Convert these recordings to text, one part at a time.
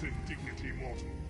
Truth dignity mortal.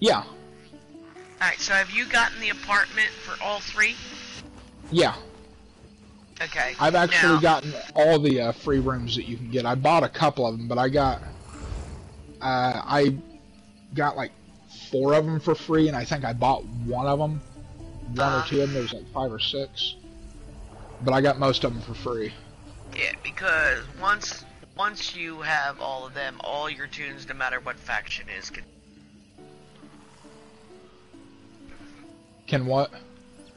Yeah, Alright, so have you gotten the apartment for all three? yeah. Okay. I've actually now, gotten all the uh, free rooms that you can get. I bought a couple of them, but I got uh, I got like four of them for free, and I think I bought one of them, one Uh. or two of them. There's like five or six, but I got most of them for free. Yeah, because once once you have all of them, all your tunes, no matter what faction is, can Can what?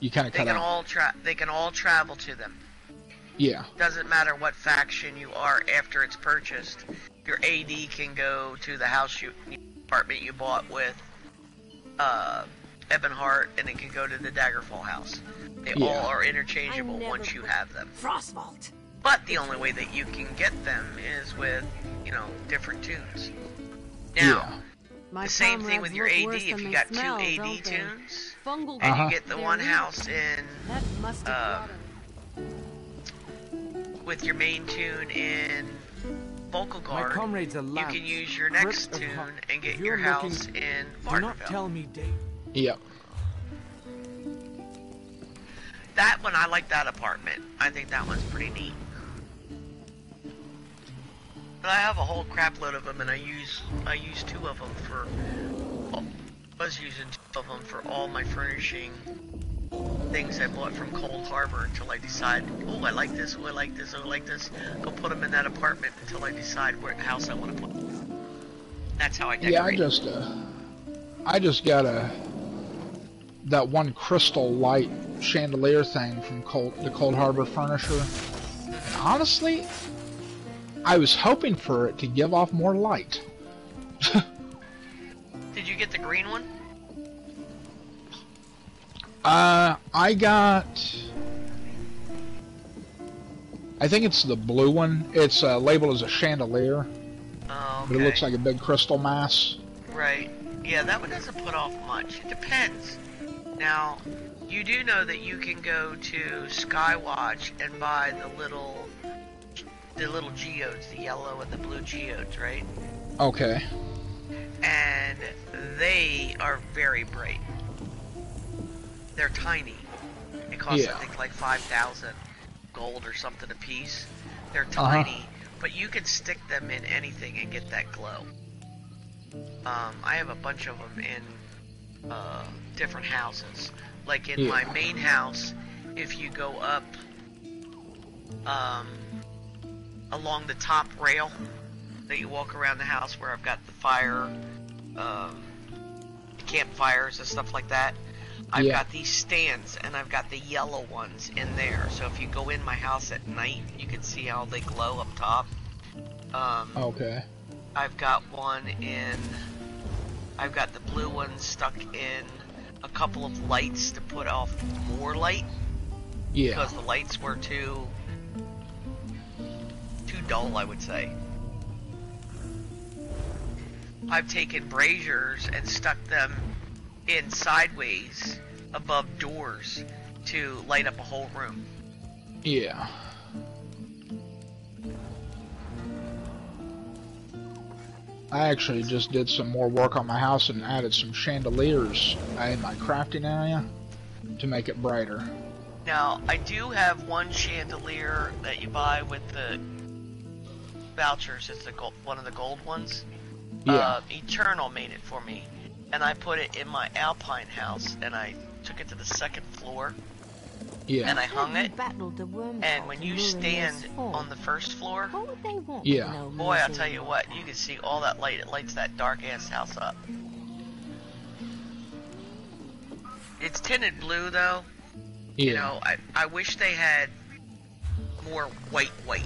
You kind of they cut can out. all tra- they can all travel to them. Yeah, Doesn't matter what faction you are after it's purchased. Your AD can go to the house you apartment you bought with uh, Ebonheart, and it can go to the Daggerfall house. They Yeah. all are interchangeable once you have them. Frostvault. But the only way that you can get them is with, you know, different tunes. Now, yeah, My the same thing with your AD. If you they got smell, two AD don't they? tunes, Fungal. and Uh-huh. you get the They're one weak. house in That must have Uh, with your main tune in Vulkhel Guard, comrades you can use your next of tune and get your you're house looking- in Do not Barkerville. tell me, Dave. yep. That one, I like that apartment. I think that one's pretty neat. But I have a whole crap load of them, and I use I use two of them for. Was using two of them for all my furnishing things I bought from Coldharbour until I decide, oh, I like this, oh, I like this, oh, I like this. Go put them in that apartment until I decide where house I want to put. them. That's how I decorate. Yeah, I just uh, I just got a that one crystal light chandelier thing from Cold, the Coldharbour Furnisher. And honestly, I was hoping for it to give off more light. Did you get the green one? Uh, I got. I think it's the blue one. It's uh, labeled as a chandelier, Oh, but it looks like a big crystal mass. Right. Yeah, that one doesn't put off much. It depends. Now, you do know that you can go to Skywatch and buy the little the little geodes, the yellow and the blue geodes, right? Okay. And they are very bright. They're tiny. It costs Yeah. I think like five thousand gold or something a piece. They're Uh-huh. tiny, but you can stick them in anything and get that glow. Um, I have a bunch of them in uh, different houses. Like in my main house, if you go up um, along the top rail that you walk around the house where I've got the fire, um, campfires and stuff like that. I've Yeah. got these stands and I've got the yellow ones in there. So if you go in my house at night, you can see how they glow up top. Um, Okay. I've got one in. I've got the blue one stuck in a couple of lights to put off more light Yeah. because the lights were too too dull, I would say. I've taken braziers and stuck them in sideways above doors to light up a whole room. Yeah. I actually just did some more work on my house and added some chandeliers in my crafting area to make it brighter. Now, I do have one chandelier that you buy with the vouchers. It's the gold, one of the gold ones. Yeah. Uh, Eternal made it for me, and I put it in my Alpine house, and I took it to the second floor, yeah. and I hung it. you battled the wormhole And when you stand on the first floor, What would they want? Yeah. Boy, I'll tell you what, you can see all that light. It lights that dark ass house up. It's tinted blue though. yeah. You know, I, I wish they had more white white.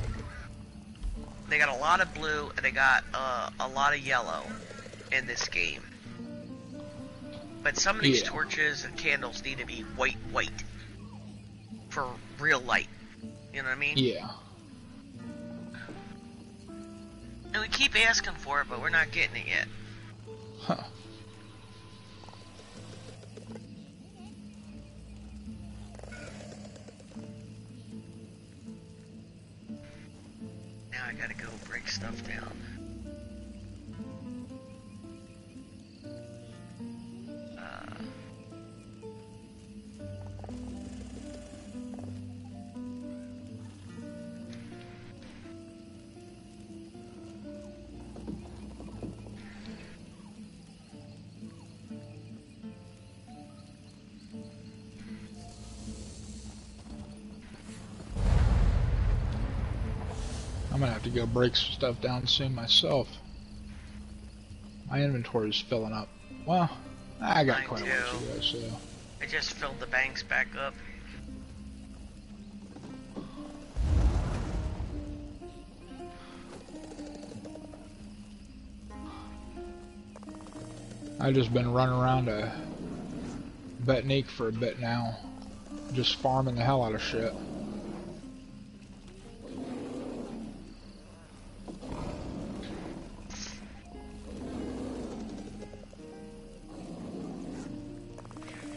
They got a lot of blue and they got uh, a lot of yellow in this game. But some of these Yeah. torches and candles need to be white white for real light. You know what I mean? yeah. And we keep asking for it, but we're not getting it yet. Huh. Now I gotta go break stuff down. Go break some stuff down soon myself. My inventory is filling up. Well, I got Mine quite a ways to go, so. I just filled the banks back up. I've just been running around to Betnikh for a bit now. Just farming the hell out of shit.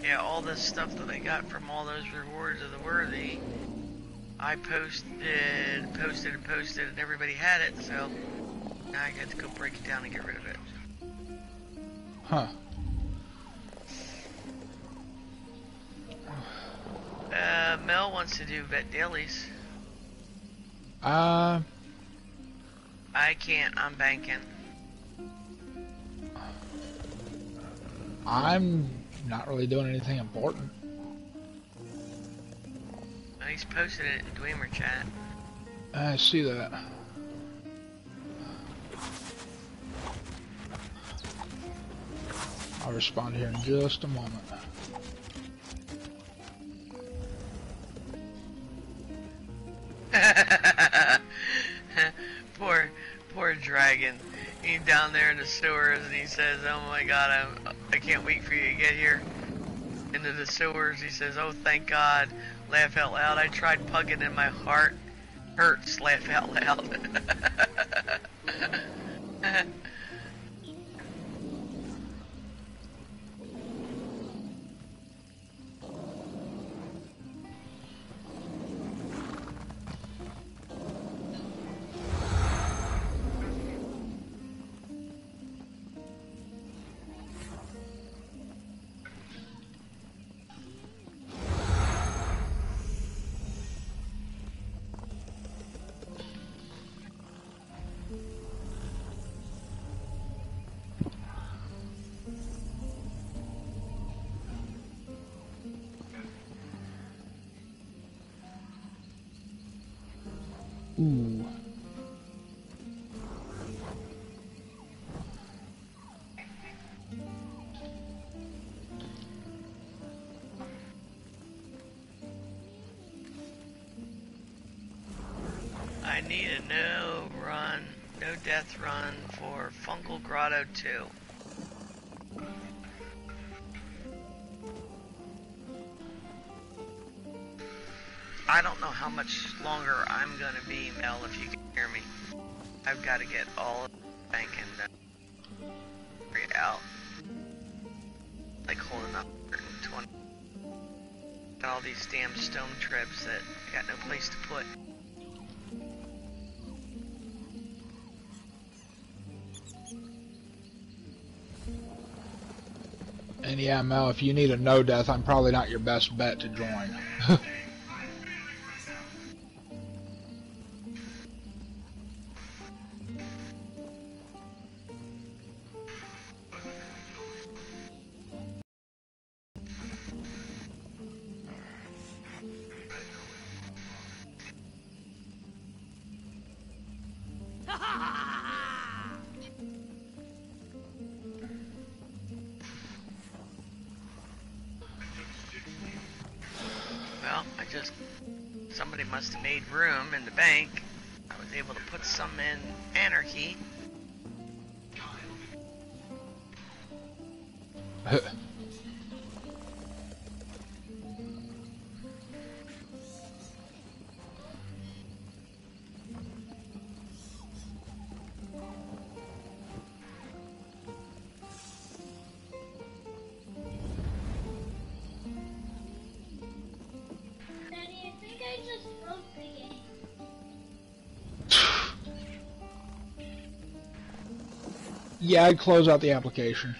Yeah, all this stuff that I got from all those rewards of the worthy, I posted, posted and posted, and everybody had it, so now I got to go break it down and get rid of it. Huh. Uh, Mel wants to do vet dailies. Uh, I can't, I'm banking. I'm not really doing anything important. Well, he's posted it in Dwemer chat. I see that. I'll respond here in just a moment. poor, poor dragon. Down there in the sewers and he says, "Oh my God, I'm, I can't wait for you to get here." Into the sewers, he says, "Oh thank God!" Laugh out loud. I tried pugging in my heart. Hurts. Laugh out loud. need a no run, no death run for Fungal Grotto 2. I don't know how much longer I'm gonna be, Mel, if you can hear me. I've got to get all of the bank and uh, out. Like holding up 120. Got all these damn stone trips that I got no place to put. Yeah, Mel, if you need a no death, I'm probably not your best bet to join. somebody must have made room in the bank. I was able to put some in anarchy. Yeah, I'd close out the application.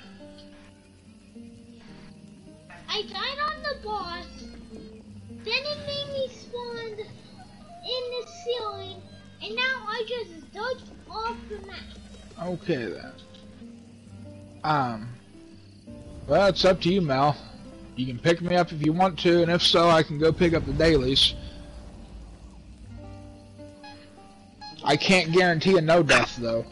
I died on the boss, then it made me spawn in the ceiling, and now I just dodged off the map. Okay then. Um. Well, it's up to you, Mel. You can pick me up if you want to, and if so, I can go pick up the dailies. I can't guarantee a no death though.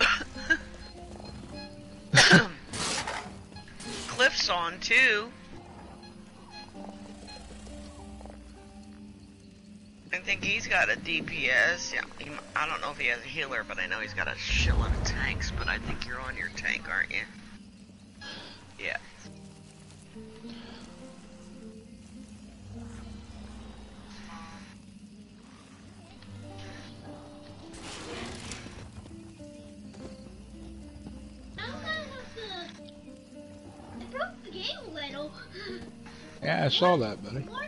I think he's got a DPS. Yeah, he, I don't know if he has a healer, but I know he's got a shitload of tanks. But I think you're on your tank, aren't you? Saw that, buddy.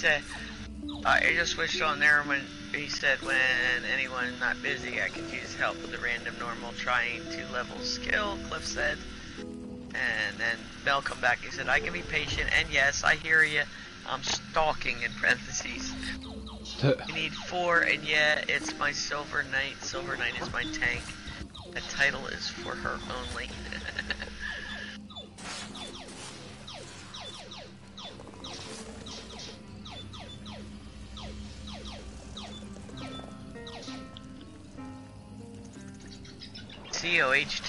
He said uh, I just switched on there when he said when anyone not busy I could use help with a random normal trying to level skill, Cliff said. And then Mel come back, he said, I can be patient and yes, I hear you. I'm stalking in parentheses. You need four and yeah, it's my Silver Knight. Silver Knight is my tank. The title is for her only.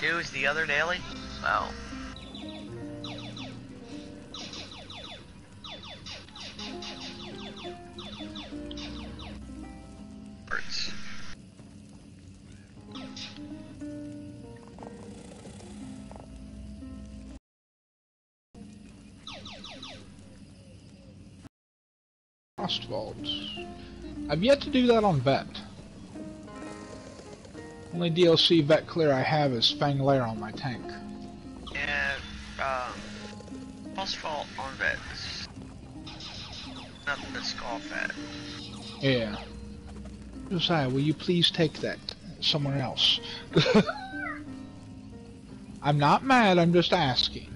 COH2 is the other daily? Wow. Birds. Vault. I've yet to do that on Vet. Only DLC Vet clear I have is Fang Lair on my tank. And, um, Asphalt on vets. Nothing to scoff at. Yeah. Josiah, will you please take that somewhere else? I'm not mad, I'm just asking.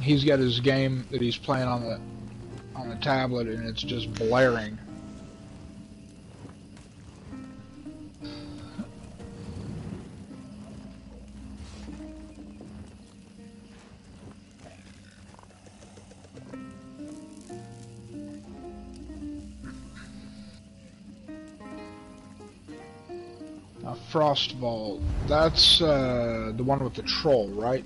He's got his game that he's playing on the on the tablet and it's just blaring. Uh, Frost That's uh, the one with the troll, right?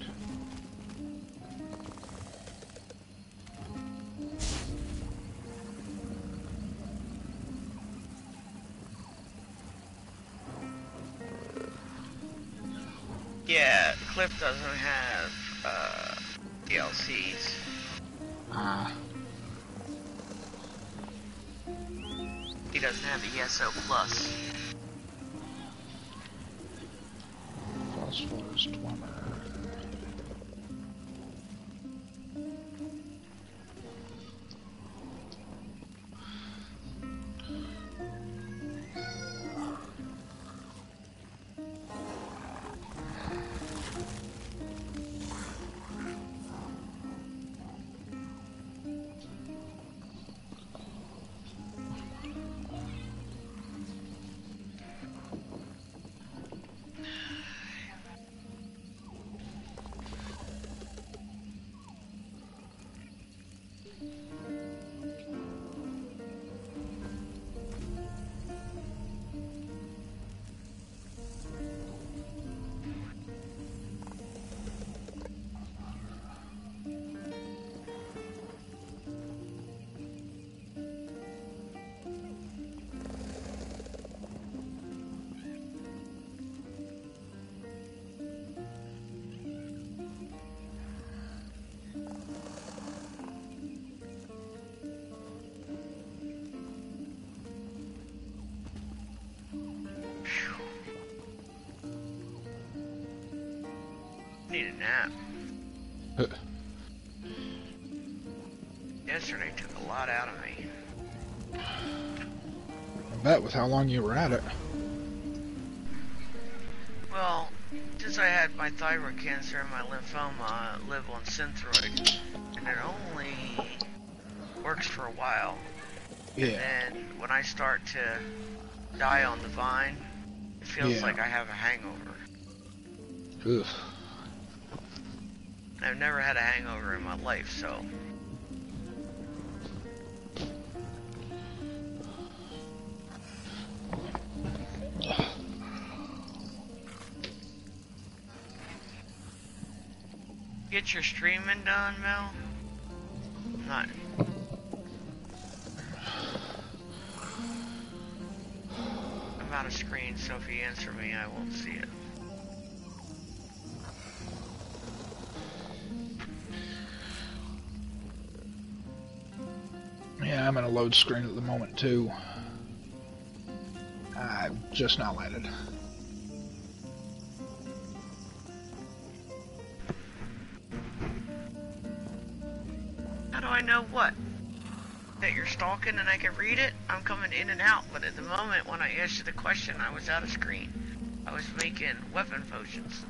Nap. Yesterday took a lot out of me. I bet with how long you were at it. Well, since I had my thyroid cancer and my lymphoma, I live on Synthroid, and it only works for a while. Yeah. And when I start to die on the vine, it feels Yeah. like I have a hangover. Ugh. Never had a hangover in my life, so get your streaming done, Mel. Not. I'm out of screen, so if you answer me, I won't see it. Load screen at the moment too. I've just now landed. How do I know what? That you're stalking and I can read it? I'm coming in and out, but at the moment when I asked you the question, I was out of screen. I was making weapon potions.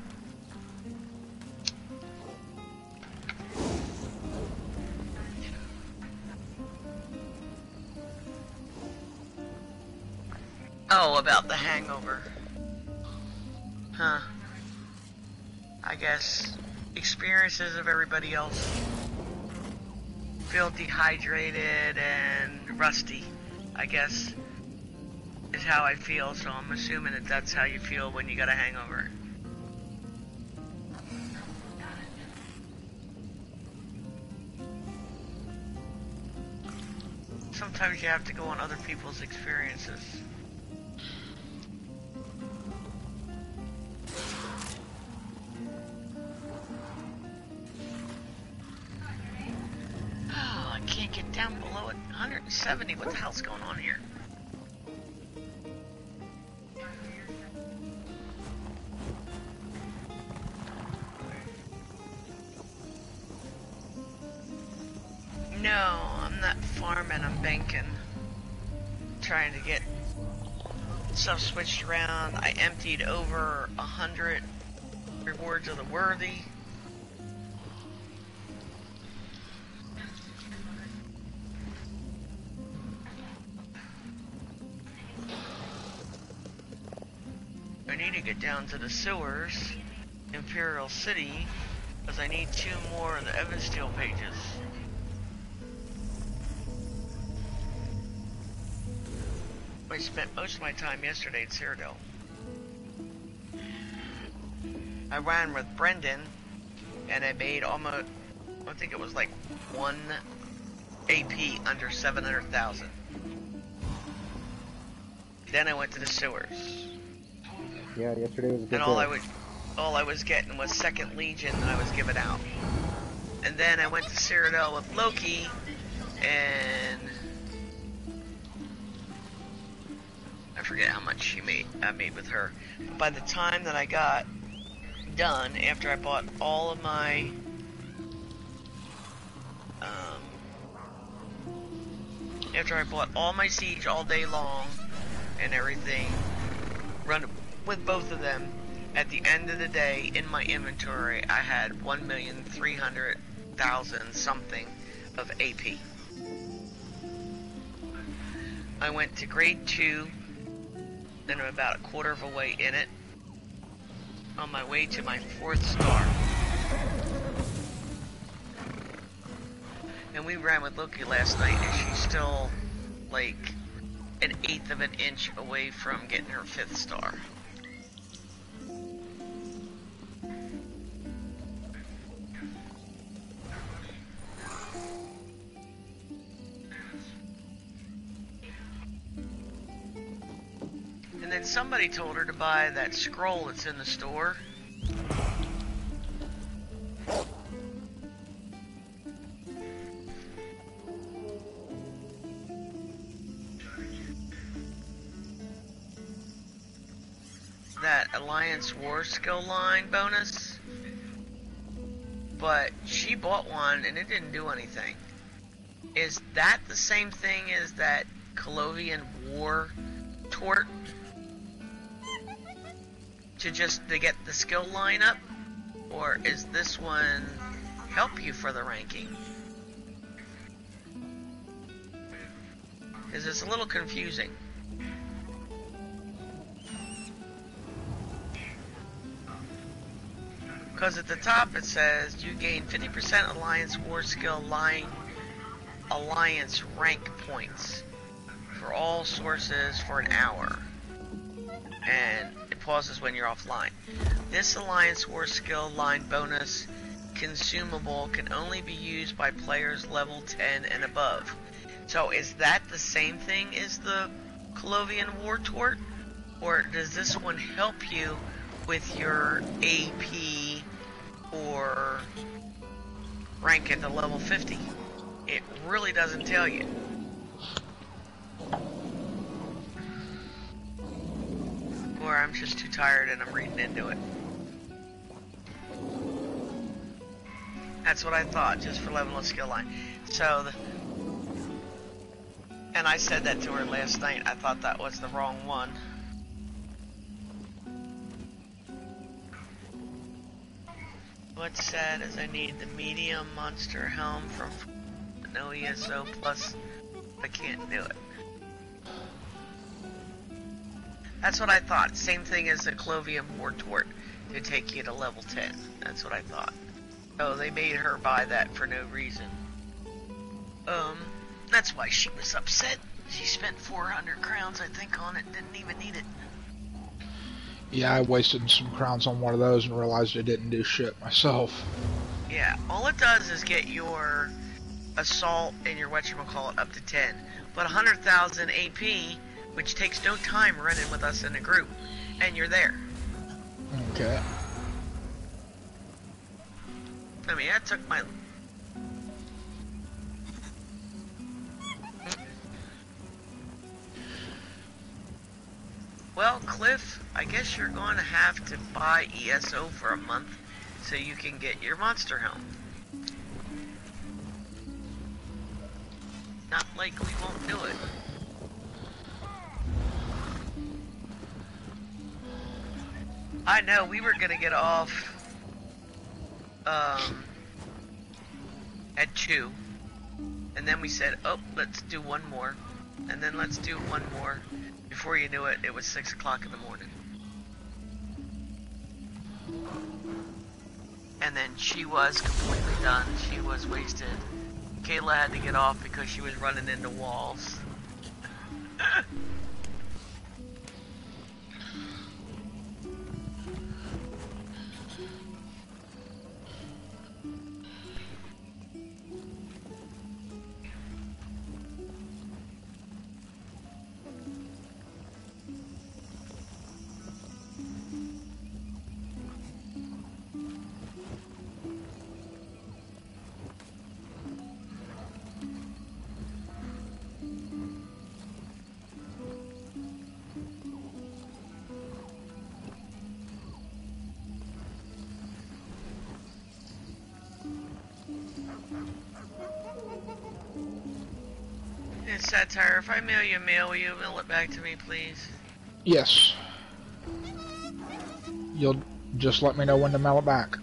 About the hangover. Huh. I guess experiences of everybody else feel dehydrated and rusty, I guess, is how I feel. So I'm assuming that that's how you feel when you got a hangover. Sometimes you have to go on other people's experiences. 170. What the hell's going on here? No, I'm not farming. I'm banking. Trying to get stuff switched around. I emptied over a hundred rewards of the worthy. Get down to the sewers, Imperial City, because I need two more of the Evansteel pages. I spent most of my time yesterday at Cyrodiil. I ran with Brendan, and I made almost, I think it was like one AP under 700,000. Then I went to the sewers. Yeah, yesterday was a good and all day. I was all I was getting was second legion that I was giving out. And then I went to Cyrodiil with Loki and I forget how much she made I made with her. But by the time that I got done after I bought all of my um after I bought all my siege all day long and everything run with both of them at the end of the day in my inventory I had 1,300,000 something of AP. I went to grade 2 then I'm about a quarter of a way in it on my way to my fourth star. And we ran with Loki last night and she's still like an eighth of an inch away from getting her fifth star. And then somebody told her to buy that scroll that's in the store. That Alliance War skill line bonus. but she bought one and it didn't do anything. Is that the same thing as that Colovian War Torte? To just to get the skill line up? Or is this one help you for the ranking? Because it's a little confusing. Because at the top it says you gain 50% Alliance War Skill line Alliance rank points for all sources for an hour. And pauses when you're offline. This Alliance War Skill line bonus consumable can only be used by players level 10 and above. So is that the same thing as the Colovian War Torte? Or does this one help you with your AP or rank at the level 50? It really doesn't tell you. Or I'm just too tired and I'm reading into it. That's what I thought, just for level of skill line. So, the, and I said that to her last night. I thought that was the wrong one. What's sad is I need the medium monster helm from no ESO plus I can't do it. That's what I thought. Same thing as the Colovian War Torte to take you to level 10. That's what I thought. So they made her buy that for no reason. Um, that's why she was upset. She spent 400 crowns, I think, on it. Didn't even need it. Yeah, I wasted some crowns on one of those and realized I didn't do shit myself. Yeah, all it does is get your assault and your whatchamacallit up to 10. But 100,000 AP, which takes no time running with us in a group, and you're there. Okay. I mean, that took my... Well, Cliff, I guess you're going to have to buy ESO for a month so you can get your monster helm. Not likely won't do it. I know, we were gonna get off um, at 2. And then we said, oh, let's do one more. And then let's do one more. Before you knew it, it was 6 o'clock in the morning. And then she was completely done. She was wasted. Kayla had to get off because she was running into walls. Satire. If I mail you a mail, will you mail it back to me, please? Yes. You'll just let me know when to mail it back.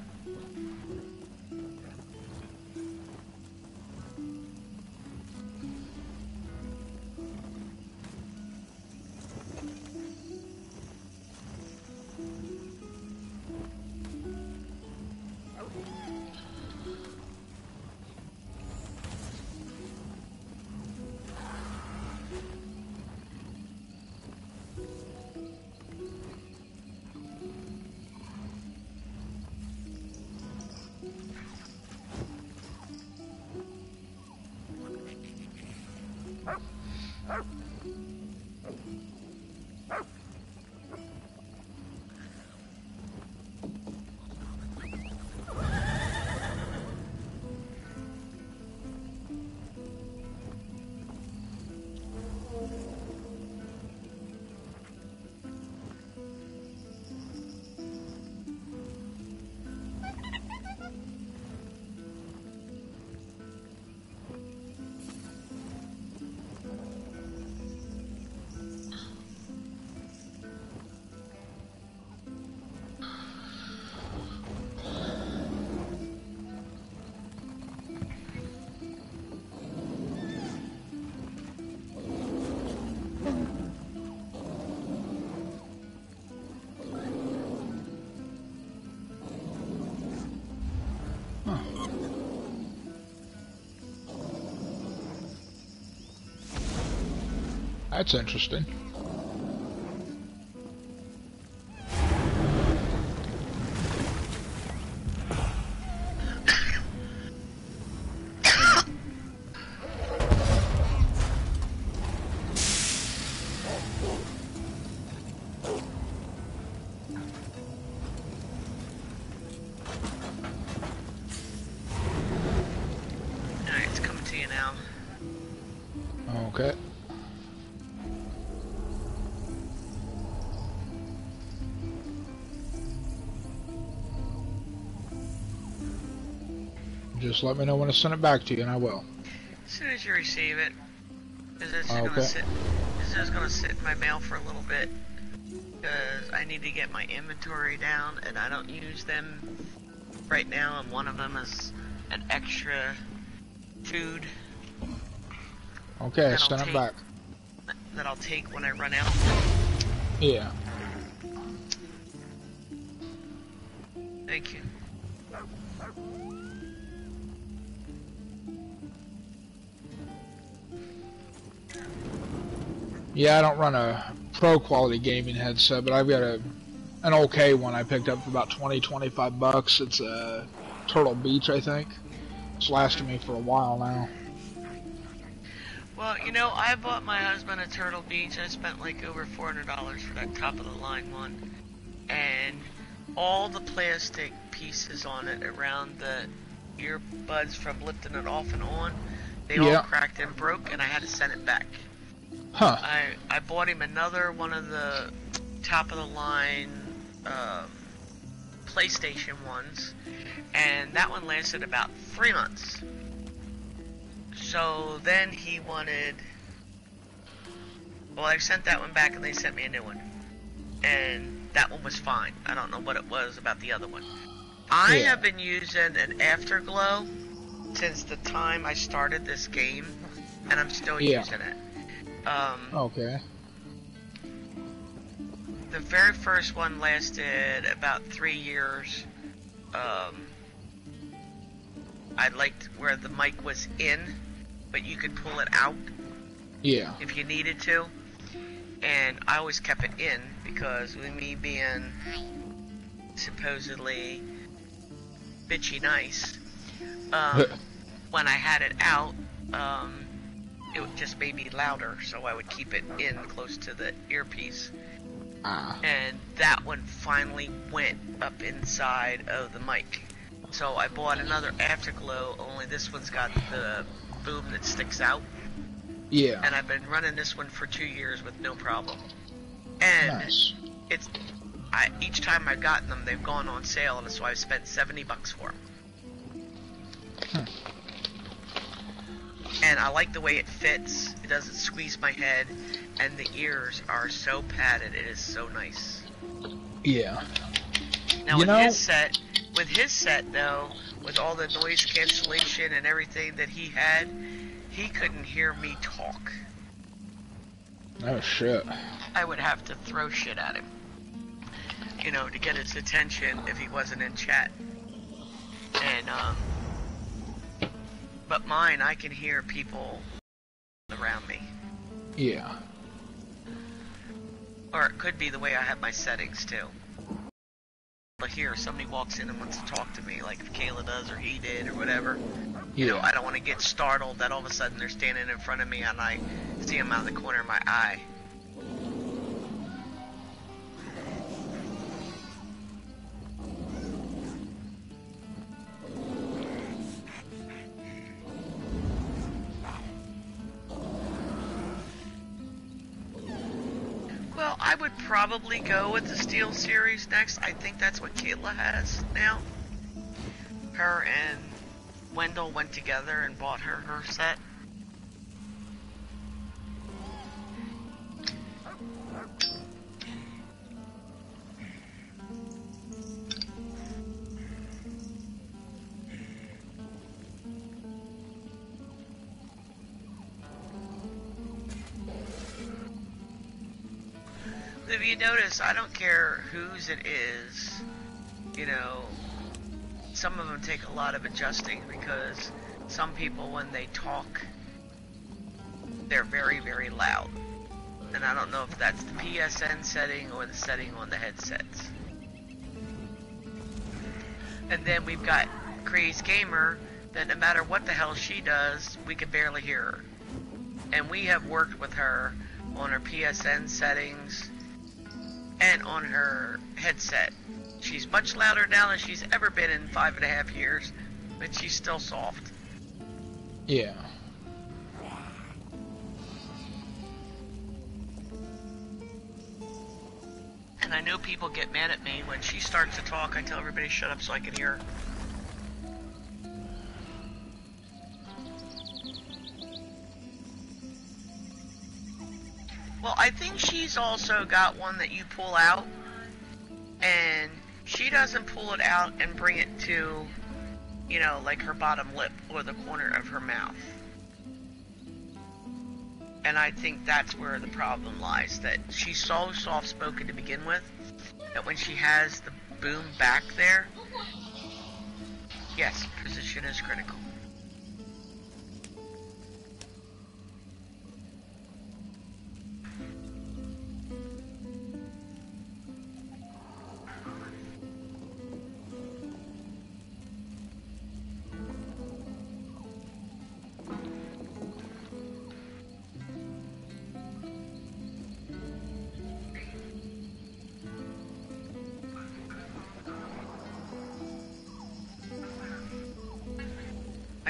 That's interesting. Just let me know when to send it back to you, and I will. As soon as you receive it, is this Okay. gonna sit? Is this gonna sit in my mail for a little bit? Because I need to get my inventory down, and I don't use them right now. And one of them is an extra food Okay, send it back. that I'll take when I run out. Yeah. Yeah, I don't run a pro quality gaming headset, but I've got a an okay one I picked up for about 20, 25 bucks. It's a Turtle Beach, I think. It's lasted me for a while now. Well, you know, I bought my husband a Turtle Beach. I spent like over four hundred dollars for that top of the line one, and all the plastic pieces on it around the earbuds from lifting it off and on, they Yeah. all cracked and broke, and I had to send it back. Huh. I I bought him another one of the top of the line um, PlayStation ones, and that one lasted about three months. So then he wanted. Well, I sent that one back, and they sent me a new one, and that one was fine. I don't know what it was about the other one. I Yeah. have been using an Afterglow since the time I started this game, and I'm still Yeah. using it. Um, Okay. the very first one lasted about three years. Um, I liked where the mic was in, but you could pull it out Yeah. if you needed to. And I always kept it in because with me being supposedly bitchy nice, um, when I had it out, um, it would just made me louder, so I would keep it in close to the earpiece Ah. and that one finally went up inside of the mic. So I bought another Afterglow, only this one's got the boom that sticks out, Yeah. and I've been running this one for two years with no problem. And Nice. it's, I each time I've gotten them, they've gone on sale, and so I've spent seventy bucks for them. Hmm. And I like the way it fits. It doesn't squeeze my head, and the ears are so padded. It is so nice. Yeah. Now You with know- his set, with his set though, with all the noise cancellation and everything that he had, he couldn't hear me talk. Oh shit. I would have to throw shit at him, you know, to get his attention if he wasn't in chat. And um, but mine, I can hear people around me, Yeah. or it could be the way I have my settings too. But here, if somebody walks in and wants to talk to me, like if Kayla does or he did or whatever, You know, I don't want to get startled that all of a sudden they're standing in front of me and I see them out of the corner of my eye. Well, I would probably go with the SteelSeries next. I think that's what Kayla has now. Her and Wendell went together and bought her her set. If you notice, I don't care whose it is, you know, some of them take a lot of adjusting because some people, when they talk, they're very, very loud. and I don't know if that's the PSN setting or the setting on the headsets. And then we've got Craze Gamer, that no matter what the hell she does, we can barely hear her. And we have worked with her on her PSN settings and on her headset. She's much louder now than she's ever been in five and a half years, but she's still soft. Yeah. And I know people get mad at me when she starts to talk. I tell everybody shut up so I can hear her. Well, I think she's also got one that you pull out, and she doesn't pull it out and bring it to, you know, like her bottom lip or the corner of her mouth. And I think that's where the problem lies. That she's so soft spoken to begin with, that when she has the boom back there, yes, position is critical.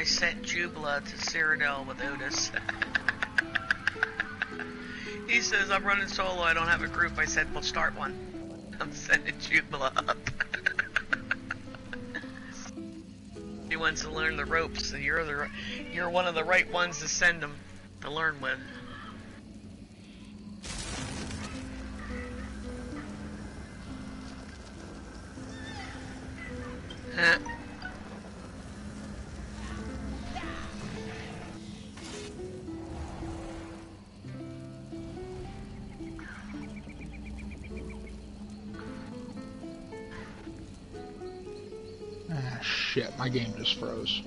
Sent Jubila to Cyrodiil with Otis. he says, I'm running solo, I don't have a group. I said, well, start one. I'm sending Jubila up. he wants to learn the ropes, and you're the you're one of the right ones to send him to learn with. My game just froze.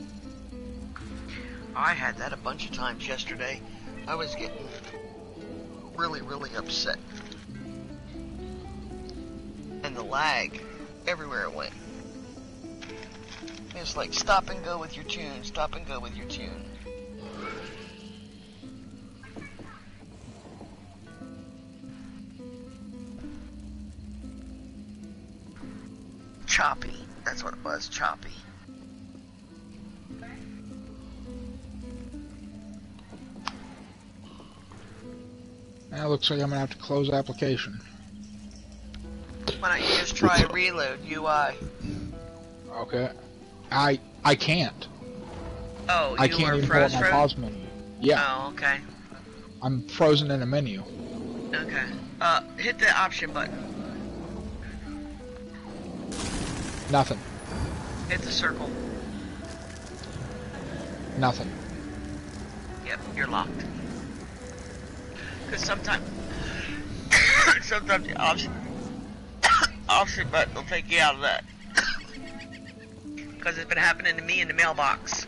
I had that a bunch of times yesterday. I was getting really, really upset. And the lag, everywhere it went. It's like stop and go with your tune, stop and go with your tune. Choppy. That's what it was, choppy. Now looks like I'm gonna have to close application. Why don't you just try reload UI? Okay. I I can't. Oh, you I can't even pull up my pause menu. Yeah, Oh, okay. I'm frozen in a menu. Okay. Uh, hit the option button. Nothing. Hit the circle. Nothing. Yep, you're locked. Because sometimes, sometimes the option, option button will take you out of that. Because it's been happening to me in the mailbox.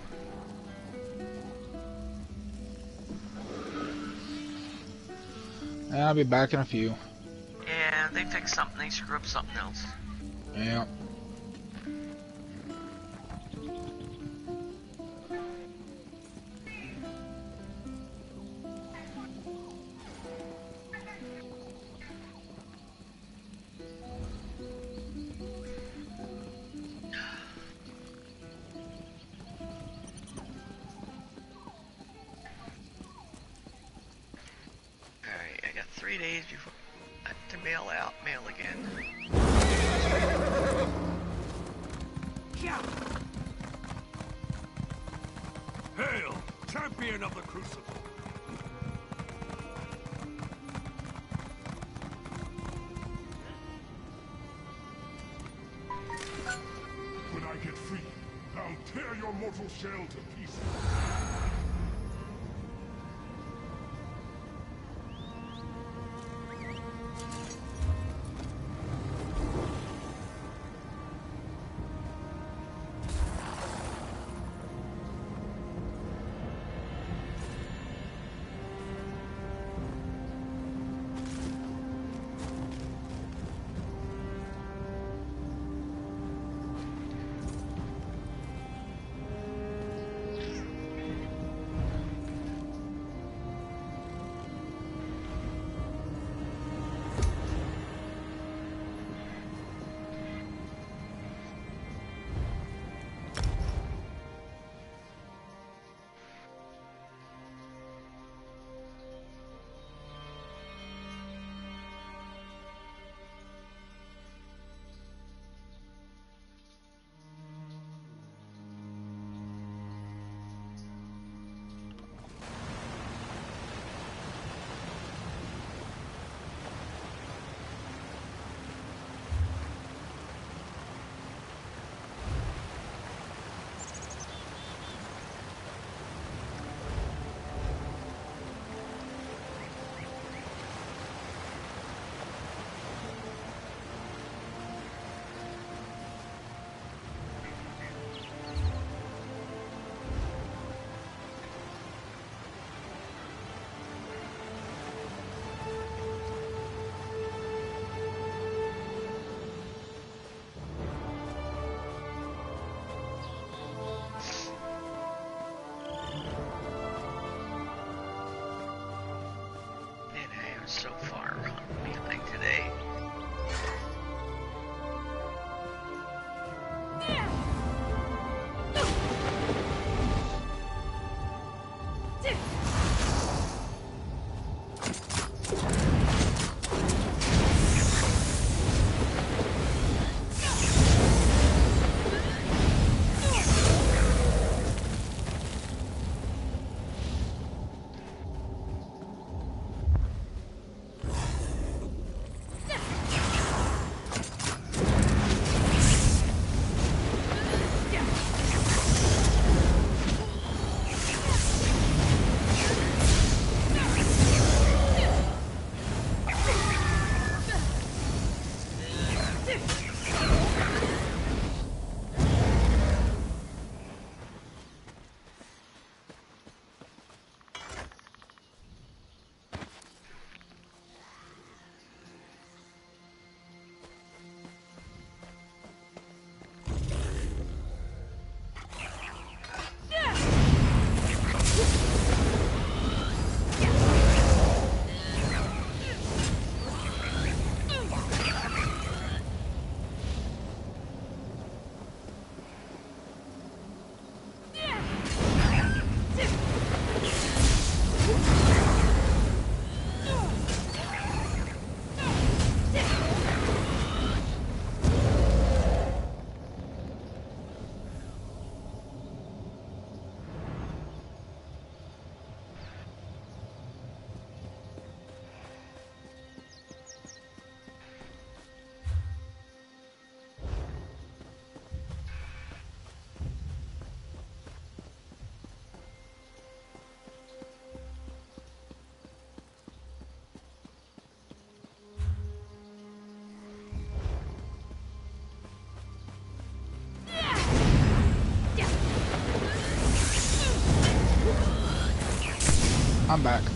I'll be back in a few. Yeah, they fixed something. They screwed up something else. Yeah. I'm back.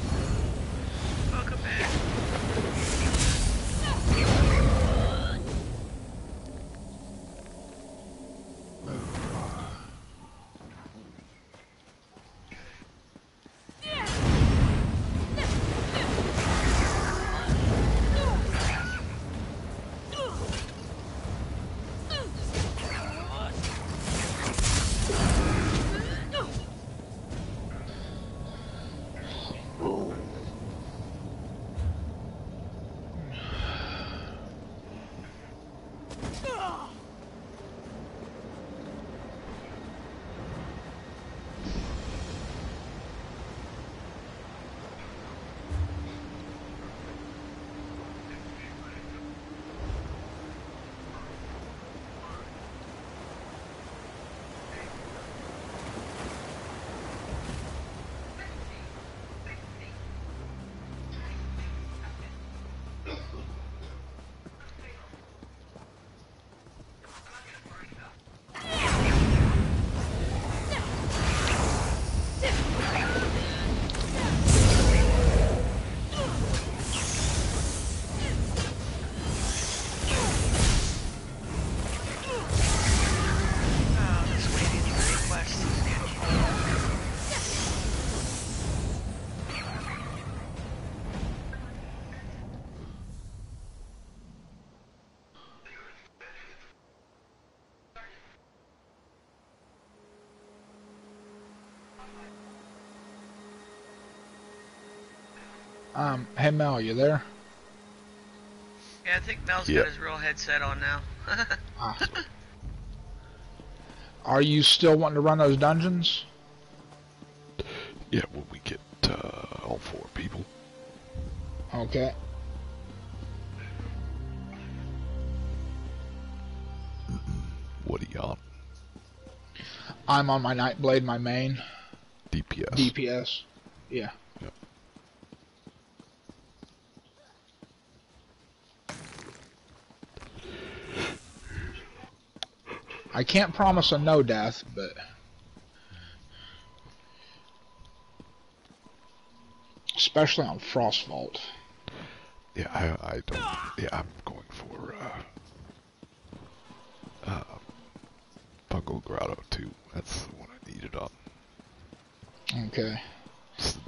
Um, hey Mel, you there? Yeah, I think Mel's Yeah. got his real headset on now. Ah. Are you still wanting to run those dungeons? Yeah, when we get uh, all four people. Okay. What are you on? I'm on my Nightblade, my main DPS. DPS. Yeah. I can't promise a no death, but especially on Frostvault. Yeah, I, I don't. Yeah, I'm going for uh, uh, Fungal Grotto too. That's the one I needed on Okay.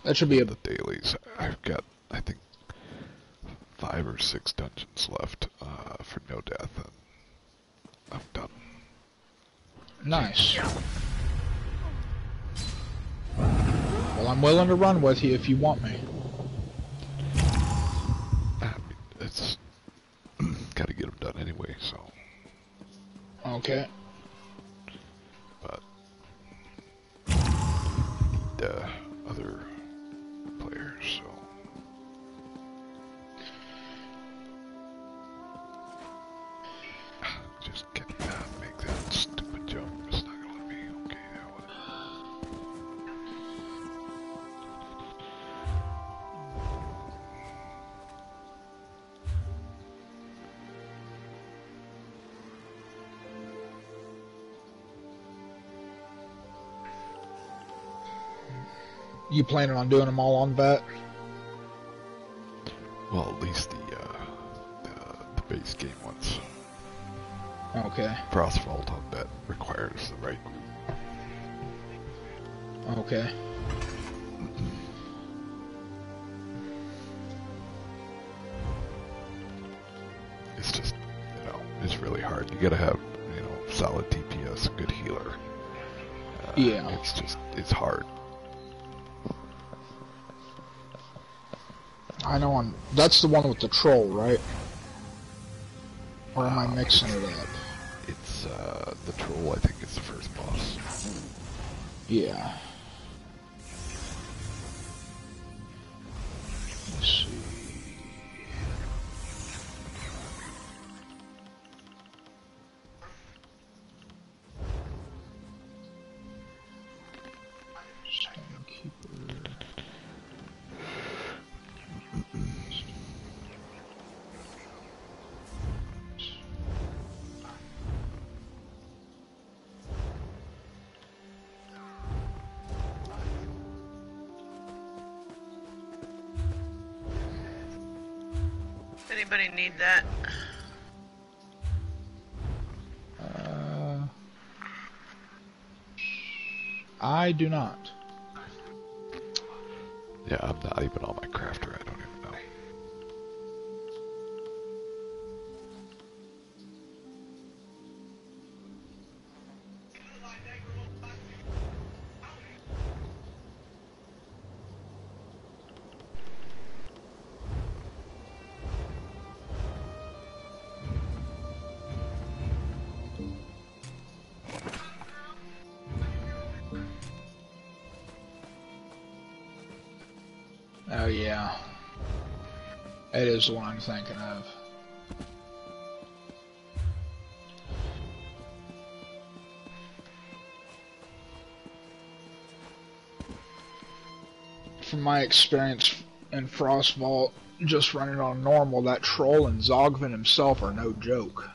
That should be a the dailies. I've got, I think, five or six dungeons left uh, for no death, and I'm done. Nice. Well, I'm willing to run with you if you want me. You planning on doing them all on vet? Well, at least the uh, the, the base game ones. Okay. Frostvault on that requires the right group. Okay. It's just, you know, it's really hard. You gotta have, that's the one with the troll, right? Or am I mixing it up? It's, uh, the troll, I think, is the first boss. Yeah. Do not. Yeah, I'm not even on my is the one I'm thinking of. From my experience in Frostvault, just running on normal, that troll and Tzogvin himself are no joke.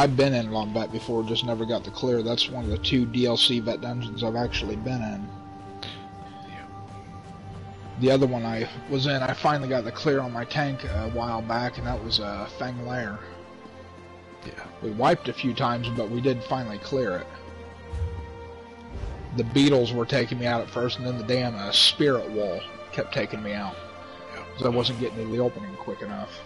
I've been in Lombat before, just never got the clear. That's one of the two DLC vet dungeons I've actually been in. Yeah. The other one I was in, I finally got the clear on my tank a while back, and that was uh, Fang Lair. Yeah. We wiped a few times, but we did finally clear it. The beetles were taking me out at first, and then the damn uh, spirit wall kept taking me out. Yeah. Because I wasn't getting to the opening quick enough.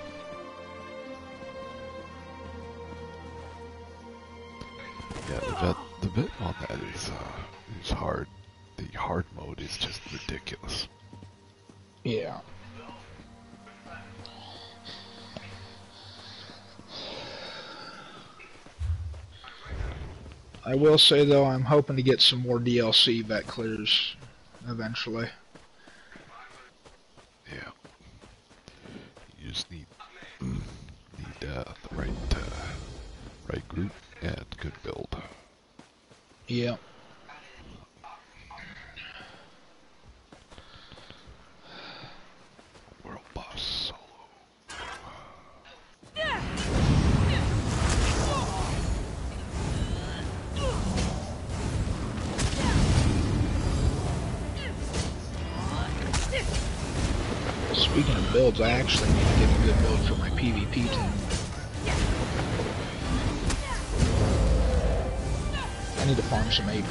On that is, uh, is hard. The hard mode is just ridiculous. Yeah. I will say though, I'm hoping to get some more DLC vet clears eventually. Builds, I actually need to get a good build for my PvP team. I need to farm some AP.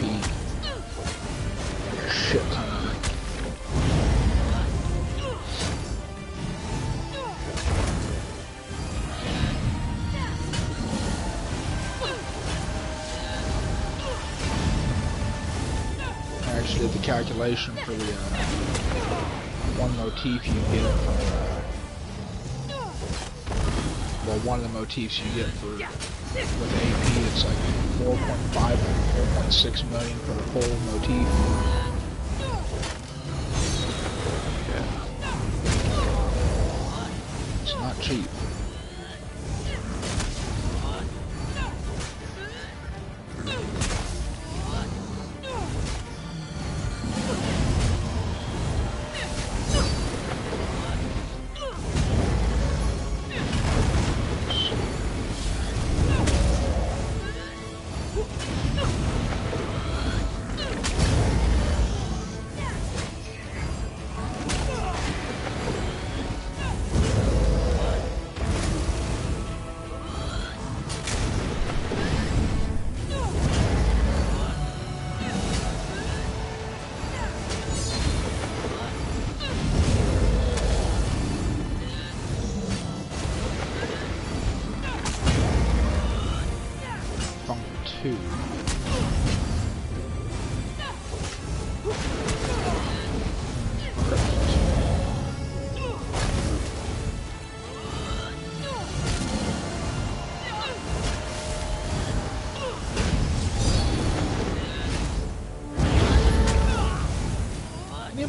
Shit. I actually did the calculation for the uh, one motif you get from one of the motifs you get for with AP it's like 4.5 or 4.6 million for the full motif.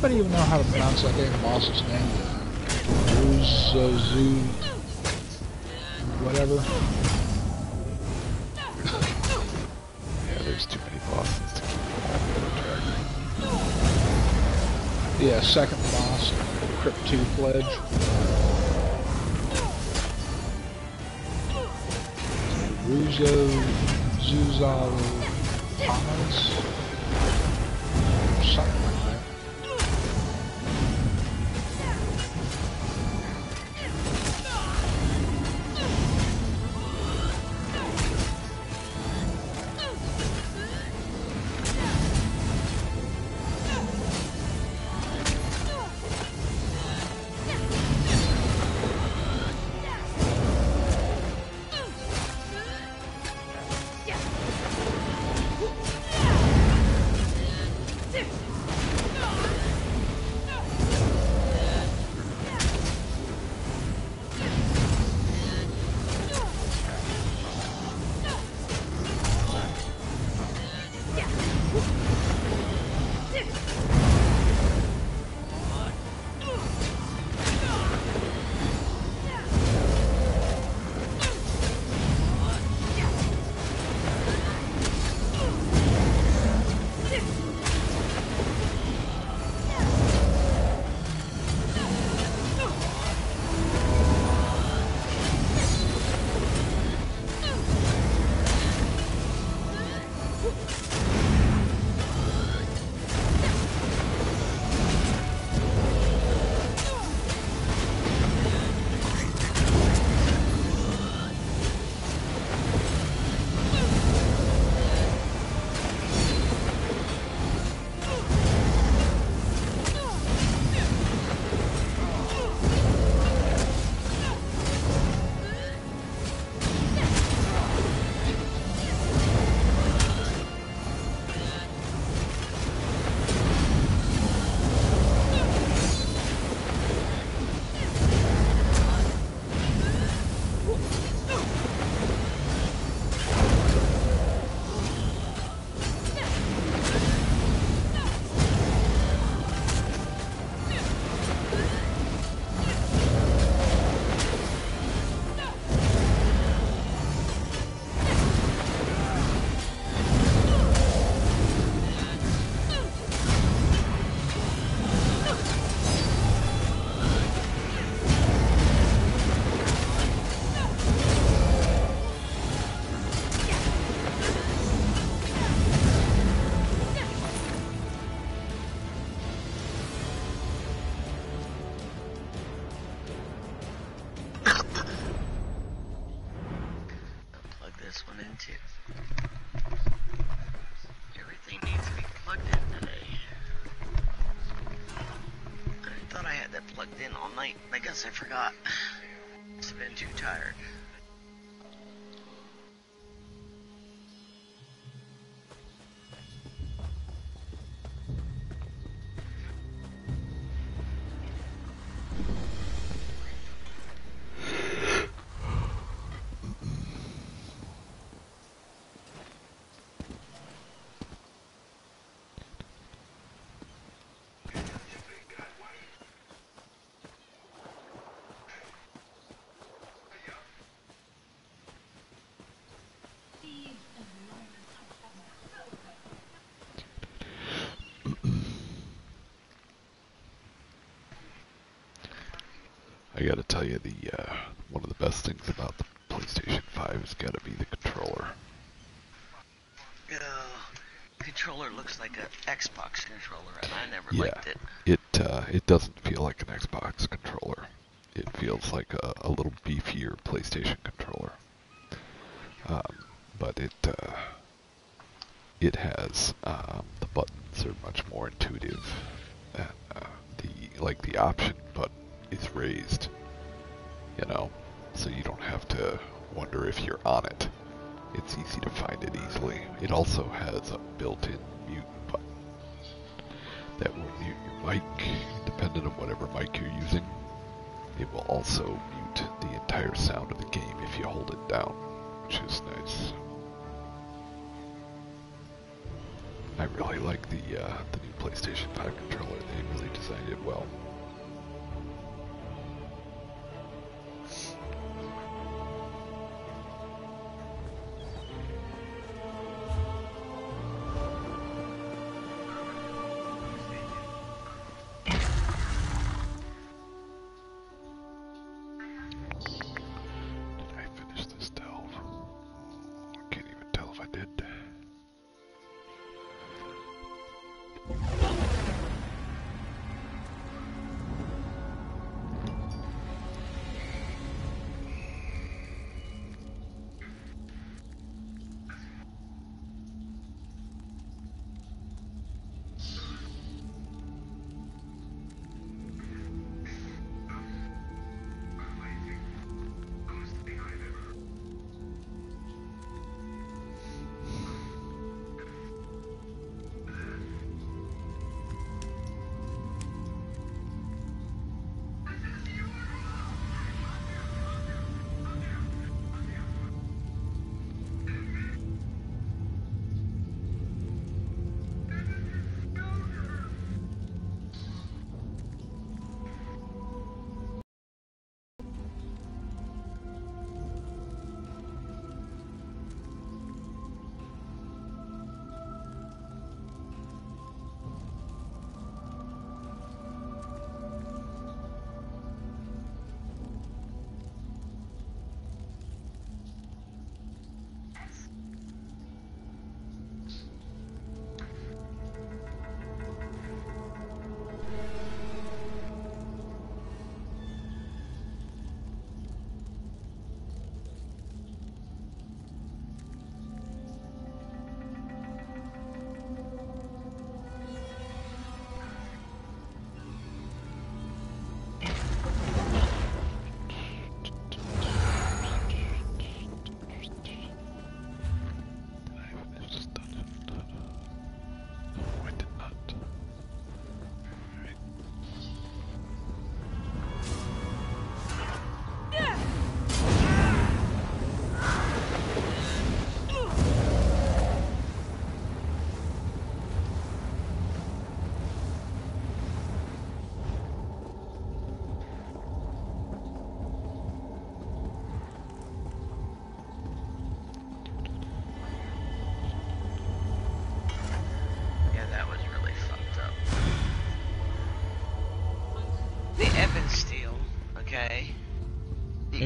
anybody even know how to pronounce that damn boss's name? Zoo, whatever. yeah, there's too many bosses to keep on the Yeah, second boss, Crypt 2 Pledge. Ruzo, Zuzalo, Thomas. I gotta tell you, the uh, one of the best things about the PlayStation 5 has gotta be the controller. Uh, controller looks like an Xbox controller, and I never yeah, liked it. It uh, it doesn't feel like an Xbox controller. It feels like a, a little beefier PlayStation controller. Um, but it uh, it has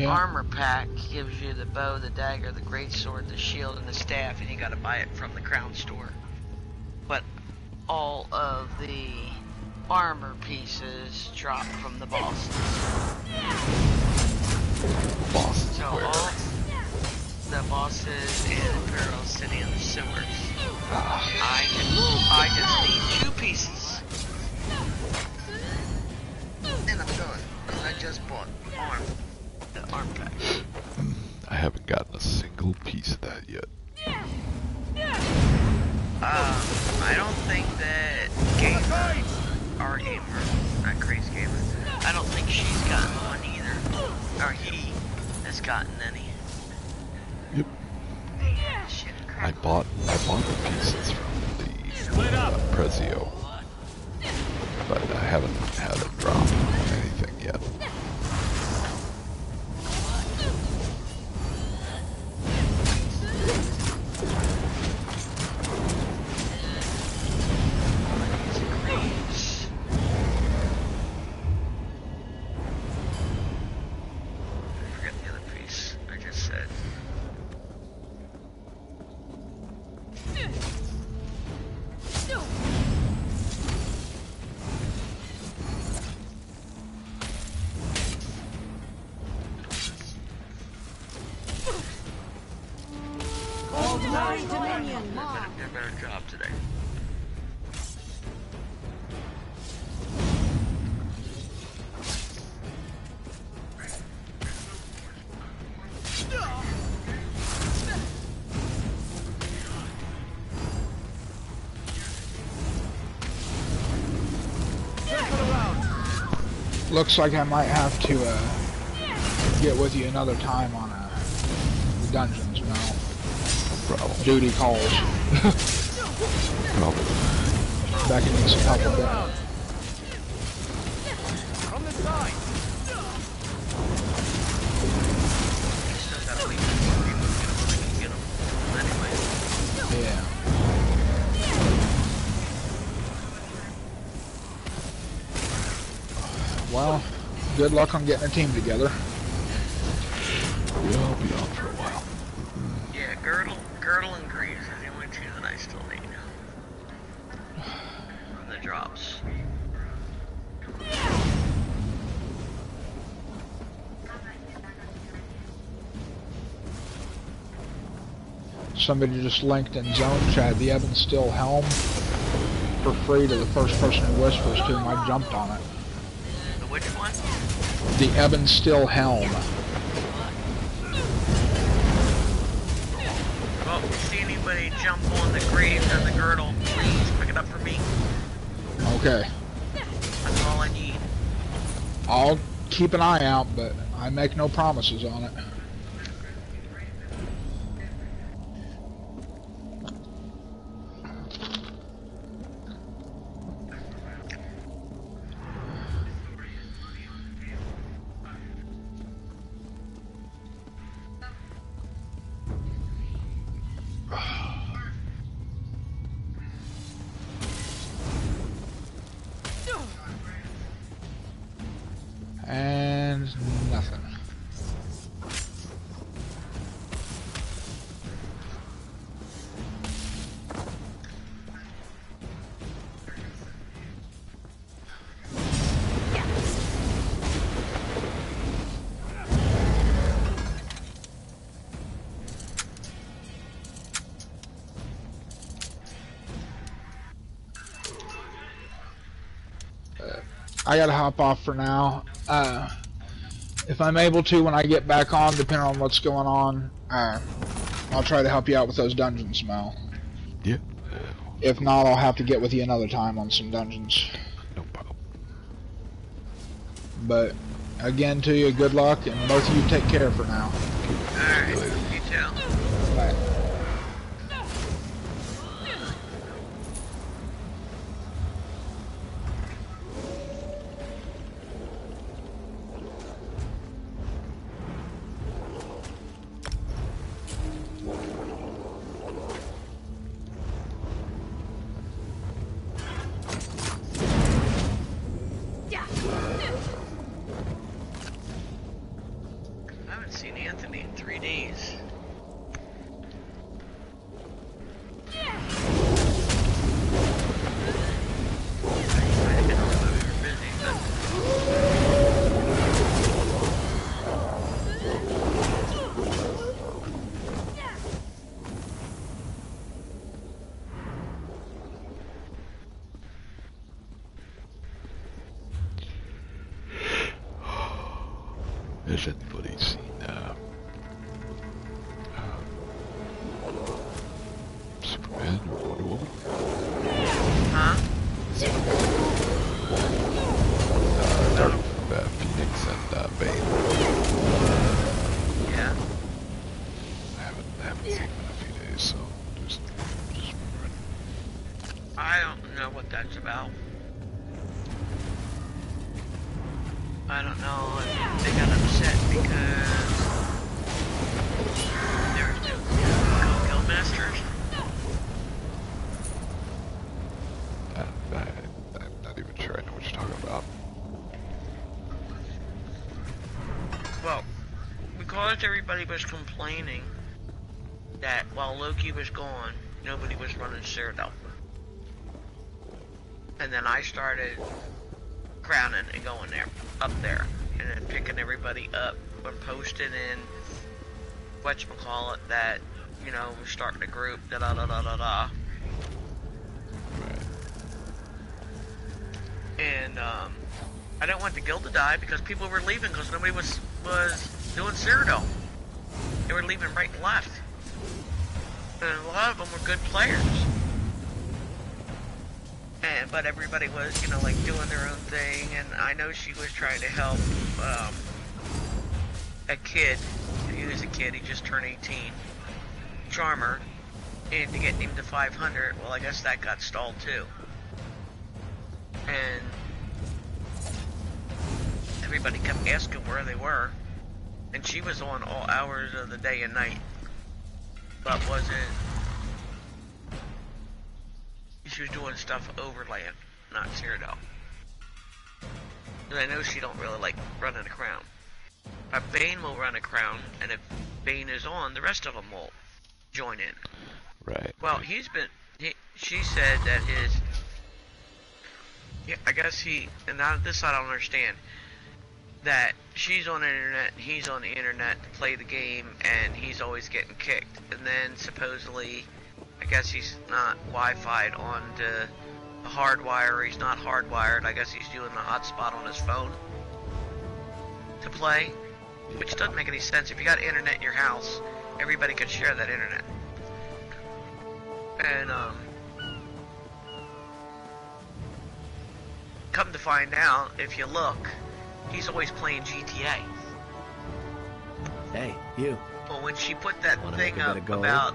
armor pack gives you the bow, the dagger, the great sword, the shield, and the staff, and you gotta buy it from the crown store. But all of the armor pieces drop from the bosses. Bosses So where? all the bosses in Imperial City in the sewers. Ah. I just, I just need two pieces. Looks like I might have to uh, get with you another time on uh, the dungeons now. Problem. Duty calls. Problem. Back in some help with good luck on getting a team together. Yeah, I'll be on for a while. Yeah, Girdle, Girdle and Greaves are the only two that I still need. From the drops. Somebody just linked in zone chat the Evan Still helm for free to the first person who whispers to him. I jumped on it. The which one? Still helm. Well, if you see anybody jump on the Greaves and the Girdle, please pick it up for me. Okay. That's all I need. I'll keep an eye out, but I make no promises on it. I gotta hop off for now. Uh, if I'm able to, when I get back on, depending on what's going on, uh, I'll try to help you out with those dungeons, Mel. Yeah. If not, I'll have to get with you another time on some dungeons. No problem. But again, to you, good luck, and both of you take care for now. Complaining that while Loki was gone, nobody was running Cyrodiil. And then I started crowning and going there, up there, and then picking everybody up and posting in whatchamacallit that, you know, we're starting a group, da da da da da da. And um, I didn't want the guild to die because people were leaving because nobody was was doing Cyrodiil. Were leaving right and left. And a lot of them were good players. And but everybody was, you know, like doing their own thing. And I know she was trying to help um, a kid. He was a kid. He just turned 18. Charmer. And to get him to 500. Well, I guess that got stalled too she was on all hours of the day and night, but wasn't. She was doing stuff overland, not Cyrodiil. And I know she don't really like running a crown. But Bane will run a crown, and if Bane is on, the rest of them will join in. Right. Well, he's been. He, she said that his. Yeah, I guess he. And now this I don't understand. That she's on the internet, and he's on the internet to play the game, and he's always getting kicked. And then supposedly, I guess he's not Wi-Fi'd on the hardwire. He's not hardwired. I guess he's doing the hotspot on his phone to play, which doesn't make any sense. If you got internet in your house, everybody could share that internet. And um, come to find out, if you look, he's always playing GTA. Hey, you. Well, when she put that Wanna thing make a bit up about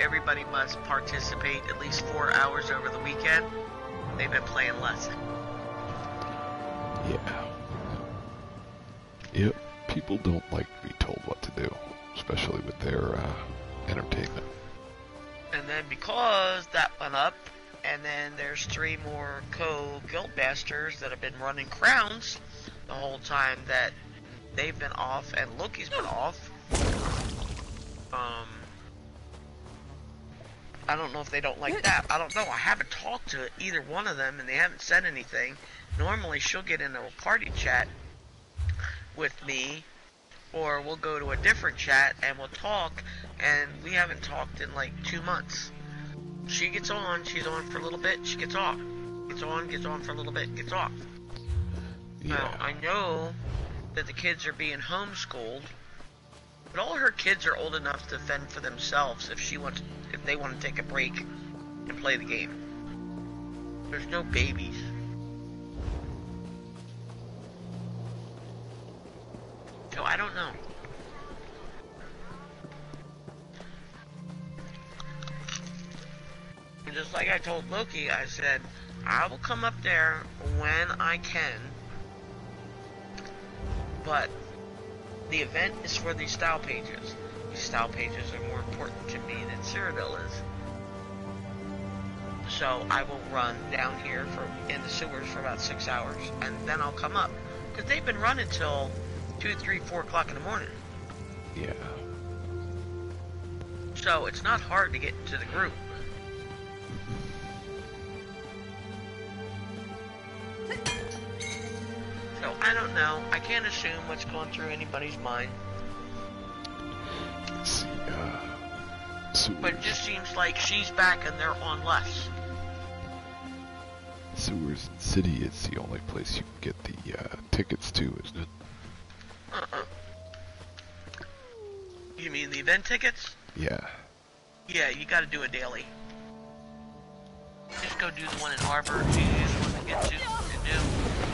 everybody must participate at least four hours over the weekend, they've been playing less. Yeah. Yep. People don't like to be told what to do, especially with their uh, entertainment. And then because that went up, and then there's three more co-guild masters that have been running crowns the whole time that they've been off and Loki's been off. Um, I don't know if they don't like that. I don't know. I haven't talked to either one of them, and they haven't said anything. Normally, she'll get into a party chat with me, or we'll go to a different chat and we'll talk, and we haven't talked in like two months. She gets on, she's on for a little bit, she gets off. Gets on, gets on for a little bit, gets off. Now, I know that the kids are being homeschooled, but all her kids are old enough to fend for themselves if she wants, if they want to take a break and play the game. There's no babies. So I don't know. And just like I told Loki, I said, I will come up there when I can. But the event is for these style pages. These style pages are more important to me than Cyrodiil is. So I will run down here for in the sewers for about six hours, and then I'll come up because they've been running till two, three, four o'clock in the morning. Yeah. So it's not hard to get into the group. So I don't know. I can't assume what's going through anybody's mind. See. Uh, sewers, But it just seems like she's back and they're on less. sewers and city is the only place you can get the uh, tickets to, isn't it? Uh-uh. You mean the event tickets? Yeah. Yeah, you gotta do it daily. Just go do the one in Harbor. It's the easiest one to get to and do.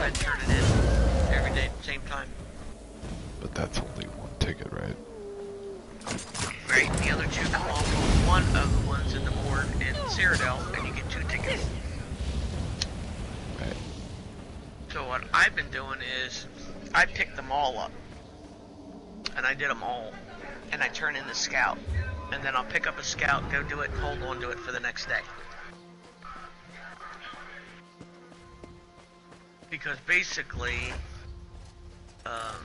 Then turn it in every day at the same time. But that's only one ticket, right? Right? The other two come off of one of the ones in the board in Cyrodiil, and you get two tickets. Right. So what I've been doing is, I picked them all up, and I did them all, and I turn in the scout, and then I'll pick up a scout, go do it, and hold on to it for the next day. Because basically, um,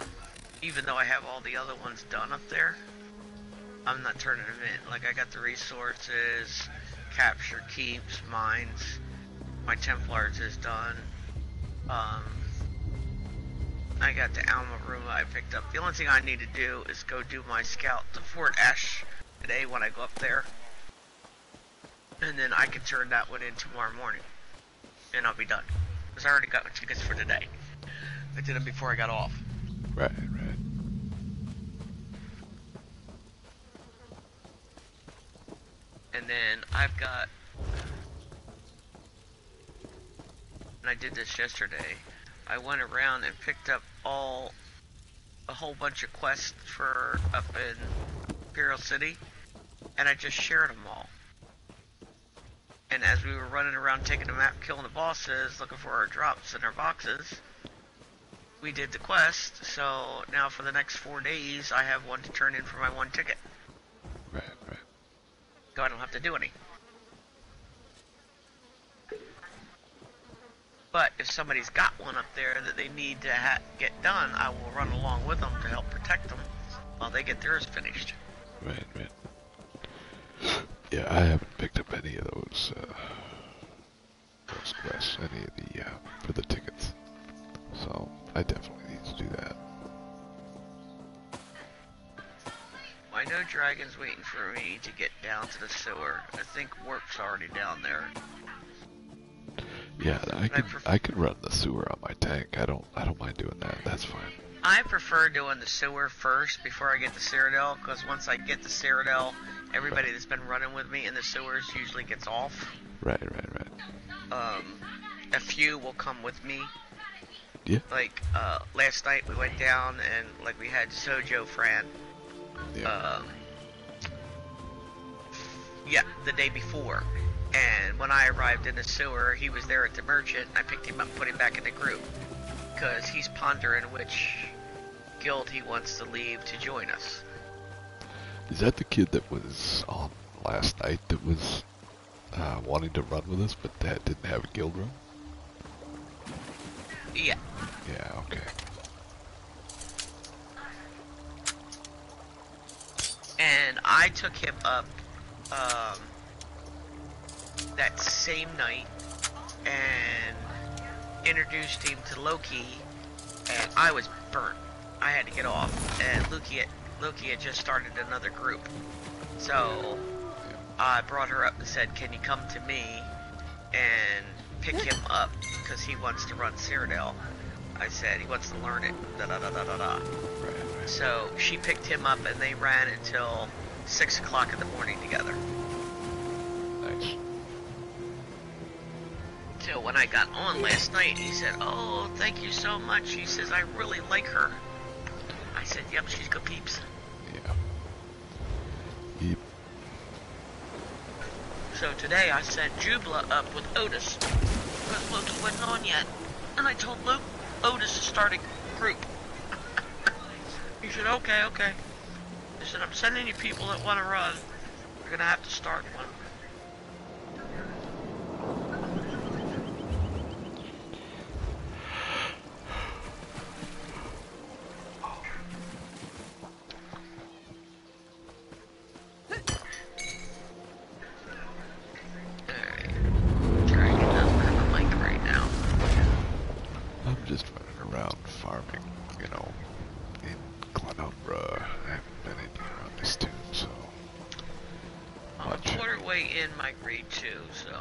even though I have all the other ones done up there, I'm not turning them in. Like I got the resources, capture keeps, mines, my Templars is done. Um, I got the Alma Ruma I picked up. The only thing I need to do is go do my scout to Fort Ash today when I go up there. And then I can turn that one in tomorrow morning. And I'll be done. Because I already got my tickets for today. I did them before I got off. Right, right. And then I've got. And I did this yesterday. I went around and picked up all. a whole bunch of quests for up in Imperial City. And I just shared them all. And as we were running around taking the map, killing the bosses, looking for our drops in our boxes, we did the quest. So now for the next four days, I have one to turn in for my one ticket. Right, right. So I don't have to do any. But if somebody's got one up there that they need to ha- get done, I will run along with them to help protect them while they get theirs finished. Right, right. Yeah, I haven't picked up any of those, uh, those quests, any of the, uh, for the tickets. So, I definitely need to do that. I know Dragon's waiting for me to get down to the sewer. I think Warp's already down there. Yeah, I can, I can run the sewer on my tank. I don't, I don't mind doing that. That's fine. I prefer doing the sewer first before I get the Cyrodiil, because once I get the Cyrodiil, everybody that's been running with me in the sewers usually gets off. Right, right, right. Um, a few will come with me. Yeah. Like, uh, last night we went down and, like, we had Sojo Fran. Yeah. Um, yeah, the day before. And when I arrived in the sewer, he was there at the merchant. I picked him up, put him back in the group. Because he's pondering which guild he wants to leave to join us. Is that the kid that was on last night that was uh, wanting to run with us, but that didn't have a guild room? Yeah. Yeah, okay. And I took him up um, that same night and introduced him to Loki, and I was burnt. I had to get off, and Loki had, Loki had just started another group. So I brought her up and said, "Can you come to me and pick him up because he wants to run Cyrodiil?" I said he wants to learn it. Da da da da da da. Right, right. So she picked him up and they ran until six o'clock in the morning together. Nice. So when I got on last night, he said, "Oh, thank you so much." He says, "I really like her." I said, "Yep, she's got peeps." Yeah. Yep. So today I sent Jubla up with Otis But Loki wasn't on yet, and I told Luke Otis to start a group. he said, "Okay, okay." He said, "I'm sending you people that want to run. You're gonna have to start one." In my grade two, so.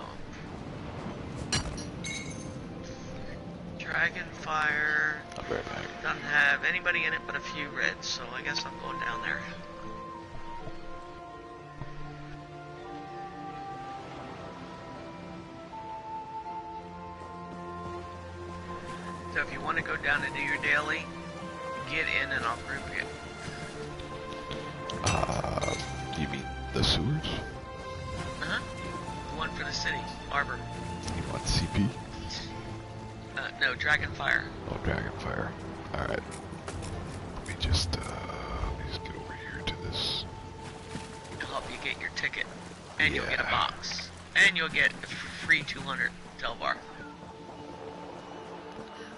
Dragonfire right doesn't have anybody in it but a few reds, so I guess I'm going down there. So if you want to go down and do your daily, get in and I'll group you. Uh, you mean the sewers? City, Arbor. You want CP? Uh, no, Dragonfire. Oh, Dragonfire. Alright. Let me just, uh, let me just get over here to this. It'll help you get your ticket. And you'll get a box. And you'll get a free 200 Tel Var.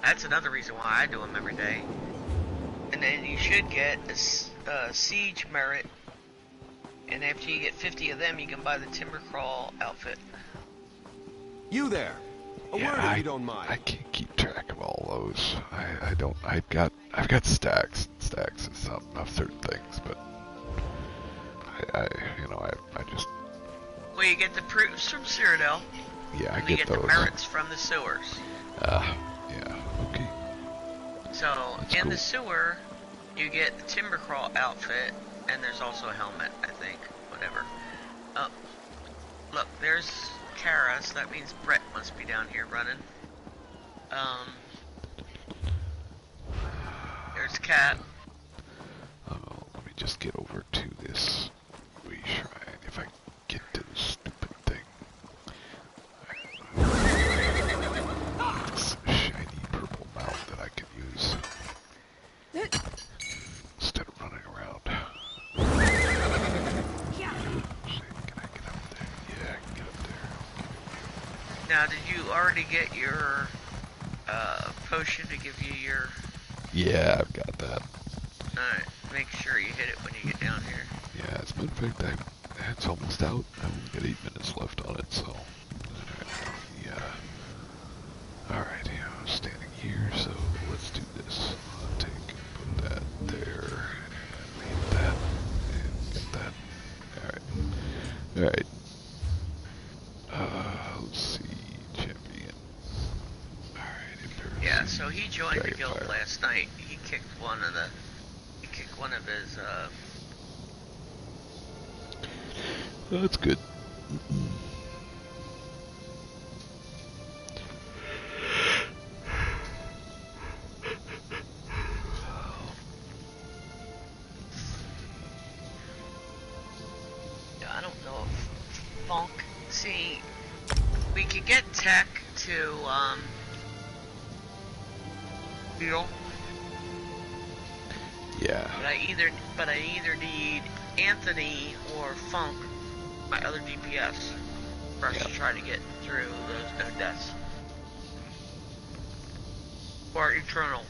That's another reason why I do them every day. And then you should get a uh, Siege Merit. And after you get 50 of them, you can buy the Timber Crawl outfit. You there. A yeah, word I, if you don't mind. I can't keep track of all those. I, I don't, I've got, I've got stacks and stacks and some of certain things, but I, I you know, I, I just, Well, you get the proofs from Cyrodiil. yeah, I and you get get those. the merits from the sewers. Uh, yeah, okay. So That's in cool. the sewer, you get the timber crawl outfit, and there's also a helmet, I think, whatever. Oh, look, there's Kara, so that means Brett must be down here running. Um, there's Cat. Oh, let me just get over to this shrine if I can get to the stupid thing. This shiny purple mount that I can use instead of running around. See, can I get up there? Yeah, I can get up there. Now, did you already get your uh, potion to give you your? Yeah, I've got that. Alright, make sure you hit it when you get down here. Yeah, as a matter of fact, I, it's almost out. I only got eight minutes left on it, so. Alright, yeah. Alright, yeah, I'm standing here, so let's do this. I'll take and put that there. And leave that. And get that. Alright. Alright. Uh, let's see. Champion. Alright, Imperial Yeah, Siege, so he joined the guild last night. He kicked one of the, he kicked one of his uh, That's good. Yeah, I don't know if Funk. See, we could get Tech to um, heal, Yeah. but I either but I either need Anthony or Funk, my other DPS, for us to try to get through those no deaths. Or Eternal.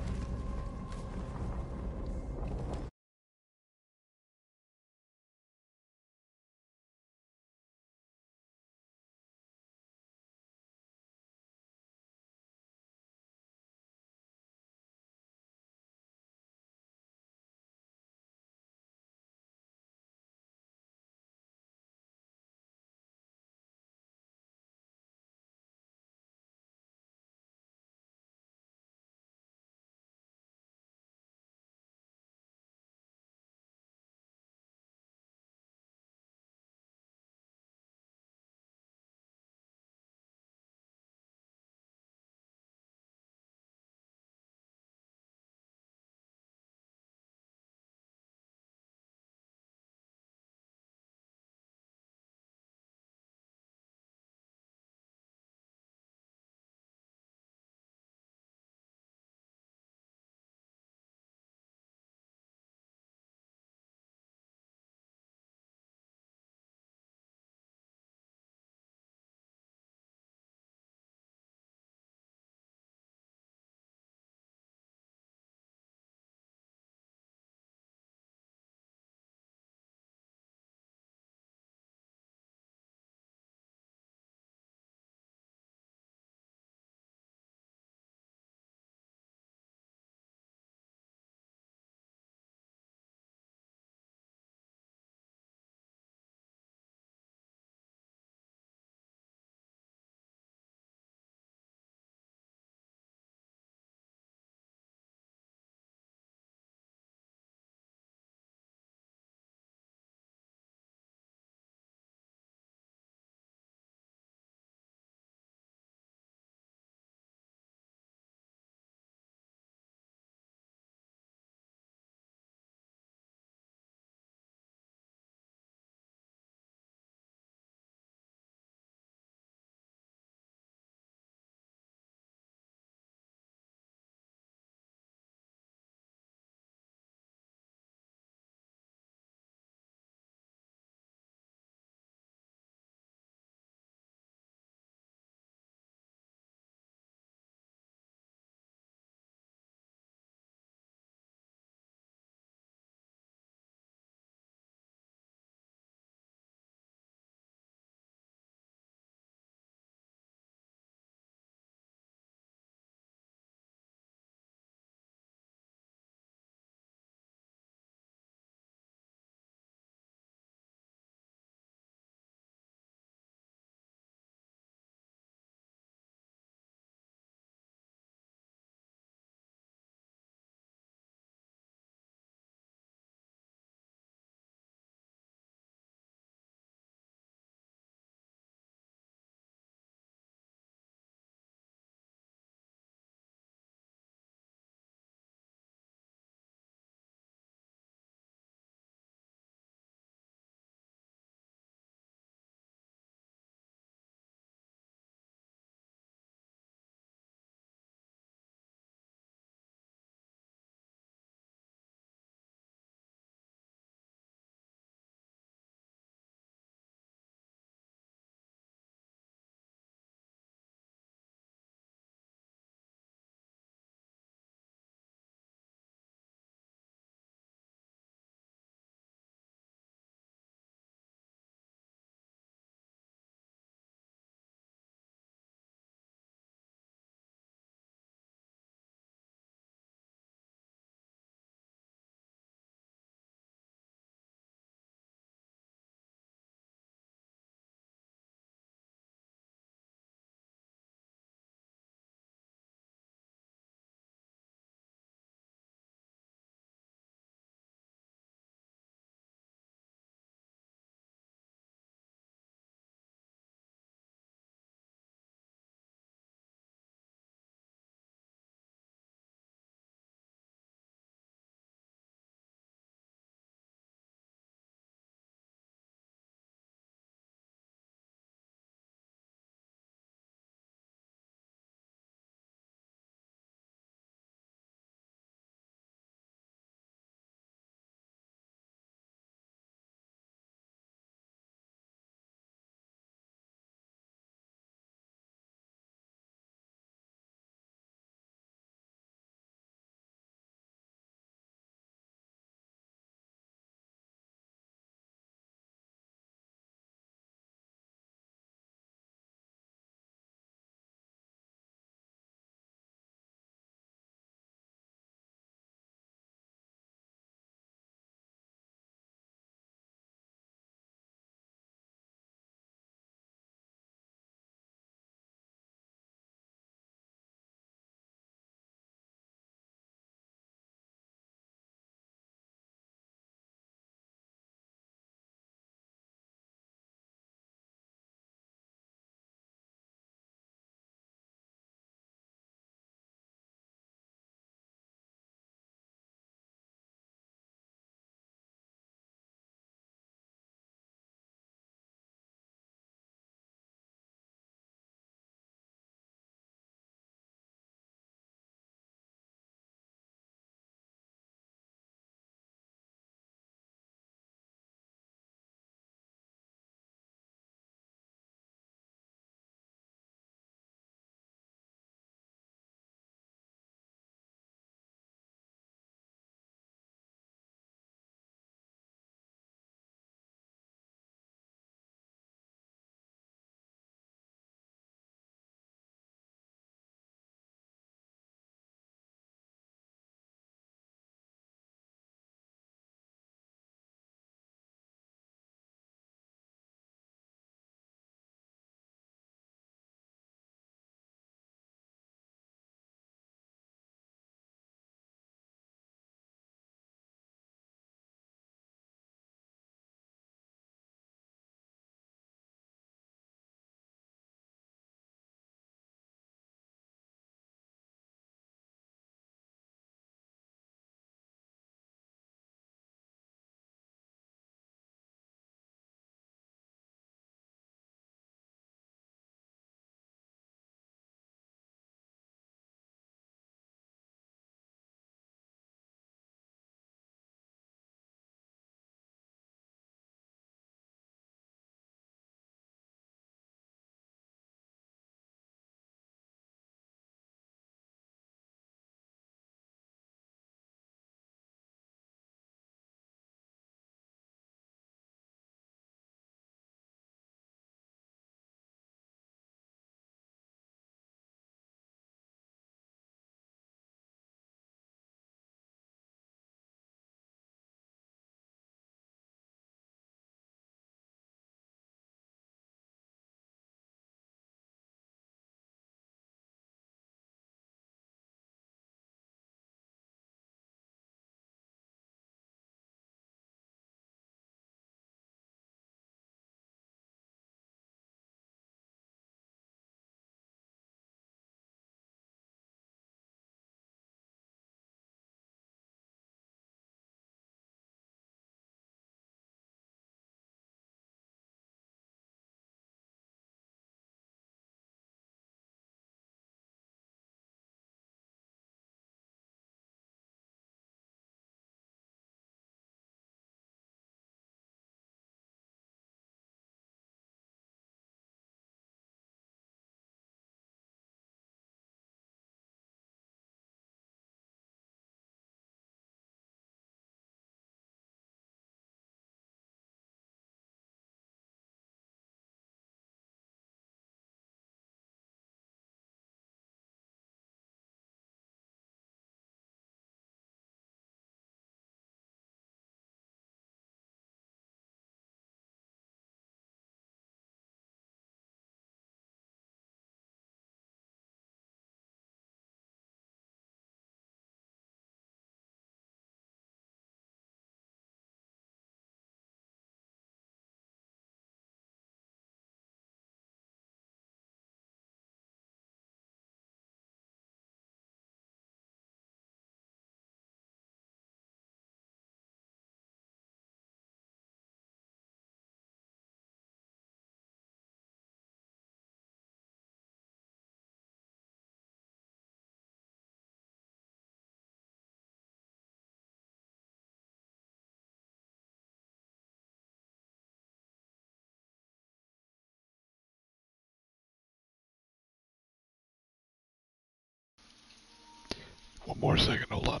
More second, hold on.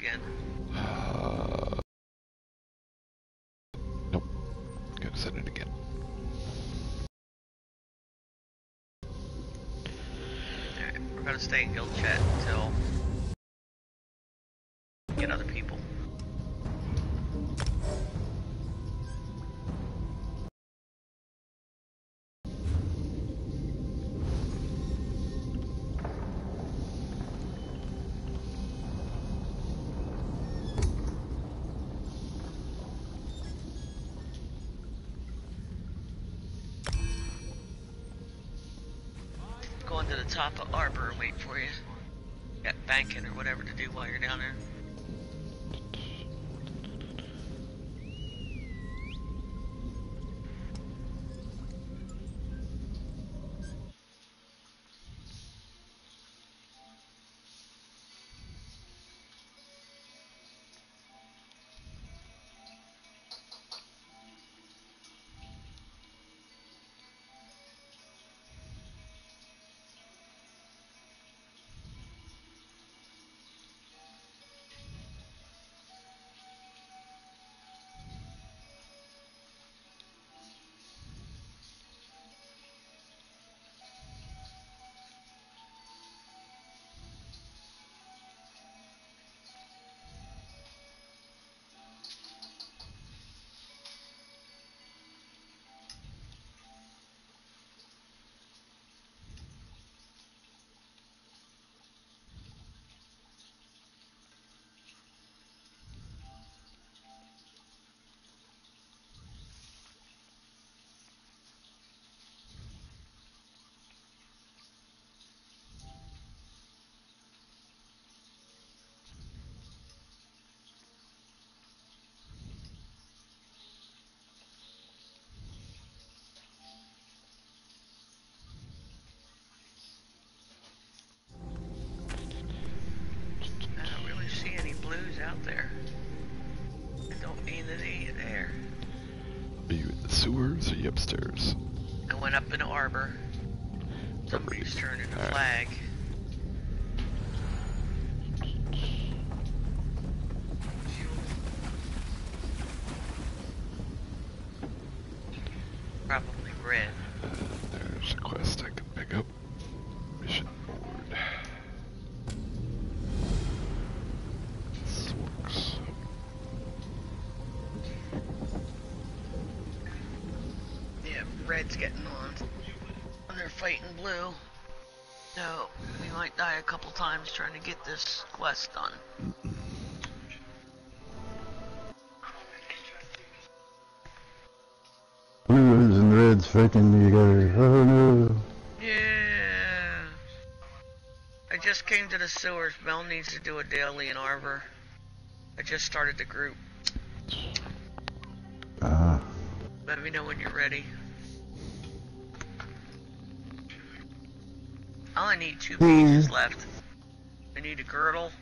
Again. Uh, nope. Gotta send it again. Alright, we're gonna stay in guild chat until wait for you. Got banking or whatever to do while you're down there. Or are you upstairs? I went up in the Arbor. Somebody's turning a Alright. flag. Quest done. Blues and reds fighting together. Oh no. Yeah. I just came to the sewers. Mel needs to do a daily in Arbor. I just started the group. Ah. Let me know when you're ready. I only need two pages left. I need a girdle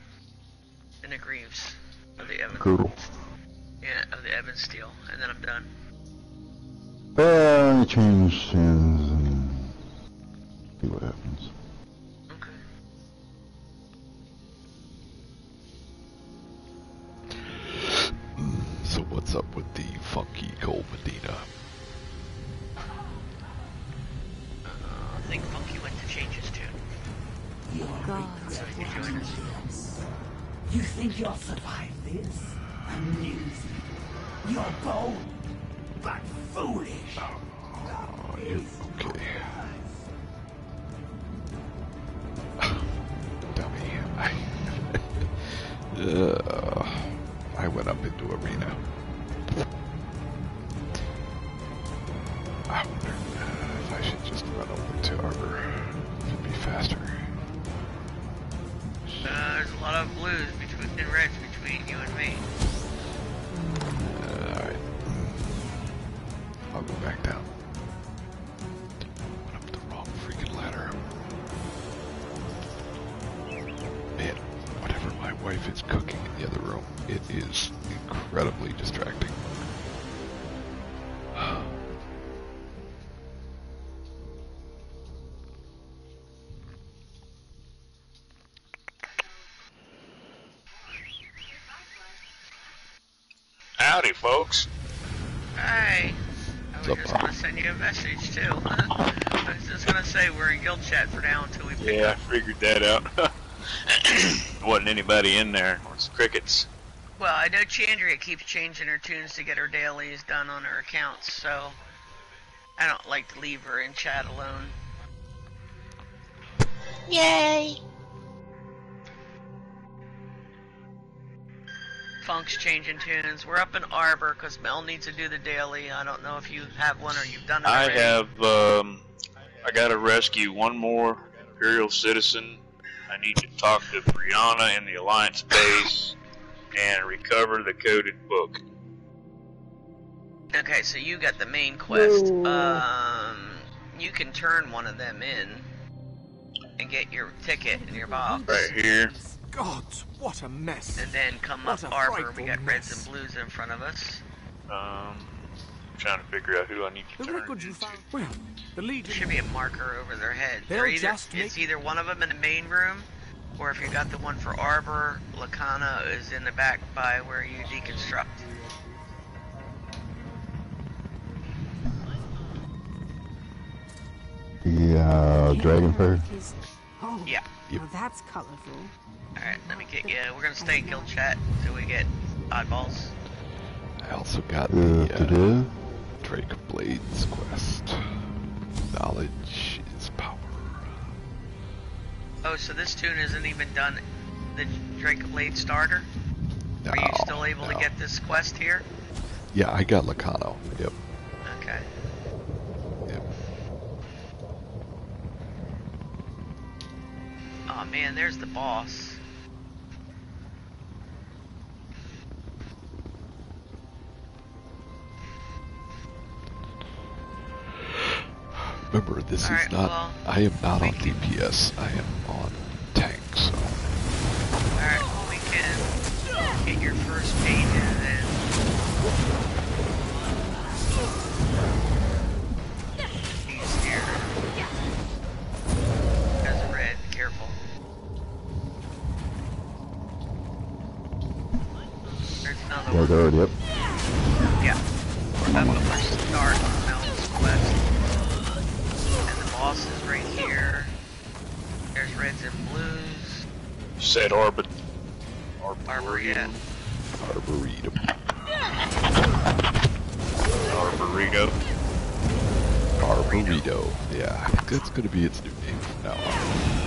and a greaves of the Evan. Cool. Yeah, of the Evan steel, and then I'm done. Well, change Howdy, folks. Hey, I was What's up, just gonna send you a message too. I was just gonna say we're in guild chat for now until we pick Yeah, I figured that out. Wasn't anybody in there. It's crickets. Well, I know Chandria keeps changing her tunes to get her dailies done on her accounts, so I don't like to leave her in chat alone. Yay! Funk's changing tunes. We're up in Arbor because Mel needs to do the daily. I don't know if you have one or you've done it I have, um, I gotta rescue one more Imperial citizen. I need to talk to Brianna in the Alliance base and recover the coded book. Okay, so you got the main quest. Um, you can turn one of them in and get your ticket in your box, Right here. Gods, what a mess. and then come What up a Arbor. We frightful got reds mess. and blues in front of us. Um, trying to figure out who I need to The turn records you into. found. Well, the There Legion. should be a marker over their head. They'll They're either, just it's make- either one of them in the main room, or if you got the one for Arbor, Lacana is in the back by where you deconstruct. The uh, dragon fur. Oh, Yeah. Yep. now that's colorful. Alright, let me get you. We're gonna stay in guild chat until we get oddballs. I also got the uh. Drake Blades quest. Knowledge is power. Oh, so this tune isn't even done. The Drake Blade starter? No, Are you still able to get this quest here? Yeah, I got Lacano. Yep. Okay. Yep. Oh man, there's the boss. Remember, this Alright, is not. well, I am not we on can- DPS. I am on tank. So Alright, well we can get your first pages in. He's here. There's a red, careful. There's another Yeah, one. go, yep. Yeah. We're up at the start on Mel's quest. And the boss is right here. There's reds and blues. Said Orbit. Arbor, yeah. Arboretum. Arborego. Arboretum. Yeah, that's gonna be its new name from now on.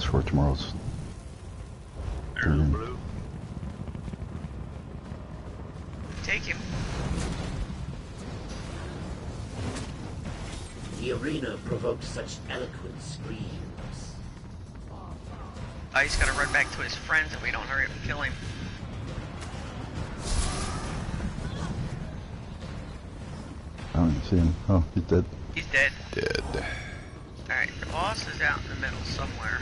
It's for tomorrow's. There's. Take him. The arena provoked such eloquent screams. Oh, he's gotta run back to his friends if we don't hurry up and kill him. I don't even see him. Oh, he's dead. He's dead. Dead. Alright, the boss is out in the middle somewhere.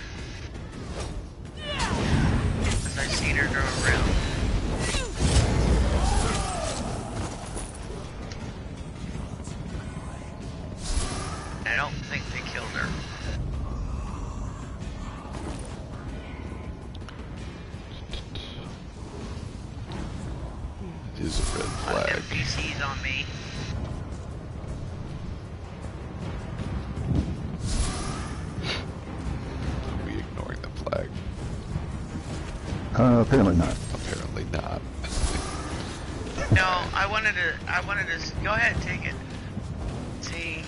I've seen her go around. Go ahead, take it. See,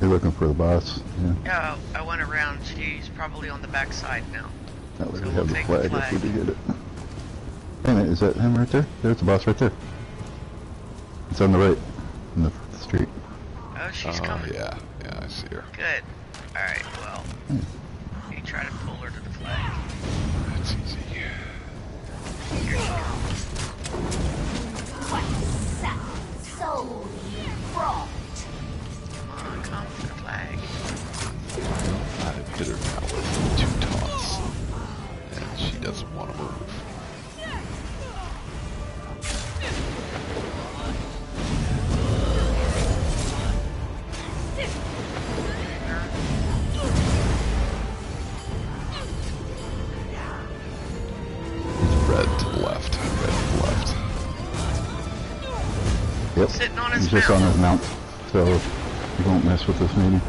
You're looking for the boss. Yeah. yeah, I went around. She's probably on the back side now. That way So we we'll have the take the flag if we flag. do get it. Hey, mate, is that him right there? There's the boss right there. It's on the right, in the street. Oh, she's oh, coming. yeah. Yeah, I see her. Good. Alright, He's just on his mount, so you won't mess with this maybe.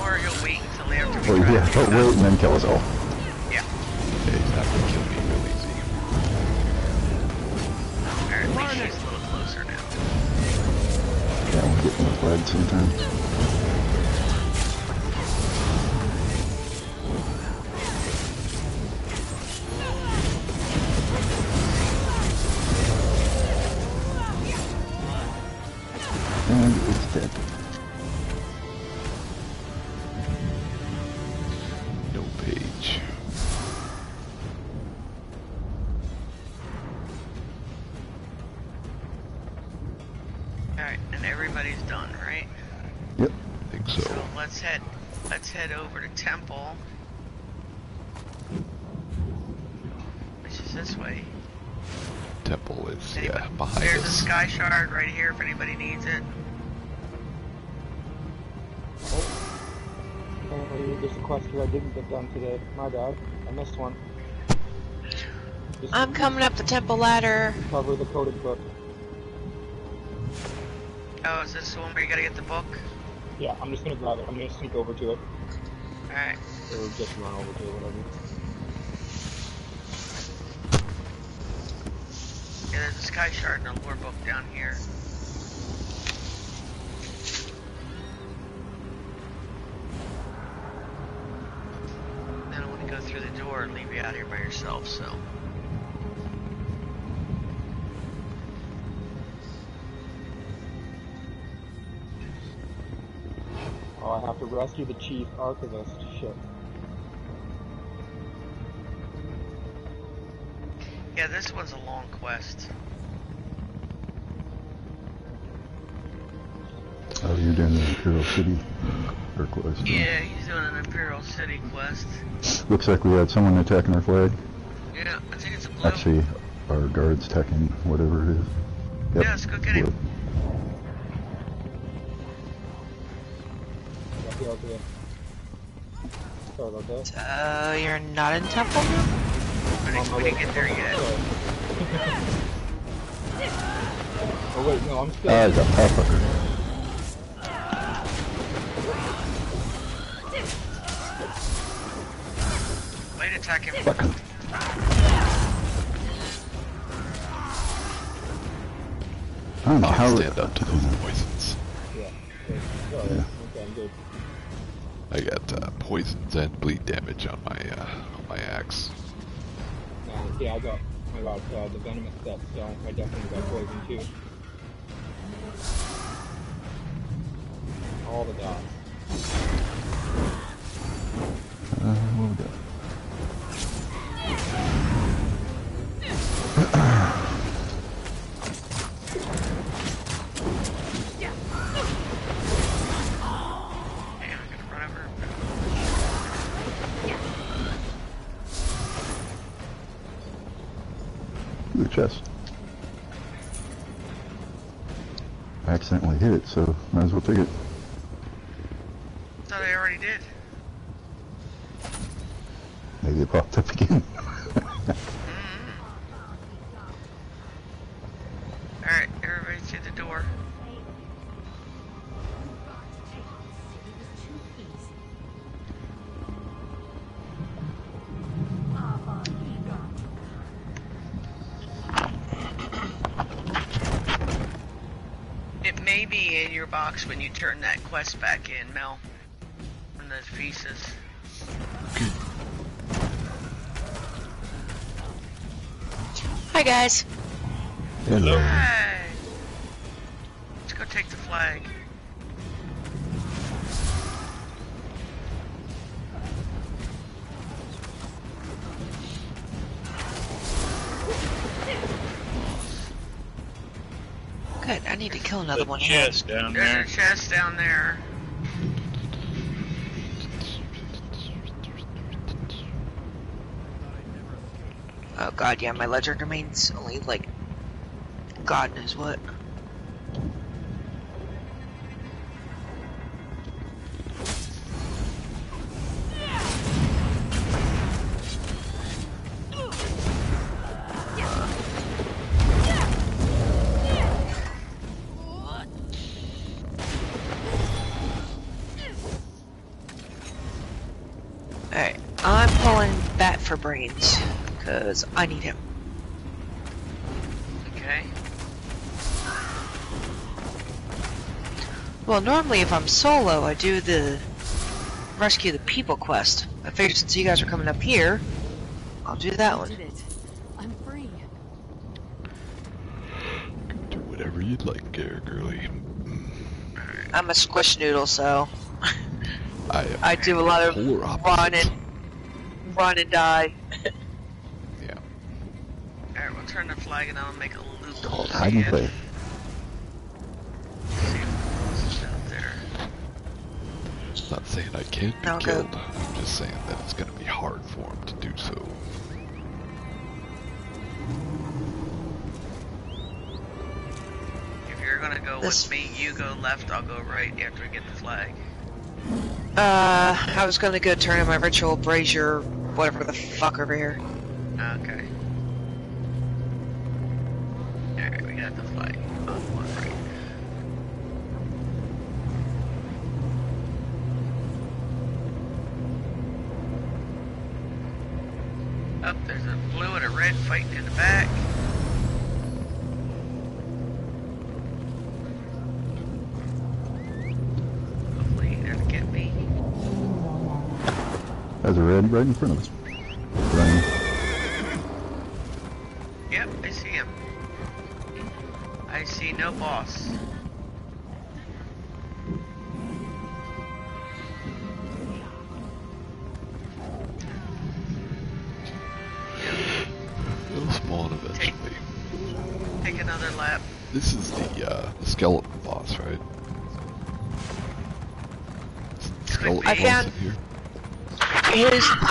Or you'll wait until after Oh we try yeah, to don't pick it wait and then kill us all. Done today. My bad. I missed one. Just I'm coming up the temple ladder. cover the coded book. Oh, is this the one where you gotta get the book? Yeah, I'm just gonna grab it. I'm gonna sneak over to it. Alright. Or just run over to it, whatever. Yeah, there's a sky shard and a lore book down here. Yourself, so. Oh, I have to rescue the chief archivist. Shit. Yeah, this one's a long quest. Oh, you're doing the Imperial City request. huh? Yeah, he's doing an Imperial City quest. Looks like we had someone attacking our flag. Yeah, I think it's a blue. Actually, our guards attacking whatever it is. Yep. Yeah, let's go get him. blue. Got the archivist. Sorry about that. Uh, you're not in temple? I think we didn't get there yet. Oh wait, no, I'm still. Ah, he's a puffer. Way to attack him. Fuck. I don't know I'll how. stand up to those poisons. yeah. Okay. Yeah. I'm. I got uh, poisons and bleed damage on my uh, on my axe. Uh, yeah, I got, I got uh, the venomous stuff, so I definitely got poison too. All the dots. In your box when you turn that quest back in, Mel. From those pieces. Hi, guys. Hello. Hey! Another The one here. chest down There's there. a chest down there. Oh god, yeah, my ledger remains only like God knows what. Because I need him. Okay. Well, normally if I'm solo, I do the rescue the people quest. I figured since you guys are coming up here, I'll do that one. I'm free. Do whatever you'd like, Gare Girly. I'm a squish noodle, so I I do a lot of run and run and die. Yeah. Alright, we'll turn the flag and I'll make a loop. Called hide and play. See what else is out there. Not saying I can't be No, go. killed. I'm just saying that it's gonna be hard for him to do so. If you're gonna go This- with me, you go left, I'll go right after we get the flag. Uh, I was gonna go turn in my ritual brazier, whatever the fuck over here. Right in front of us.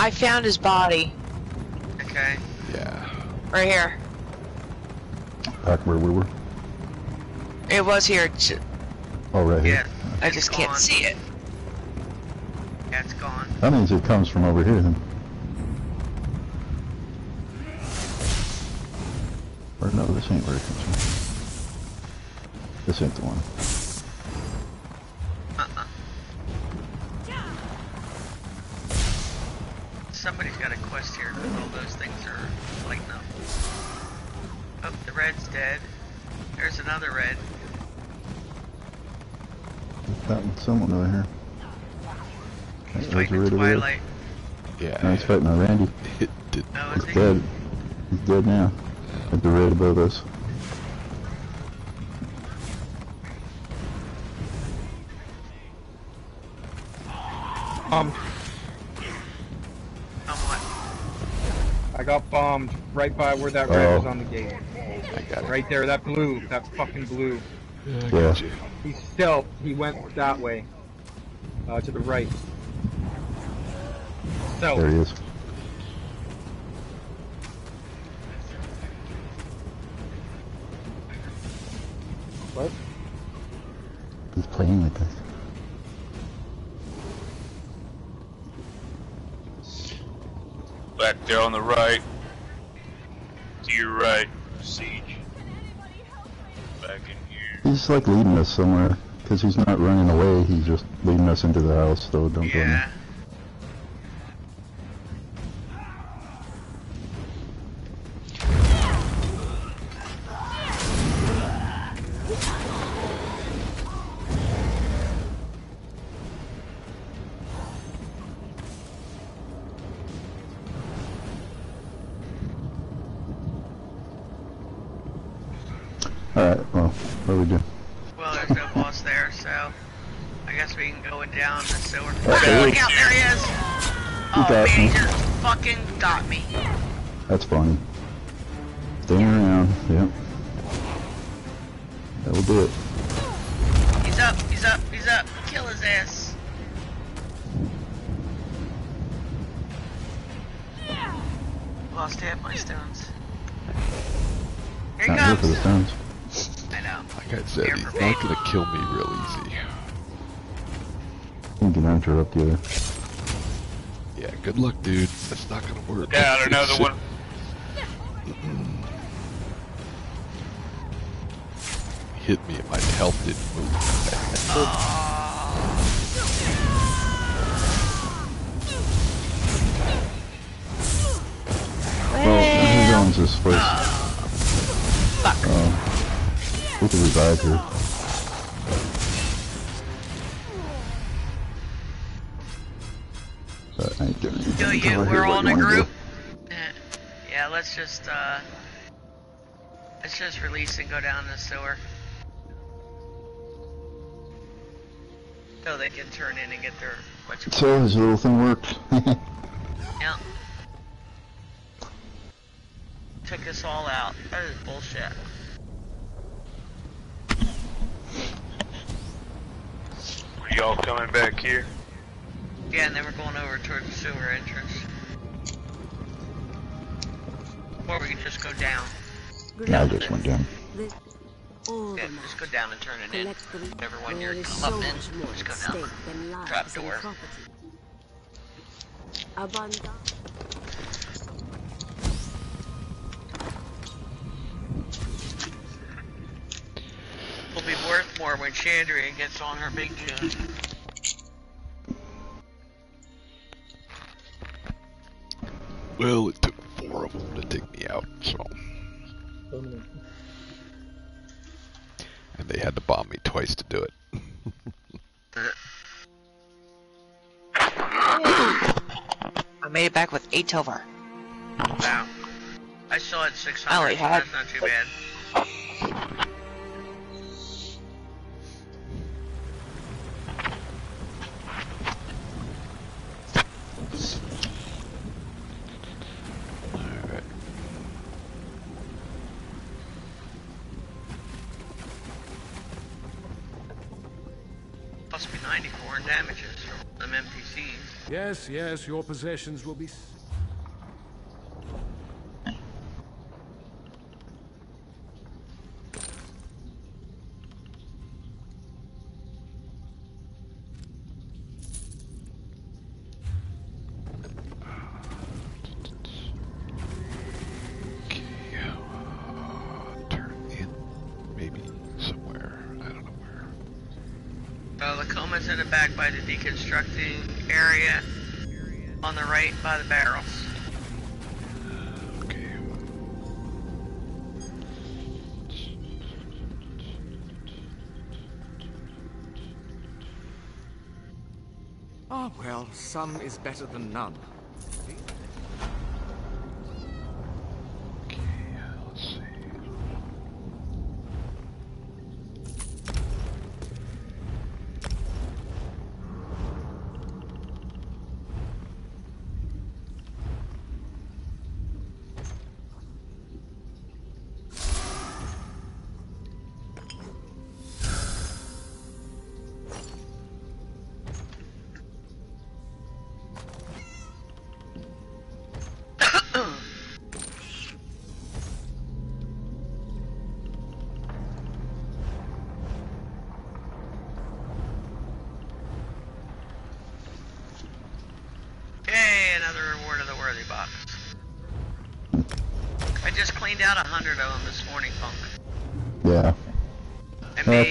I found his body Okay. Yeah. right here. Back where we were. It was here. Oh, right here. Yeah, I it's just can't see it. Yeah, it's gone. That means it comes from over here then. Or no, this ain't where it comes from. This ain't the one. Yeah. No, he's fighting a Randy. It did. Oh, He's dead. He's dead now. At the red above us. Um, I got bombed right by where that Oh. red was on the gate. I got it. Right there, that blue, that fucking blue. Yeah, I Yeah. got you. He's stealth. He went that way. Uh, to the right. So, There he is. what? He's playing with us. Back there on the right. To your right, siege. Back in here. He's like leading us somewhere. Because he's not running away, he's just leading us into the house, so don't go in Yeah. there. Alright, He just fucking got me. That's funny. Sewer. So they can turn in and get their what you So his little thing worked. Yeah. Took us all out. That is bullshit. Are y'all coming back here? Yeah, and then we're going over towards the sewer entrance. Or we can just go down. Yeah, I just went down. This, all Yeah, the just go down and turn it in. collect them. Whatever one There you're is come so up in, much more just go at down. stake than lives Trap and door. property. Abundant. Will be worth more when Chandria gets on her big tune. Well, it took four of them to take me out, so. And they had to bomb me twice to do it. I made it back with eight Tel Var. Wow. I saw it 600, Oh, so had- that's not too bad. NPCs. Yes, yes, your possessions will be. Some is better than none.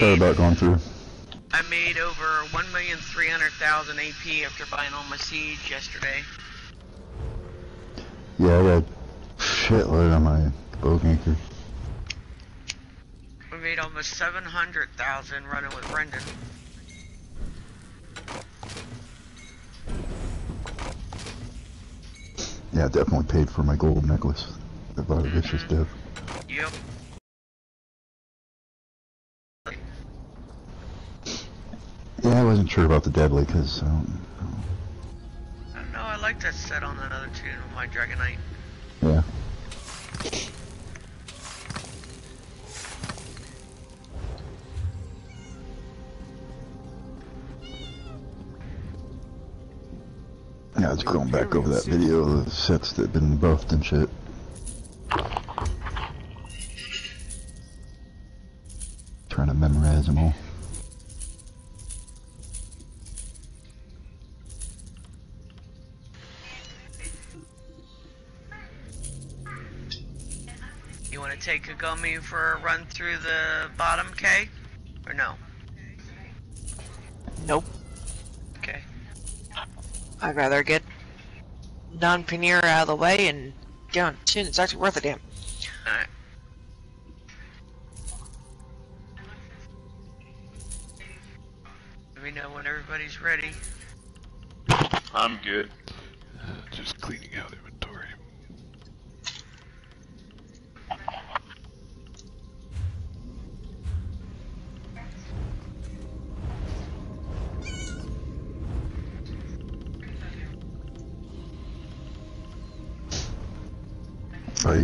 I I thought made, about going through. I made over 1,300,000 AP after buying all my seeds yesterday. Yeah, I got shitload on my boat anchor. We made almost 700,000 running with Brendan. Yeah, it definitely paid for my gold necklace. I bought a vicious mm-hmm. death. Yep. Yeah, I wasn't sure about the deadly because um, I don't know, I like that set on that other tune with my Dragonite. yeah. Yeah, I was going back over that video of the sets that had been buffed and shit. Want to gummy for a run through the bottom, K? Or no? Nope. Okay. I'd rather get non-Panera out of the way and get on tune. It's actually worth a damn. Alright. Let me know when everybody's ready. I'm good.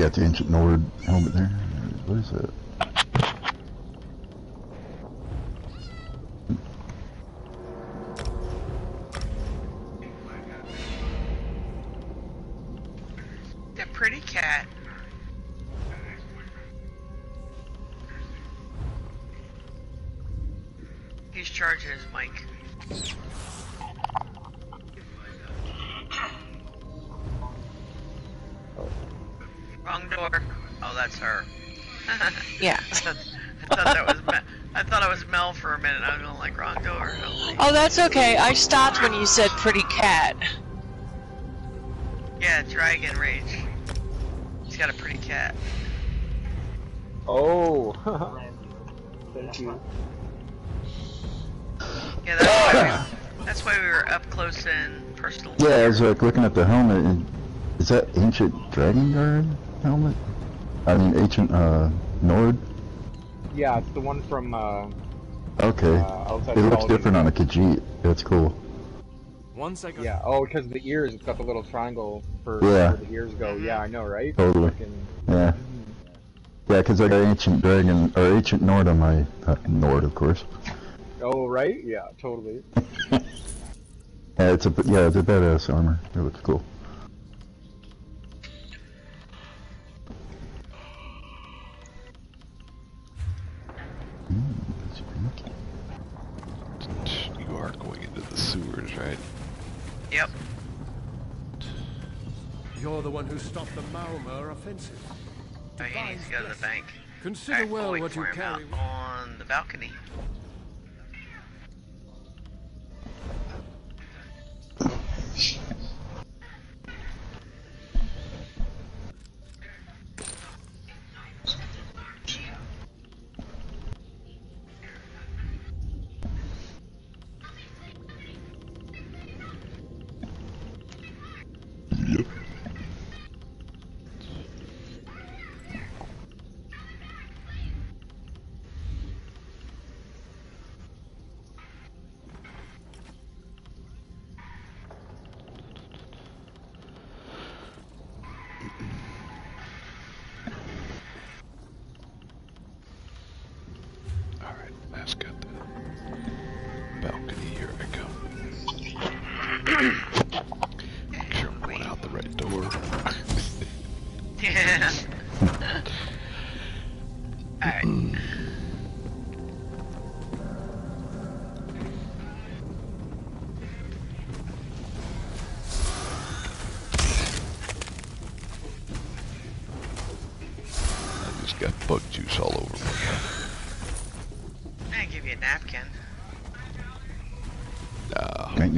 Got the ancient Nord helmet there. What is that? That's okay. I stopped when you said pretty cat. yeah, Dragon Rage. He's got a pretty cat. Oh. Thank you. Yeah, that's why. We, that's why we were up close and personal. Yeah, I was like looking at the helmet, and is that ancient Dragon Guard helmet? I mean, ancient uh, Nord. Yeah, it's the one from uh, Okay, Uh, it looks different on a Khajiit. That's cool. One second. yeah. Oh, because the ears, it's got the little triangle for Yeah. where the ears go. Yeah, I know, right? Totally. Fucking- Yeah. Yeah, because I got ancient Dragon or ancient Nord on my uh, Nord, of course. Oh, right? Yeah, totally. Yeah, it's a yeah, it's a badass armor. It looks cool. Offensive. Oh, needs to go to the bank. Consider well what you carry. on the balcony.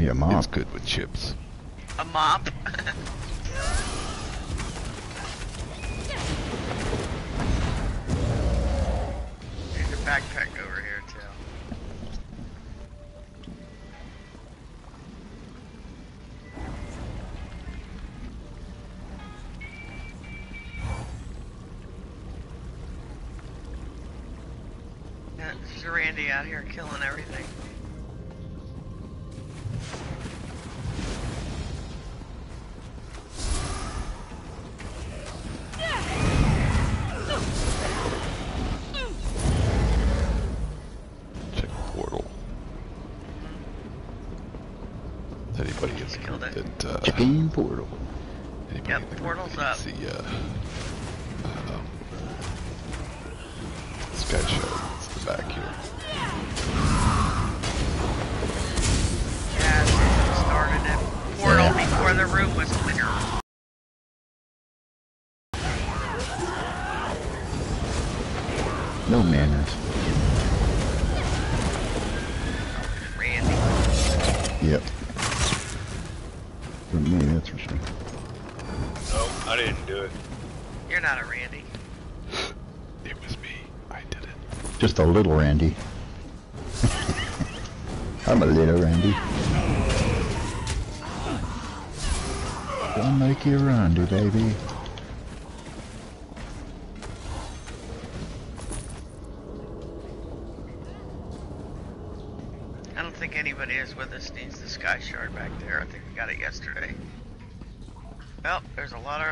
Nah, Make me a it's good with chips. A mop. Chicken portal. A little Randy. I'm a little Randy. Don't make you Randy, baby. I don't think anybody is with us needs the sky shard back there. I think we got it yesterday. Well, there's a lot of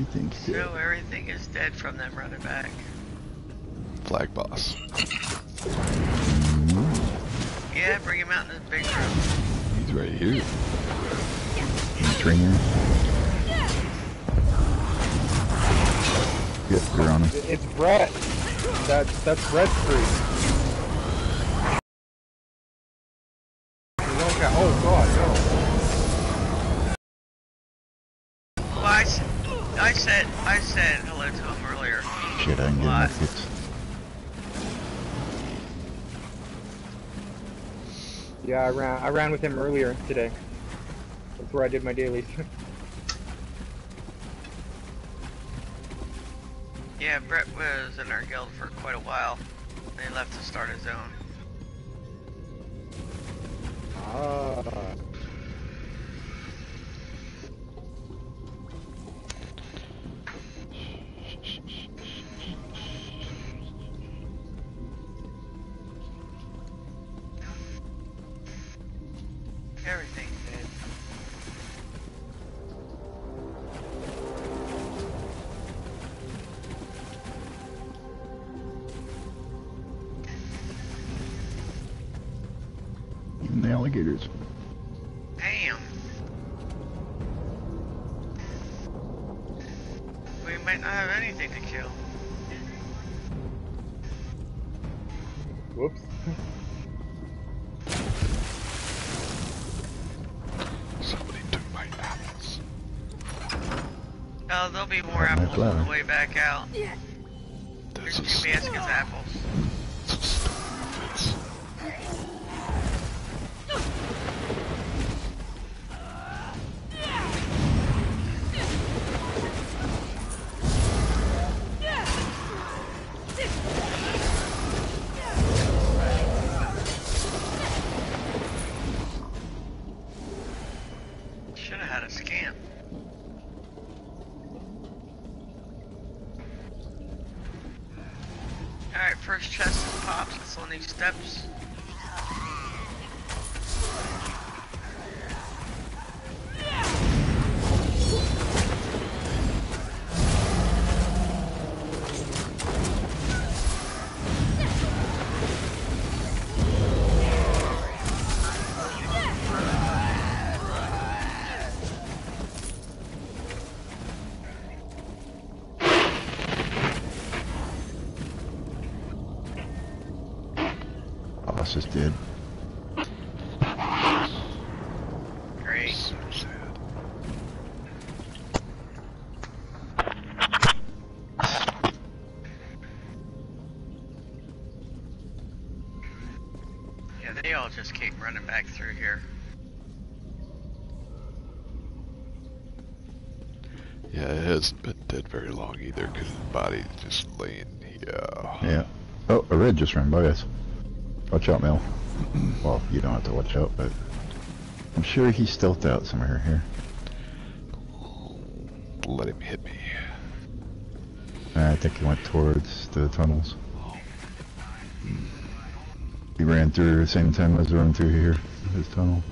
Everything's So dead. everything is dead from them running back. Flag boss. Yeah, bring him out in the big room. He's right here. Trainer. Yep, you're on him. It's Brett. That's that's Brett's crew. Okay. Oh God, Well, I, s- I said I said hello to him earlier. Shit, I can get What? my fix. no. Yeah, I ran I ran with him earlier today. That's where I did my dailies. Yeah, Brett was in our guild for quite a while. Then he left to start his own. ah. Be more Got my apples on flower. the way back out. Yeah. There's a two baskets of just keep running back through here. Yeah, it hasn't been dead very long either because his body's just laying here. Yeah. Oh, a red just ran by us. Watch out, Mel. well, you don't have to watch out, but I'm sure he stealthed out somewhere here. Let him hit me. I think he went towards the tunnels. Ran through the same time as running through here, this tunnel.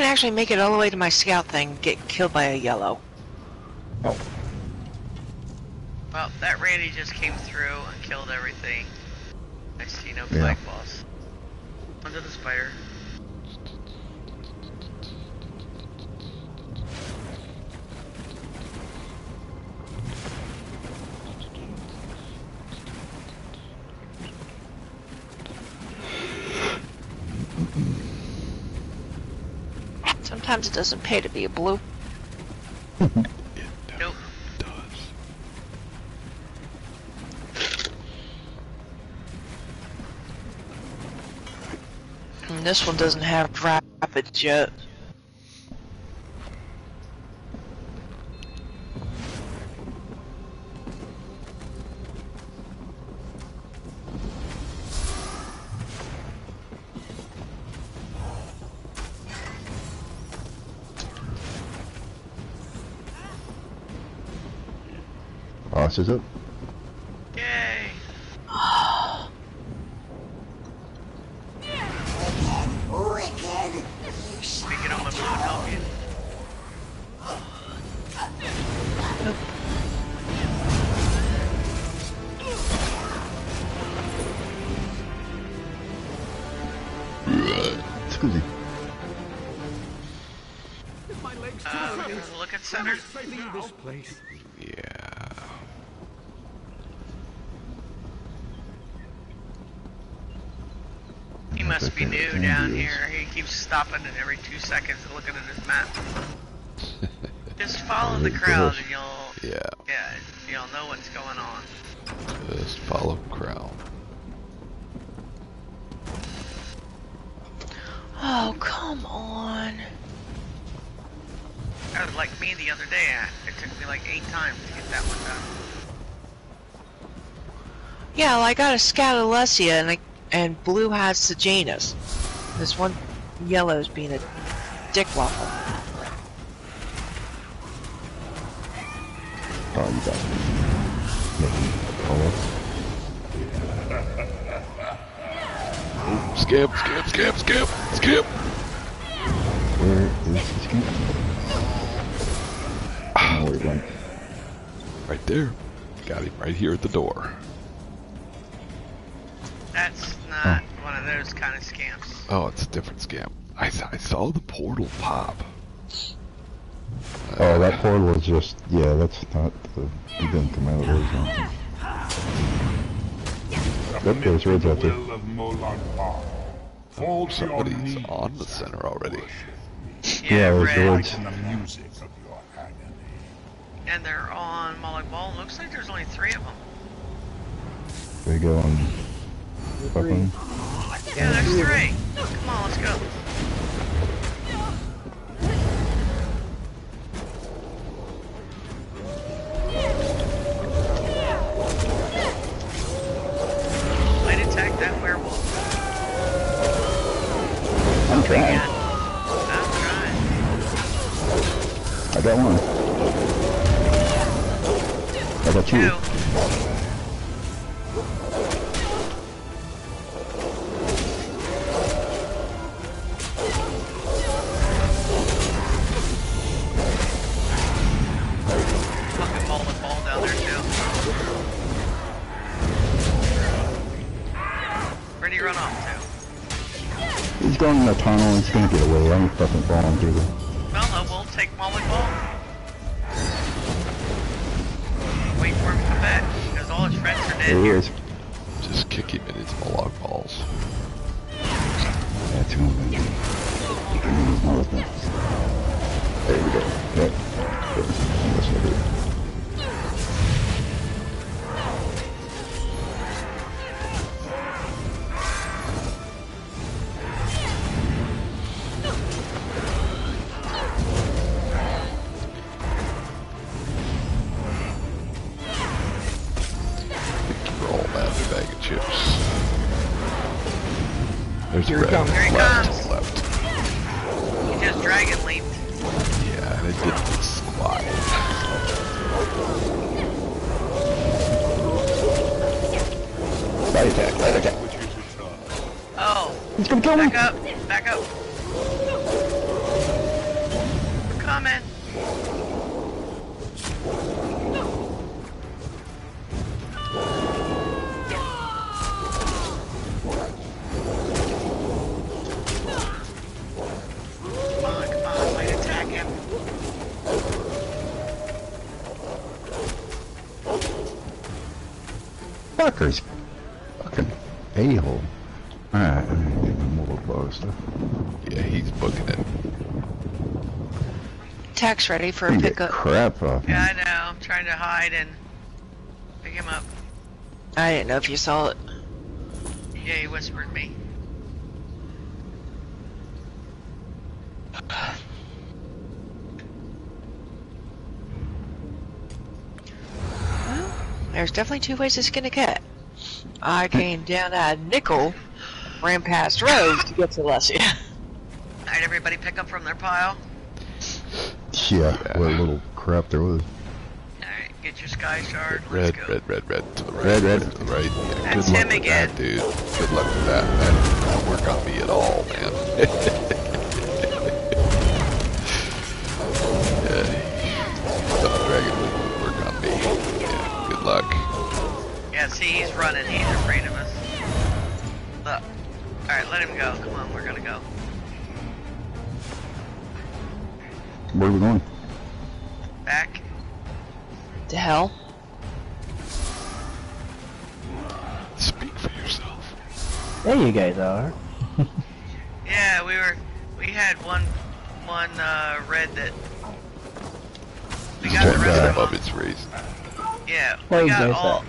Fucking actually make it all the way to my scout thing, get killed by a yellow. Oh. Well, that Randy just came through and killed everything. I see no Yeah. flag boss. Under the spider. Sometimes it doesn't pay to be a blue. Nope. does. And this one doesn't have rapid jet. Boss is up. Yay! Help you. Look at center. This place. Must be new and down here. He keeps stopping it every two seconds and looking at his map. Just follow the crowd and you'll Yeah. yeah, you'll know what's going on. Just follow crowd. Oh, come on. That was like me the other day. I- It took me like eight times to get that one done. Yeah, well, I got a scout Alessia and I, and blue has Sejanus. This one yellow's being a dick waffle. Oh, you got. Oh, Skip, skip, skip, skip, skip. where is this game? Oh, ah. where he went. Right there. Got him right here at the door. Uh, that's not one of those kind of scams. Oh, it's a different scam. I, s- I saw the portal pop. Oh, that portal was just, yeah, that's not the, he didn't come out of there or something. Yep, there's Reds out there. Will of Molag Bal. Fall to your Somebody's on the center already. Yeah, there's the Red. Reds. in the music of your agony. And they're on Molag Bal. Looks like there's only three of them. They go on fucking, Yeah, there's three. Come on, let's go. Light attack that werewolf. I'm trying. I'm trying. I got one. I got two. Two. Tunnel, gonna get away. I'm fucking falling through. Well, no, we'll take Molag Bal. Wait for him to come back, because all his friends are dead There he is. Ready for a get pickup. crap off me. Yeah, I know. I'm trying to hide and pick him up. I didn't know if you saw it. Yeah, he whispered me. There's definitely two ways to skin a cat. I came down a nickel, ran past Rose to get to Lesia. Alright, everybody pick up from their pile. Yeah, what a little crap there was. Alright, get your sky shard. Let's Red, go. red, red, red to the right. Red, red. to the right. Yeah, That's good luck him with again. that, dude. Good luck with that. That did not work on me at all, man. yeah, the dragon would work on me. Yeah, good luck. Yeah, see, he's running. He's afraid of us. Look. Alright, let him go. Come on, Where are we going? Back. To hell? Speak for yourself. There you guys are. Yeah, we were. We had one, one uh, red that. We got the rest of above them. its raising. Yeah, Where we you got guys all.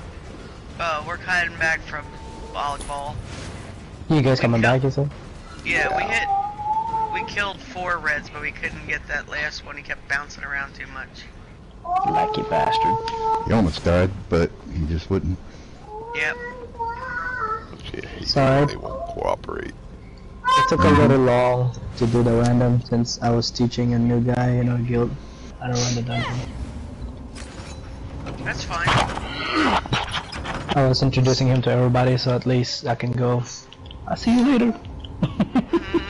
Uh, we're heading back from volleyball. You guys coming back, you said? Yeah, we hit. We killed four reds, but we couldn't get that last one. He kept bouncing around too much. Lucky bastard. He almost died, but he just wouldn't. Yep. Yeah, he- Sorry. They won't cooperate. It took a mm-hmm. little long to do the random since I was teaching a new guy in our guild how to run the dungeon. That's fine. I was introducing him to everybody so at least I can go. I'll see you later. Mm-hmm.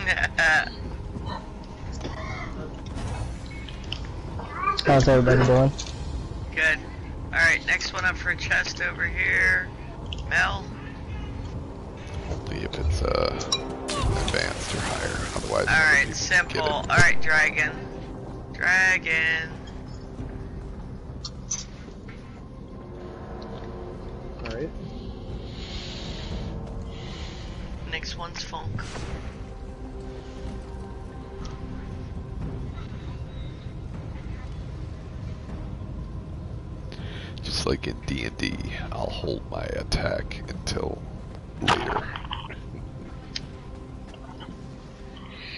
How's everybody doing? Good. Alright, next one up for a chest over here. Mel. Only if it's uh, advanced or higher. Otherwise, Alright, nobody simple. can get it. Alright, dragon. Dragon. Alright. Next one's funk. Just like in D&D, I'll hold my attack until later.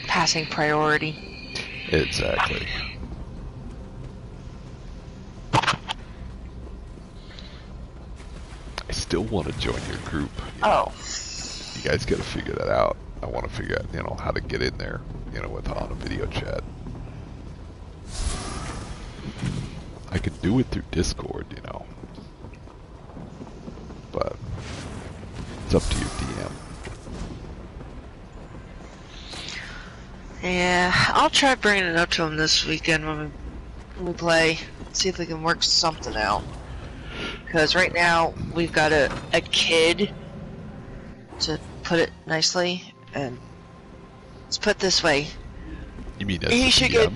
Passing priority. Exactly. I still want to join your group. you Oh. know. You guys got to figure that out. I want to figure out, you know, how to get in there, you know, with on a video chat. I could do it through Discord, you know. But it's up to your DM. Yeah, I'll try bringing it up to him this weekend when we, play. See if we can work something out. Because right now, we've got a, a kid, to put it nicely, and let's put it this way. You mean He should get-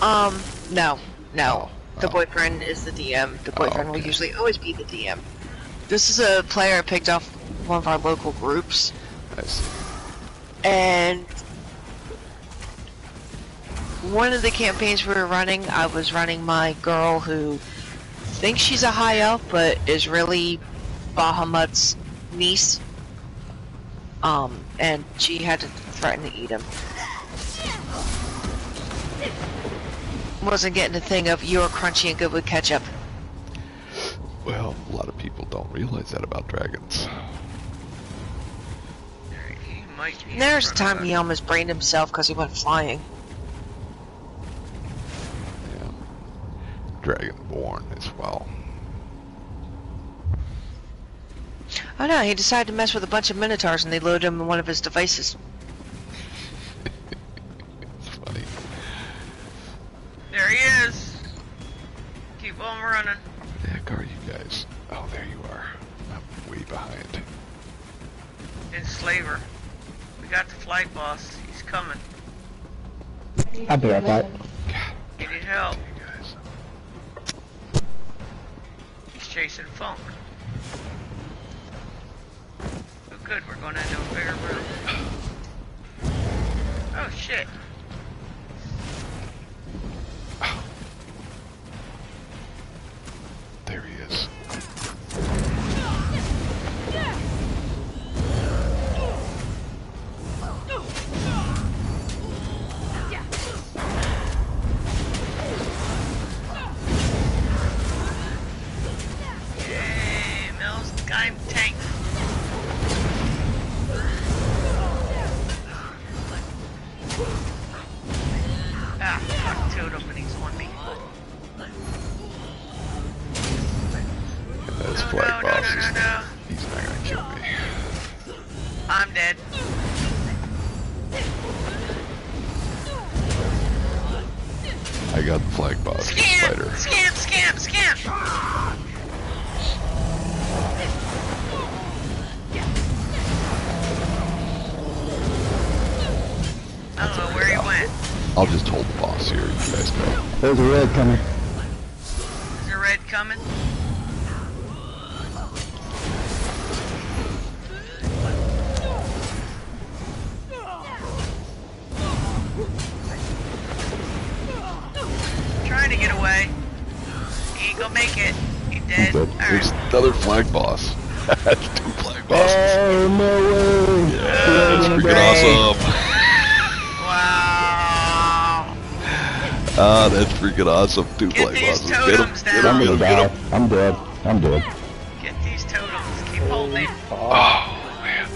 Um, no, no. Oh, the oh. boyfriend is the DM. The boyfriend will okay. usually always be the DM. This is a player I picked off one of our local groups, I see. and one of the campaigns we were running, I was running my girl who thinks she's a high elf, but is really Bahamut's niece. Um, and she had to threaten to eat him. Wasn't getting the thing of you're crunchy and good with ketchup. Well, a lot of people don't realize that about dragons. He might be in There's a time he almost brained himself because he went flying. Yeah. Dragonborn as well. Oh no, he decided to mess with a bunch of minotaurs and they loaded him in one of his devices. It's funny. There he is. Keep on running. The heck are you guys? Oh, there you are. I'm way behind. Enslaver. We got the flight boss. He's coming. I'll be right back. You need help. He's chasing Funk. Oh good, we're going into a bigger room. Oh shit. There he is. I don't know where he went. I'll just hold the boss here. You guys go. There's a red coming. Is there red coming? Trying to get away. He ain't gonna make it. He dead. dead. There's Alright. another flag boss. Two flag bosses. Oh, no way! Yeah, that's freaking awesome. Wow. Ah, that's freaking awesome. Two Get flag these bosses. Get him, totems get him, down. I'm get him, get him. I'm dead. I'm dead. Get these totems. Keep holding. Oh, man.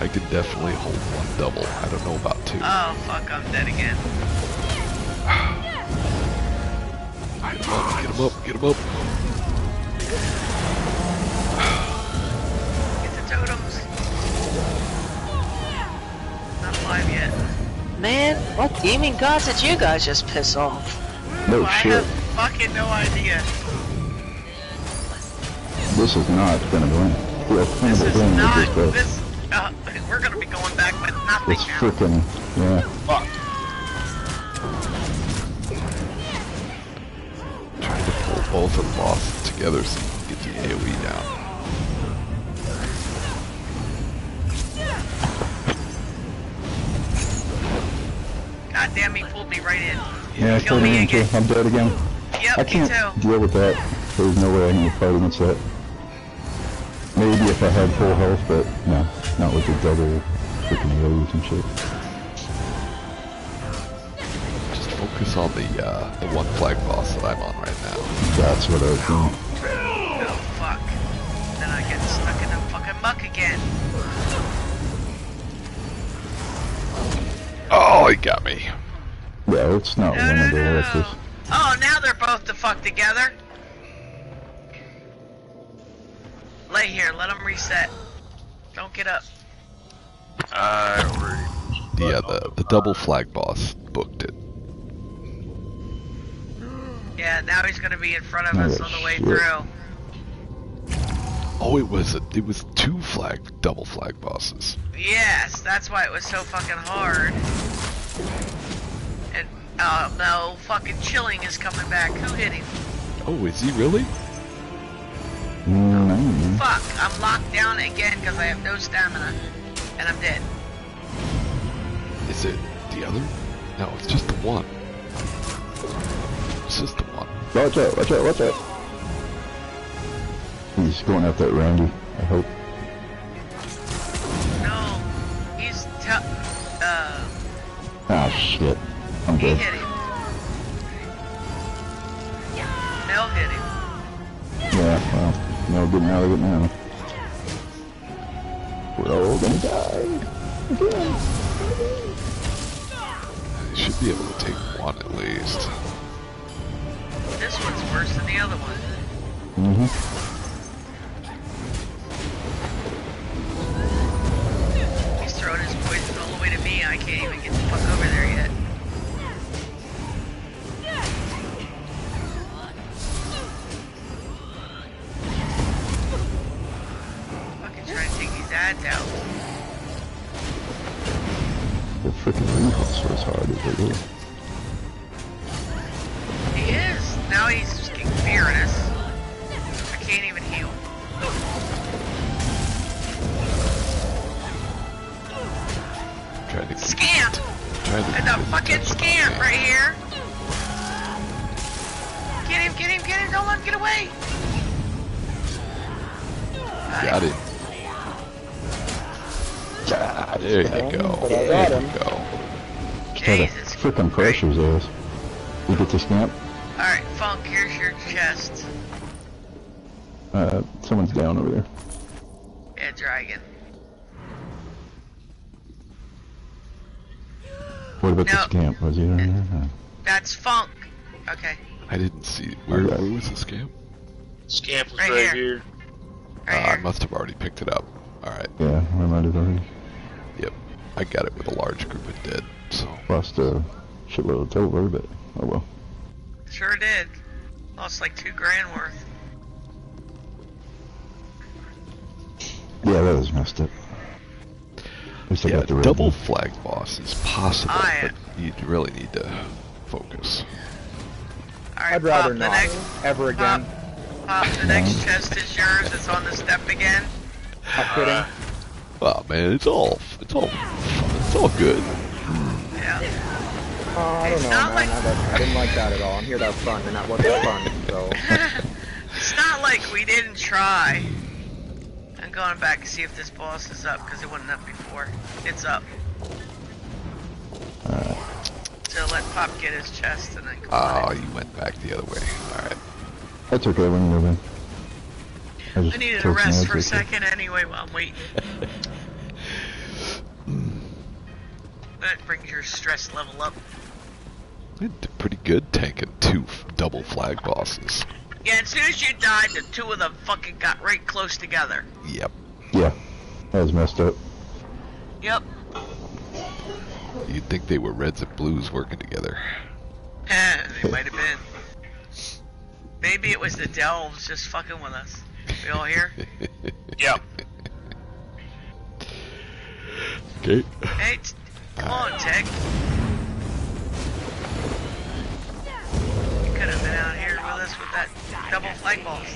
I could definitely hold one double. I don't know about two. Oh, fuck. I'm dead again. Get him up, get him up, get him up. Alive yet. Man, what gaming gods did you guys just piss off? No I shit. have fucking no idea. This is not gonna win. The This is win not. this, This. Uh, we're gonna be going back with nothing It's now. freaking, yeah. Fuck. Trying to pull both of the bosses together so you can get the AoE down. God damn, he pulled me right in. Yeah, I Kill killed me him too. again. I'm dead again. Yep, I can't too. deal with that. There's no way I can fight against that. Maybe if I had full health, but no, not with the double freaking AoEs and shit. Just focus on the uh, the one flag boss that I'm on right now. That's what I was doing. Oh, fuck. Then I get stuck in the fucking muck again. Oh, he got me. Yeah, it's not No, no, winnable like no. this. Oh, now they're both the fuck together. Lay here, let them reset. Don't get up. I Yeah, the the double flag boss booked it. Yeah, now he's gonna be in front of Oh, us on the way shit. through. Oh, it was a, it was two flag double flag bosses. Yes, that's why it was so fucking hard. And, uh, no, fucking chilling is coming back. Who hit him? Oh, is he really? Mm, Fuck, I'm locked down again because I have no stamina. And I'm dead. Is it the other? No, it's just the one. It's just the one. Watch out, watch out, watch out. He's going after that Randy, I hope. No, he's tough. uh, Ah, shit. I'm he dead. hit him. Mel hit him. Yeah, well, no getting out of it now. We're all gonna die. Again. Should be able to take one at least. This one's worse than the other one. Mm-hmm. Me. I can't even get the fuck over there yet. Fucking trying to take these ads out. The freaking impulse was hard as is. He is. Now he's just getting furious. I can't even heal. Trying to keep, Scamp! trying to And keep the fucking attention on scamp right here. Get him, get him, get him. Don't let him get away. Got it. Ah, there you go. But I There you go. Try to Jesus freaking pressures us. We get the scamp. Alright, Funk, here's your chest. Uh, someone's down over there. Yeah, dragon. What about No. the scamp? Was he in there? Uh, That's Funk. Okay, I didn't see. Where, Okay. where was the scamp? Scamp was Right right, here. here. Uh, right I must have already picked it up. Alright, yeah, I might have already yep. I got it with a large group of dead, so. lost a shitload of silver, but oh well. Sure did. Lost like two grand worth. Yeah, that was messed up. At least Yeah, got the red flag boss is possible, I- but you really need to focus. Alright, I'd rather not. next, Ever again. Pop, the next chest is yours. It's on the step again. Not uh, kidding. Oh man, it's all, it's all, it's all good. Yeah. Oh, I don't It's know, not man. like- I didn't like that at all. I'm here to have fun, and that wasn't fun, so... It's not like we didn't try. I'm going back to see if this boss is up because it wasn't up before. It's up. Uh. So let Pop get his chest and then ah, go Oh, you went back the other way. Alright. That's okay, we're moving. I I just needed a rest for a right there. second anyway while I'm waiting. that brings your stress level up. You did pretty good tanking two double flag bosses. Yeah, as soon as you died, the two of them fucking got right close together. Yep. Yeah, that was messed up. Yep. You'd think they were reds and blues working together. they might have been. Maybe it was the delves just fucking with us. We all here? Yep. Okay. Hey, t- come on, Tech. You could have been out here with us with that double flag balls.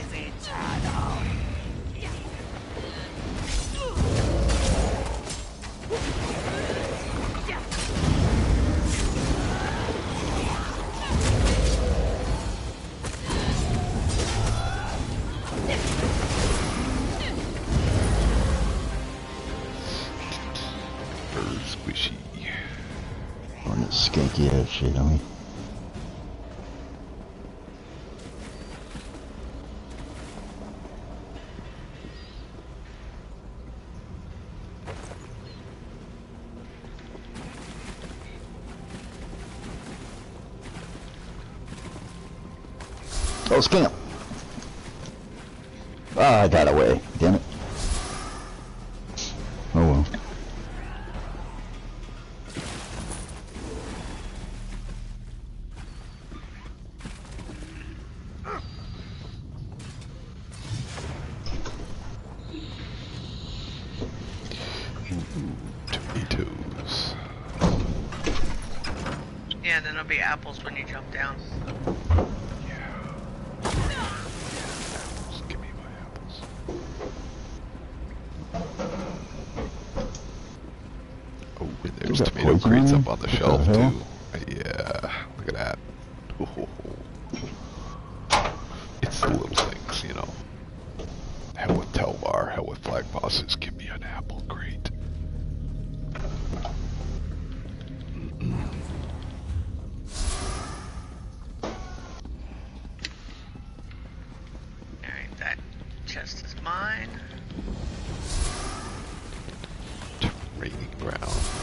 Squishy. On this skanky ass shit, I mean. Oh, scamp! Ah, I got away. Damn it. Oh well. Tomatoes. Yeah, then there'll be apples when you jump down. there's tomato crates up on the shelf the too. Yeah, look at that. Oh, it's the little things, you know. Hell with Tel Var, hell with Flag Bosses, give me an apple crate. Alright, that chest is mine. Terrain ground.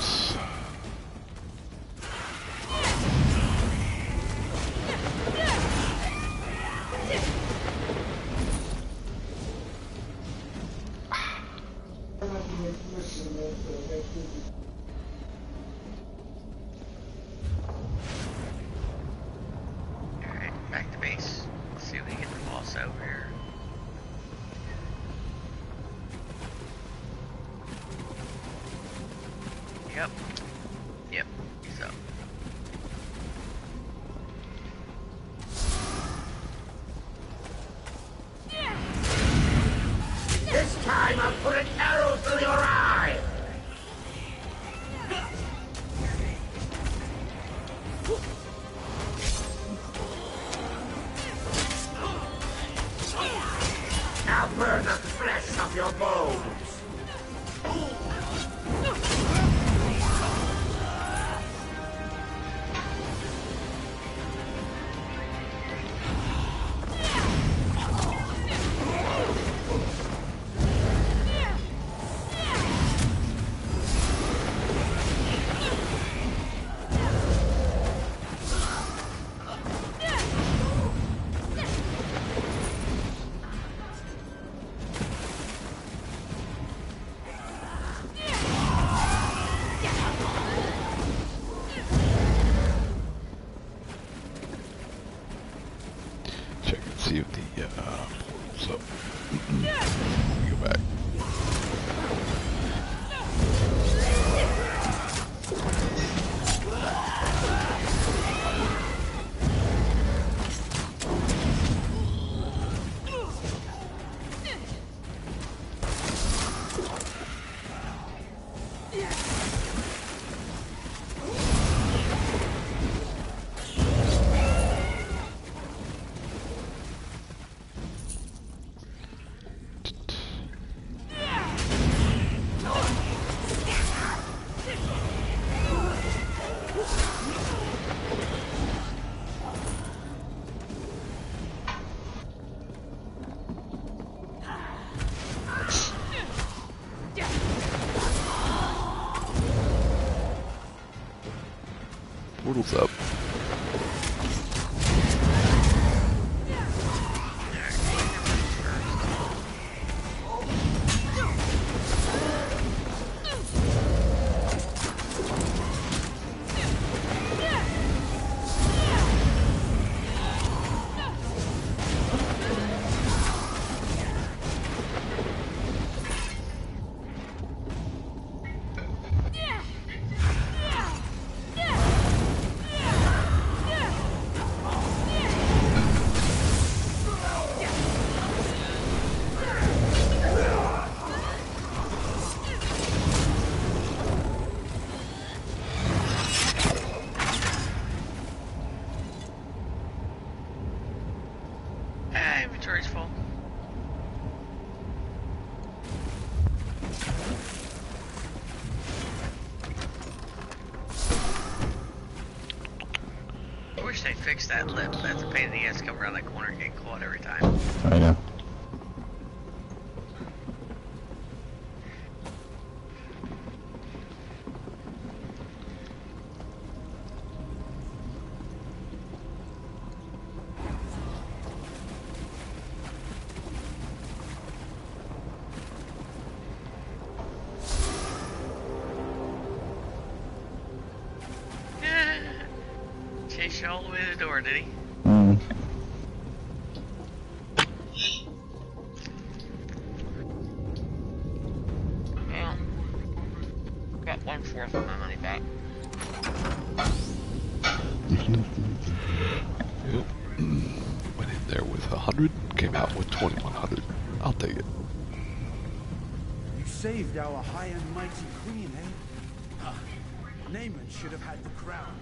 fix that lip. That's a pain in the ass. Our high and mighty queen, eh? Huh. Naaman should have had the crown.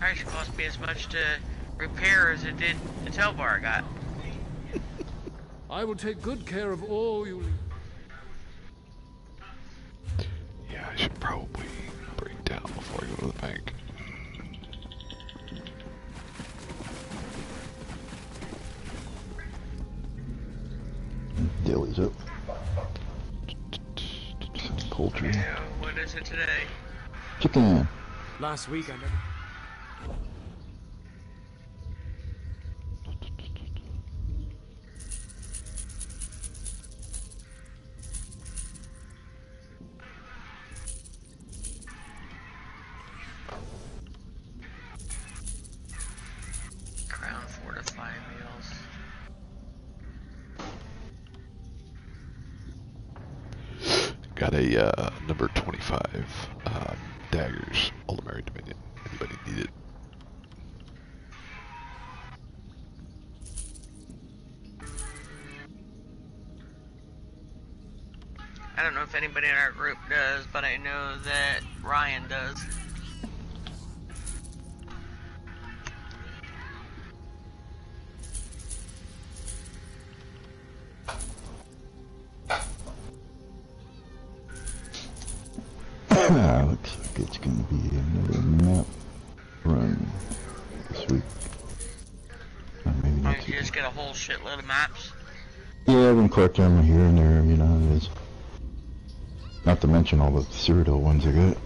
Actually cost me as much to repair as it did the Tel Var got. I will take good care of all you week I never. Collecting them here and there, you know. Not to mention all the Cyrodiil ones I got.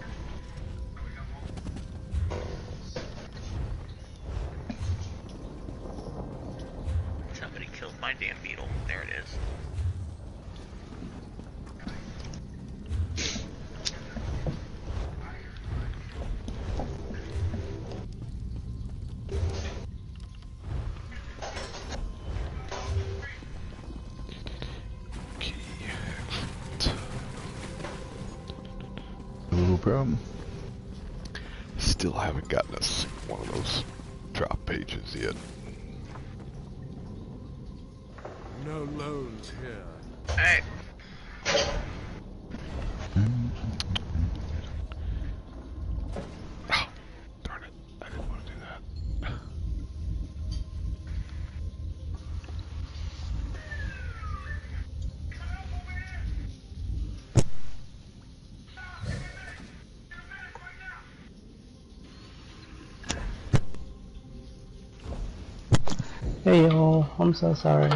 I'm so sorry.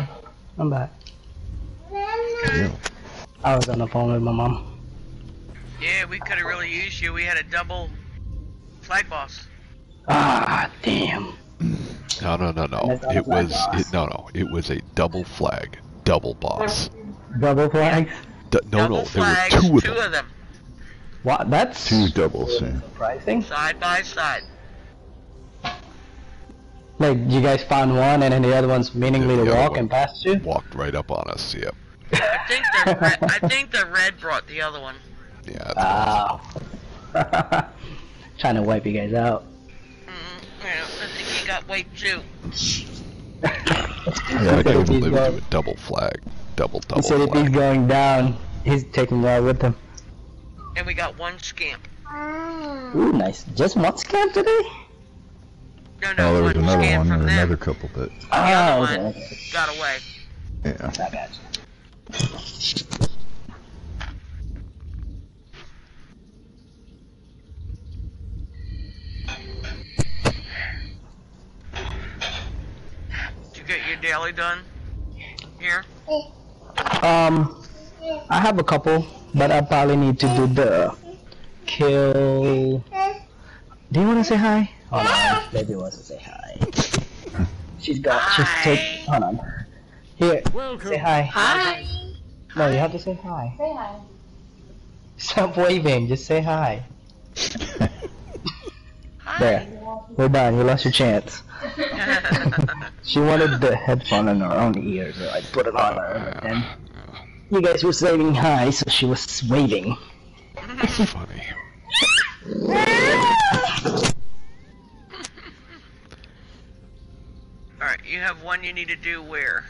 I'm back. I was on the phone with my mom. yeah, we could have really used you. We had a double flag boss. Ah, damn. No, no, no, no. That's It was it, no, no. It was a double flag, double boss. Double flags? D- no, double no. There were two of them. two them. of them, What? That's Two doubles, yeah. surprising. side by side. Like, you guys found one and then the other one's meaningly The to walk one and past you? Walked right up on us. Yep. I think the red, I think the red brought the other one. Yeah. Ah. Trying to wipe you guys out. Yeah, I think he got wiped too. Yeah, I can't believe we going- a double flag, double He double said if he's going down, he's taking you out with him. And we got one scamp. Ooh, nice. Just one scam today? No, Oh, no, there was another one from or them. another couple, but The other okay, one okay. got away. yeah. I got you. Did you get your daily done? Here? Um, I have a couple, but I probably need to do the kill. Do you want to say hi? Hold on, ah! baby wants to say hi. She's got. She's take. Hold on. Here, say hi. Hi. No, you have to say hi. Say hi. Stop waving. Just say hi. There. We're done. You lost your chance. She wanted the headphone in her own ears, so I put it on her. And you guys were saying hi, so she was waving. Funny. Alright, you have one you need to do where?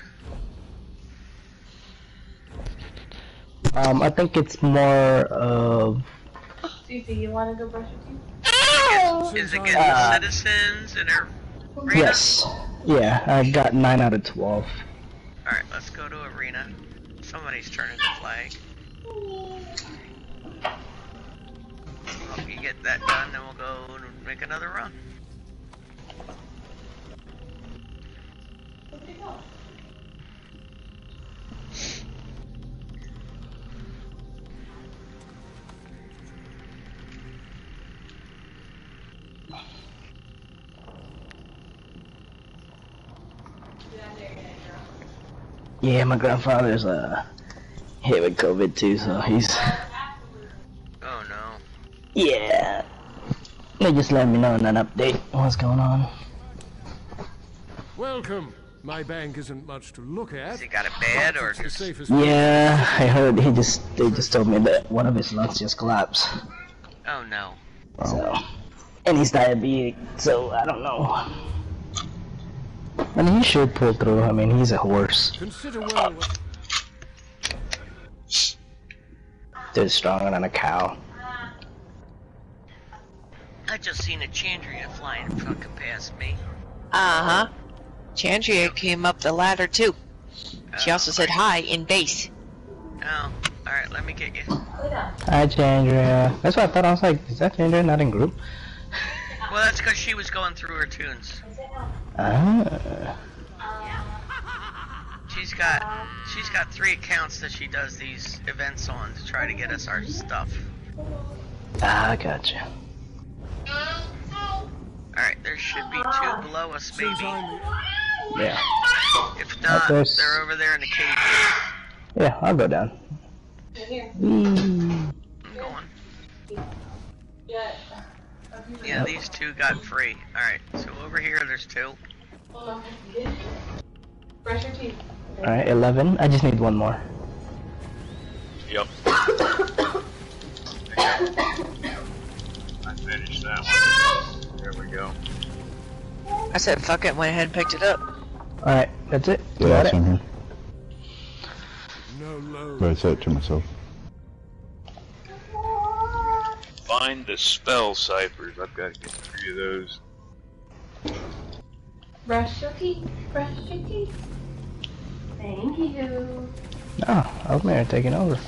Um, I think it's more of Susie, you want to go brush your teeth? Is it getting Uh, the citizens and her arena? yes, yeah. I got nine out of twelve. Alright, let's go to arena. Somebody's turning the flag. Hope you get that done, then we'll go and make another run. Yeah, my grandfather's uh hit with COVID too, so he's. Oh no. Yeah. They just let me know in an update what's going on. Welcome. My bank isn't much to look at. Has he got a bed or It's the just... safest Yeah, I heard he just they just told me that one of his lungs just collapsed. Oh no. So and he's diabetic, so I don't know. And he should pull through. I mean, he's a horse. Consider well what They're stronger than a cow. I just seen a Chandria flying fucking past me. Uh huh. Chandria came up the ladder too. She also said hi in base. Oh, alright, let me get you. Hi, Chandria. That's what I thought. I was like, is that Chandria not in group? Well, that's because she was going through her tunes. Ah. She's got she's got three accounts that she does these events on to try to get us our stuff. Ah, I gotcha. Alright, there should be two below us maybe. Yeah. If not, there's- they're over there in the cave. Yeah, I'll go down. I'm going. Yeah, these two got free. Alright, so over here there's two. Brush your teeth. Alright, 11. I just need one more. Yep. I finished that one. There we go. I said fuck it, went ahead and picked it up. Alright, that's it. Yeah, Got it. here. No load. But I said it to myself. Find the spell ciphers. I've got to get three of those. Brush your teeth. Brush your teeth. Thank you. Ah, Oh, Oatmeal taking over.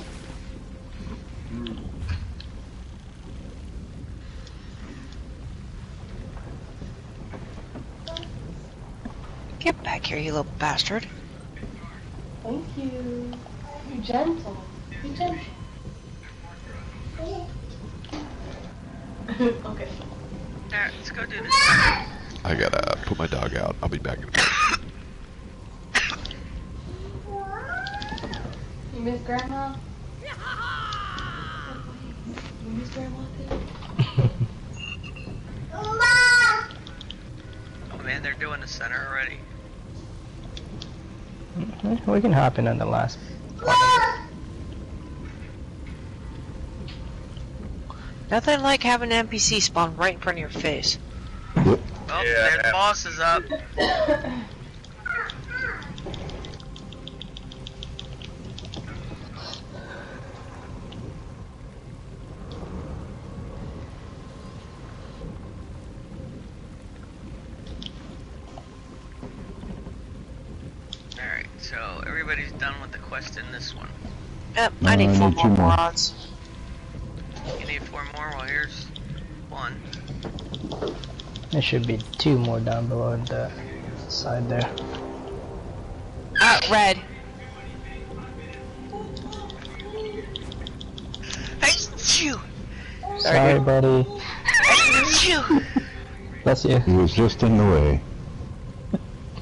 Get back here, you little bastard. Thank you. You're gentle. You're gentle. okay. Alright, let's go do this. I gotta put my dog out. I'll be back in a minute. You miss grandma? You miss grandma too? Oh man, they're doing the center already. Mhm, We can hop in on the last. Nothing like having an NPC spawn right in front of your face. Oh, there the boss is up. Alright, so everybody's done with in this one. Yep, Uh, I need I four need more two more. morons. You need four more? Well, here's one. There should be two more down below the side there. Uh, red. Hey, you! Sorry, buddy. Hey, you! Bless you. He was just in the way.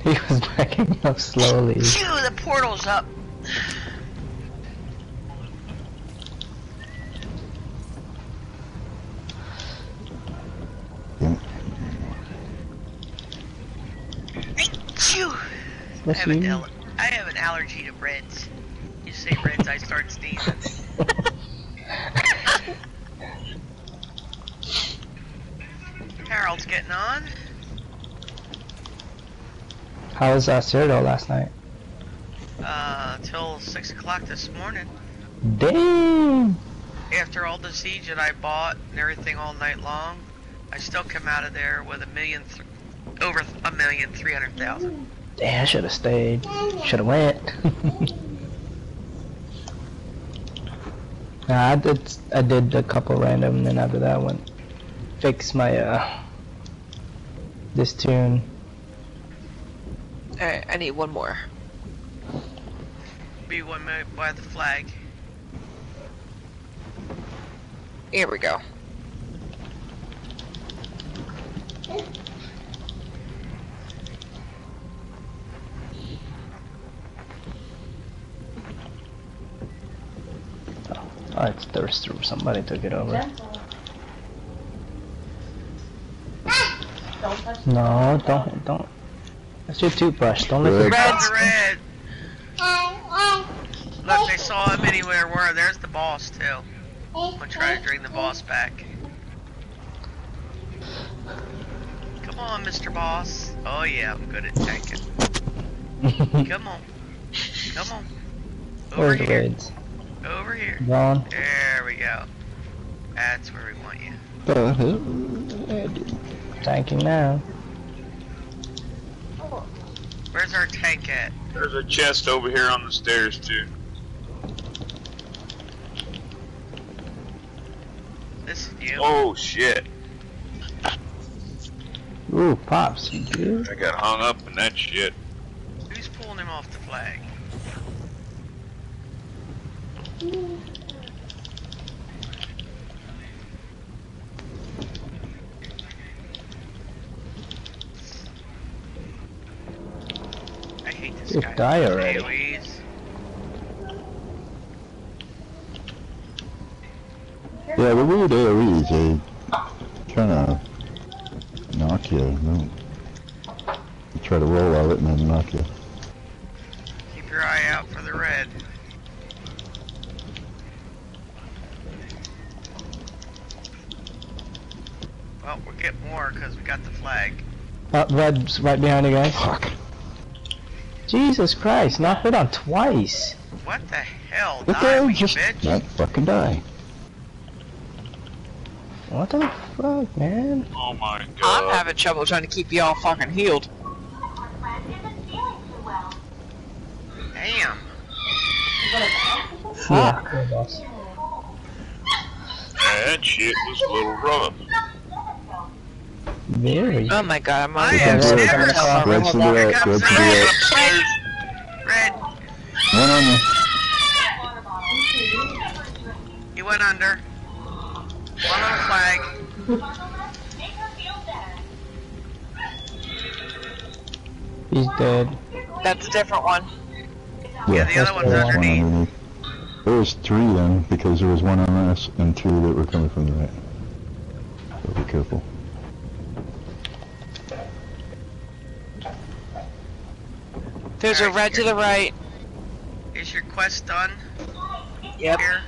He was backing up slowly. Phew, the portal's up. Yeah. Phew. I Bless have, an al- I have an allergy to reds. You say reds, I start sneezing. Harold's getting on. How was uh, Cyrano last night? Uh, till 6 o'clock this morning. Damn! After all the siege that I bought and everything all night long, I still come out of there with a million, th- over a million three hundred thousand. Damn, I should have stayed. Should have went. nah, I did. I did a couple random, and then after that, I went fix my uh this tune. Alright, I need one more. Be one minute by the flag. Here we go. Oh, it's thirst through. Somebody took it over. Gentle. Don't No, don't, don't. That's your toothbrush. Don't let Red. it. Red's red. Look, they saw him anywhere. Where? There's the boss too. I'm gonna try to bring the boss back. Come on, Mr. Boss. Oh yeah, I'm good at tanking. Come on. Come on. Over Where's the here. raids? Over here. Gone. There we go. That's where we want you. Uh-huh. Tanking now. Where's our tank at? There's a chest over here on the stairs too. This is you. Oh shit! Ooh, pops, you good? I got hung up in that shit. Who's pulling him off the flag? I hate this You guy. die already. AoEs. Yeah, the weird AoEs, they kind to knock you. They you try to roll out it and then knock you. Keep your eye out for the red. Well, we'll get more because we got the flag. Uh, red's right behind you guys. Fuck. Jesus Christ, not it on twice. What the hell? What the Die, hell? we Just bitch. not fucking die. What the fuck, man? Oh my god. I'm having trouble trying to keep you all fucking healed. Damn. Yeah, good boss. That shit was a little rough. Very. Oh my god, I'm I on am Red, never Red, Red to the Here right, comes red to the red. right. Red. One on you. He went under. One on the flag. He's dead. That's a different one. Yeah, the other one's there's one underneath. There was three then, because there was one on us and two that were coming from the right. So be careful. There's a Alright, red to the right. Is your quest done? Yep. Here.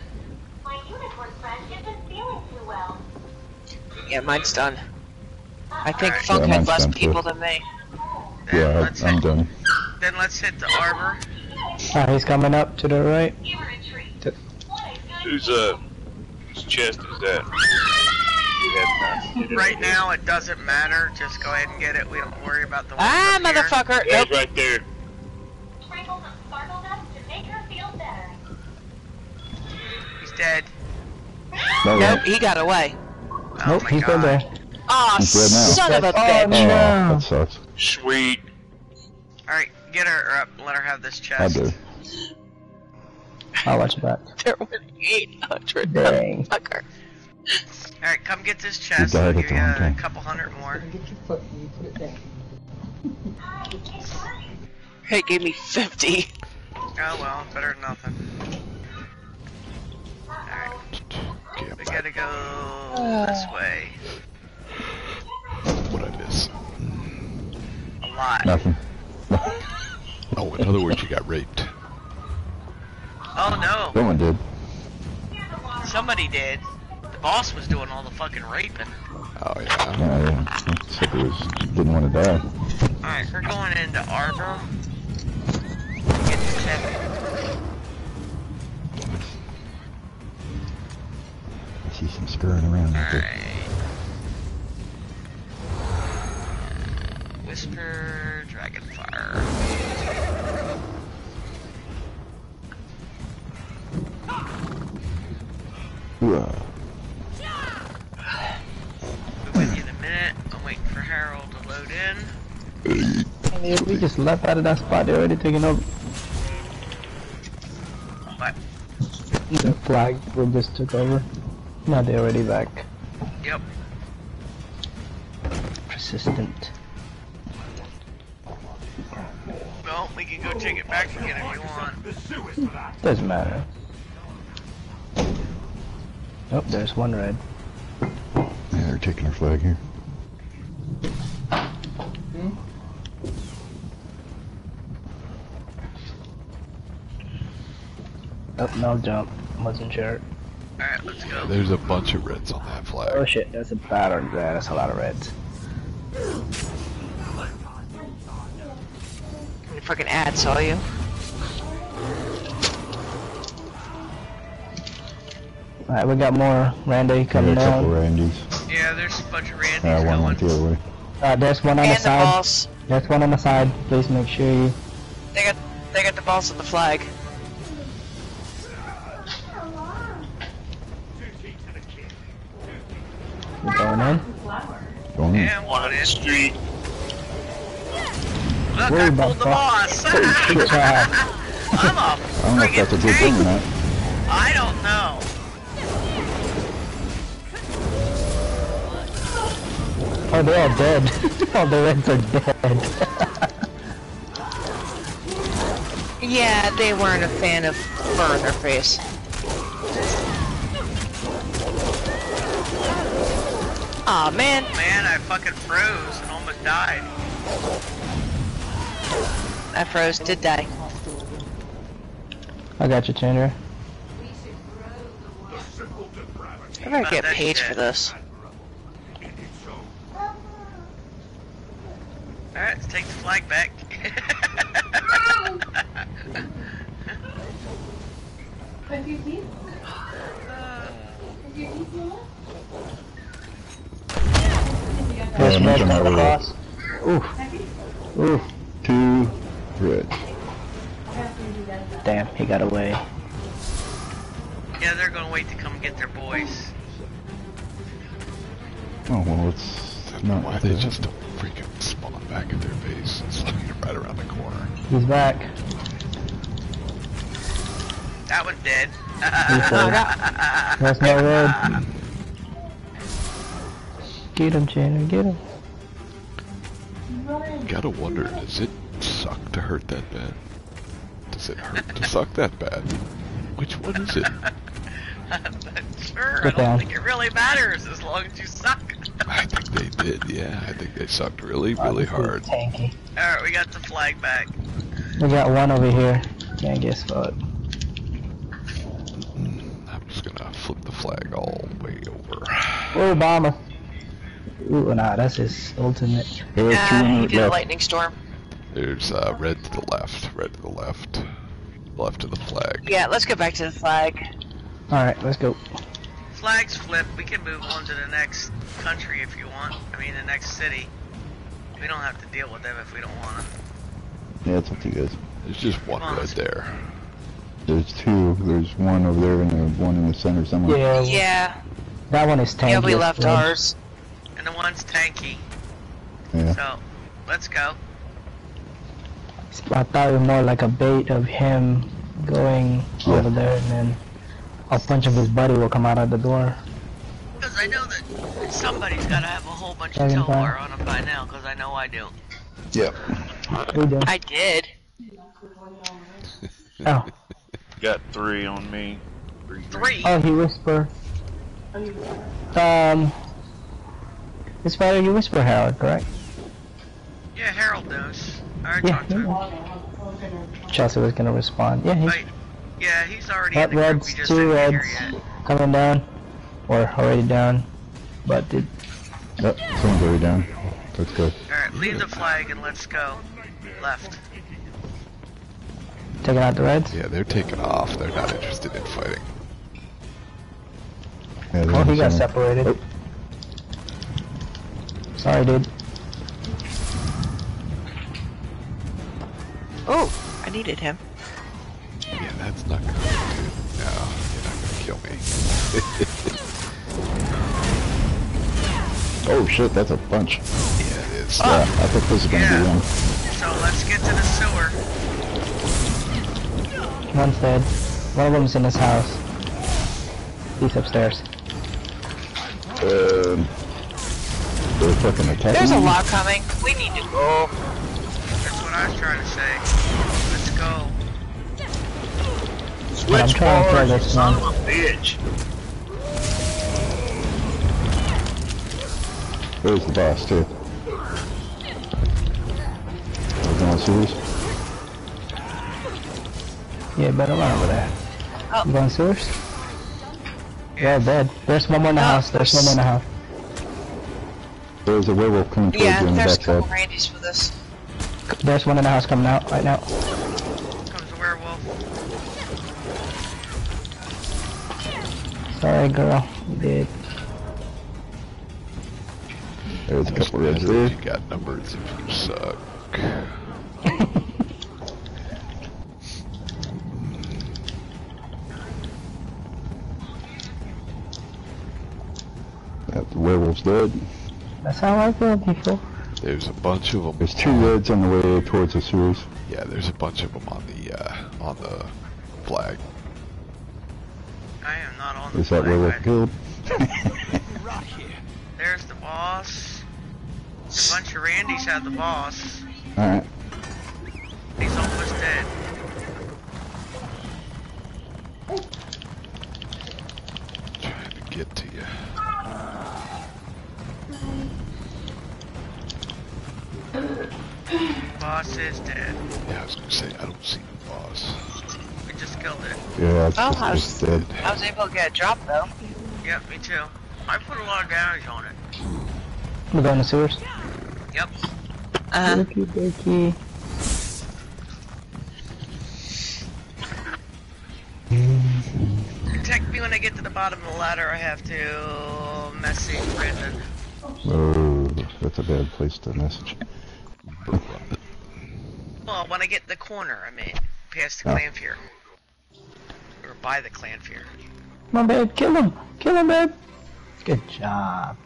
Yeah, mine's done. I think Alright. Funk Yeah, had less done, too. people than me. Then Yeah, I, I'm hit, done. Then let's hit the arbor. Ah, he's coming up to the right. Whose uh, whose chest is that? Right now, it doesn't matter. Just go ahead and get it. We don't worry about the ones Ah, up here. motherfucker! Yeah, Nope. it's right there. Dead. No, Nope, he got away. Oh nope, my he's god. still there. Aw, He's dead now. son of a Oh, bitch. Oh, no. that sucks. Sweet. Alright, get her up. Let her have this chest. I do. I'll watch it back. There went 800 Dang. motherfucker. Alright, come get this chest. I'll at give the you wrong a time. couple hundred more. Hey, gave me 50. Oh well, better than nothing. Alright, Okay, I'm we back. gotta go ah. this way. What I miss? A lot. Nothing. Oh, in other words, you got raped. Oh no, Someone did. somebody did. The boss was doing all the fucking raping. Oh yeah. Yeah, yeah. Except it was, didn't want to die. Alright, we're going into Arbor. Get this check. See some scurrying around out there. Alright. Whisper, Dragonfire. Ooh, Be with you in a minute. I'm waiting for Harold to load in. I mean, we just left out of that spot. They're already taking over. What? The flag we just took over. Now they're already back. Yep. Persistent. Well, we can go take it back again if you want. Doesn't matter. Oh, there's one red. Yeah, they're taking our flag here. Hmm? Oh, no jump. Wasn't sure. Alright, let's go. There's a bunch of reds on that flag. Oh shit, that's a pattern. Yeah, that's a lot of reds. The fucking ad saw you. Alright, we got more Randy Yeah, coming a couple down. Randys. Yeah, there's a bunch of Randys Uh, one went the other way. Uh, there's one on the And the side. balls. There's one on the side. Please make sure you. They got they got the balls of the flag. you going in. Going in. And one in. Street. Look, Whoa, I pulled the boss. boss. Good job. I'm a I don't know if that's a good thing or not. I don't know. Oh, they're all dead. all the reds are dead. Yeah, they weren't a fan of fur in their face. Aw, man. Man, I fucking froze and almost died. I froze, did die. I got you, Chandra. I better get paid for this. Alright, let's take the flag back. Have you seen? Have you seen There's I'm red jumping coming over there. across. Oof. Oof. Two red. Damn, he got away. yeah, they're gonna wait to come get their boys. Oh well, it's not. Why they just don't freaking spawn back at their base? It's like right around the corner. He's back. That one's dead. He's dead. There's no red. Get him, Chandra. Get him. Gotta wonder, does it suck to hurt that bad? Does it hurt to suck that bad? Which one is it? sure, I don't down. think it really matters as long as you suck. I think they did, yeah. I think they sucked really, really hard. Tanky. Alright, we got the flag back. We got one over here. Can't guess what. I'm just gonna flip the flag all the way over. Oh, bomber. Ooh, nah, that's his ultimate. There's two Ah, he the did a lightning storm. There's uh, red to the left, red to the left, left to the flag. Yeah, let's go back to the flag. Alright, let's go. Flags flip, we can move on to the next country if you want. I mean, the next city. We don't have to deal with them if we don't want to. Yeah, it's up to you guys. There's just one Come on, red let's- there. There's two. There's one over there and one in the center somewhere. Yeah, Yeah, that one is tanky. yeah, we left well. ours. And the one's tanky. Yeah. So, let's go. I thought it was more like a bait of him going Yeah. over there and then a bunch of his buddy will come out of the door. Because I know that somebody's got to have a whole bunch of Dragon Tel Var Fire. on them by now, because I know I do. Yep. We do. I did. Oh, Got three on me. Three. Three? oh, he whispered. Um, it's better you whisper, Harold, correct? Yeah, Harold knows. I Yeah. talked to him. Chelsea was gonna respond. Yeah, he's Wait, yeah, he's already that in the group. red's two reds coming down, or already down, but did Yep. Someone's already down. Let's go. Alright, leave the flag and let's go. Left. taking out the reds? Yeah, they're taking off. They're not interested in fighting. Yeah, Oh, he got center. separated. Oh. Sorry, dude. Oh, I needed him. Yeah, that's not gonna do. No, you're not gonna kill me. Oh shit, that's a bunch. yeah, it is. Yeah, I thought this was gonna Yeah. be one. So let's get to the sewer. One's dead. One of them's in his house. He's upstairs. Um, they're fucking attacking There's a lot coming. We need to go. Oh. That's what I was trying to say. Let's go. Switch I'm trying bars, to play this son one. of a bitch. There's the boss too. We're going sewers? Yeah, better run over there. Oh. You going sewers? Yeah, dead. There's one more in the oh. house. There's one more in the house. There's a werewolf coming towards Yeah, you on the there's a backside. couple Randys for this. There's one in the house coming out right now. Comes a werewolf. Sorry, girl. You did. There's a couple Matter reds there. You got numbers if you suck. that the werewolf's dead. That's how I feel before. There's a bunch of them. There's two reds on the way towards the sewers. Yeah, there's a bunch of them on the uh, on the flag. I am not on the Is that flag. werewolf killed? There's the boss. A bunch of Randys have the boss. Alright. He's almost dead. Trying to get to you. Boss is dead. Yeah, I was gonna say I don't see the boss. We just killed it. Yeah, it's Oh, just, I it's was, dead. I was able to get a drop though. Yep, me too. I put a lot of damage on it. We're going to sewers. Yep. Uh, Dokey dokey. Protect me when I get to the bottom of the ladder. I have to message Brendan. Oh, that's a bad place to message. Well, when I get the corner, I mean, past the Oh. clannfear. Or by the clannfear. Come on, babe. Kill him. Kill him, babe. Good job.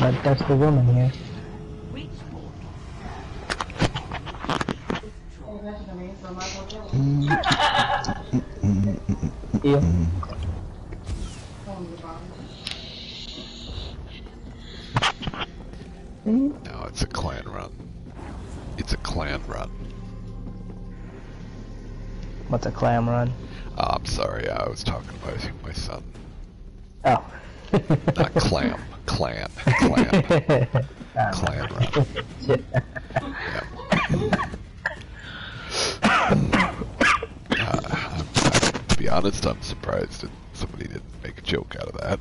But that's the woman here. Yeah. No, it's a clan run. It's a clan run. What's a clam run? Oh, I'm sorry, I was talking about my son. Oh. Not clam, clan, clan, clan run. Uh, I'm, I, to be honest, I'm surprised that somebody didn't make a joke out of that.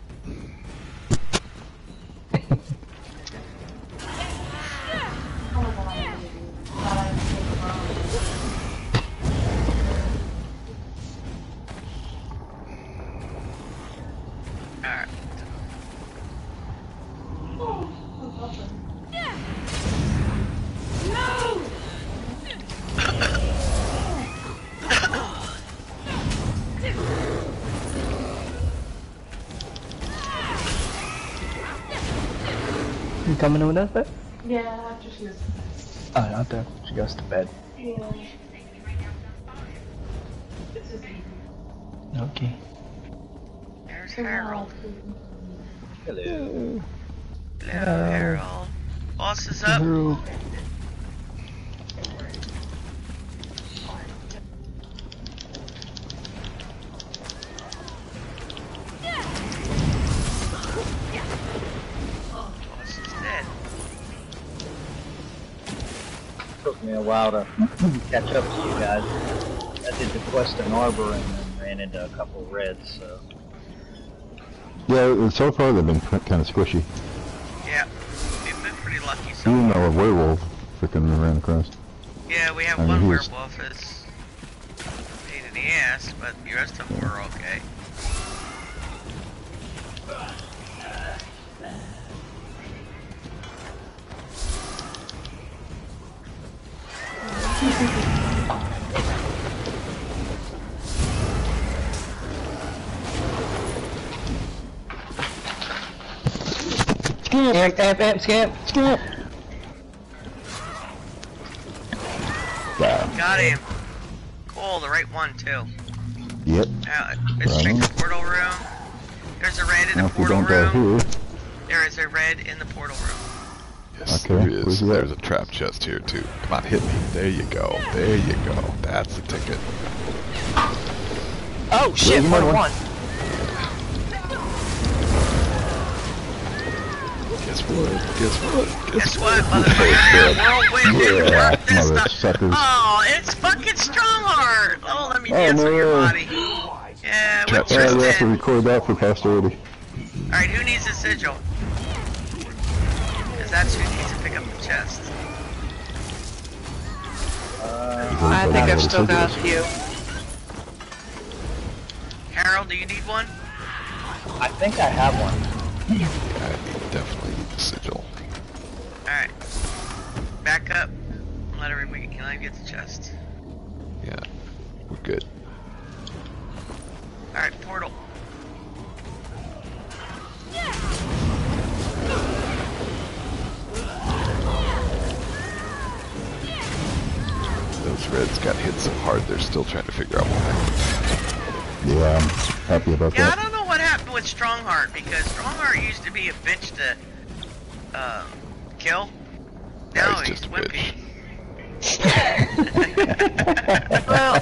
Coming with us, babe? Yeah, after she was. Oh, not there. She goes to bed. Yeah. It's just Okay. There's Harold. Hello. Hello, Hello. Harold. Boss is up. Hello. Took me a while to catch up to you guys. I did the quest in Arbor and then ran into a couple of reds, so. Yeah, so far they've been kind of squishy. Yeah. We've been pretty lucky so Even far. though a werewolf freaking ran across. Yeah, we have I mean, one he werewolf that's pain in the ass, but the rest of them were okay. Scamp, amp, amp, amp, scamp, scamp. Wow. Got him. Cool, the right one too. Yep. Uh, let's Right the portal room. There's a red in Now the if we portal don't die room. here, There is a red in the portal room. Yes, Okay, there where's is. he at? There's a trap chest here too. Come on, hit me. There you go. There you go. That's the ticket. Oh shit, you one might one. Guess what? Guess what? Guess what, motherfucker? Whirlwind didn't Yeah, work this mother time. Oh, it's fucking Strongheart. Oh, let me Oh, dance on your body. Yeah, with Yeah, we have to record that for posterity. Alright, who needs a sigil? Because that's who needs to pick up the chest. I think I've still got a few. Harold, do you need one? I think I have one. Yeah, I need, definitely need the sigil. Alright. Back up. Let everybody let him get the chest. Yeah, we're good. Alright, portal. Those reds got hit so hard they're still trying to figure out why. Yeah, I'm happy about Yeah, I don't know what happened with Strongheart because Strongheart used to be a bitch to uh, kill. Now Now he's he's just a wimpy. well,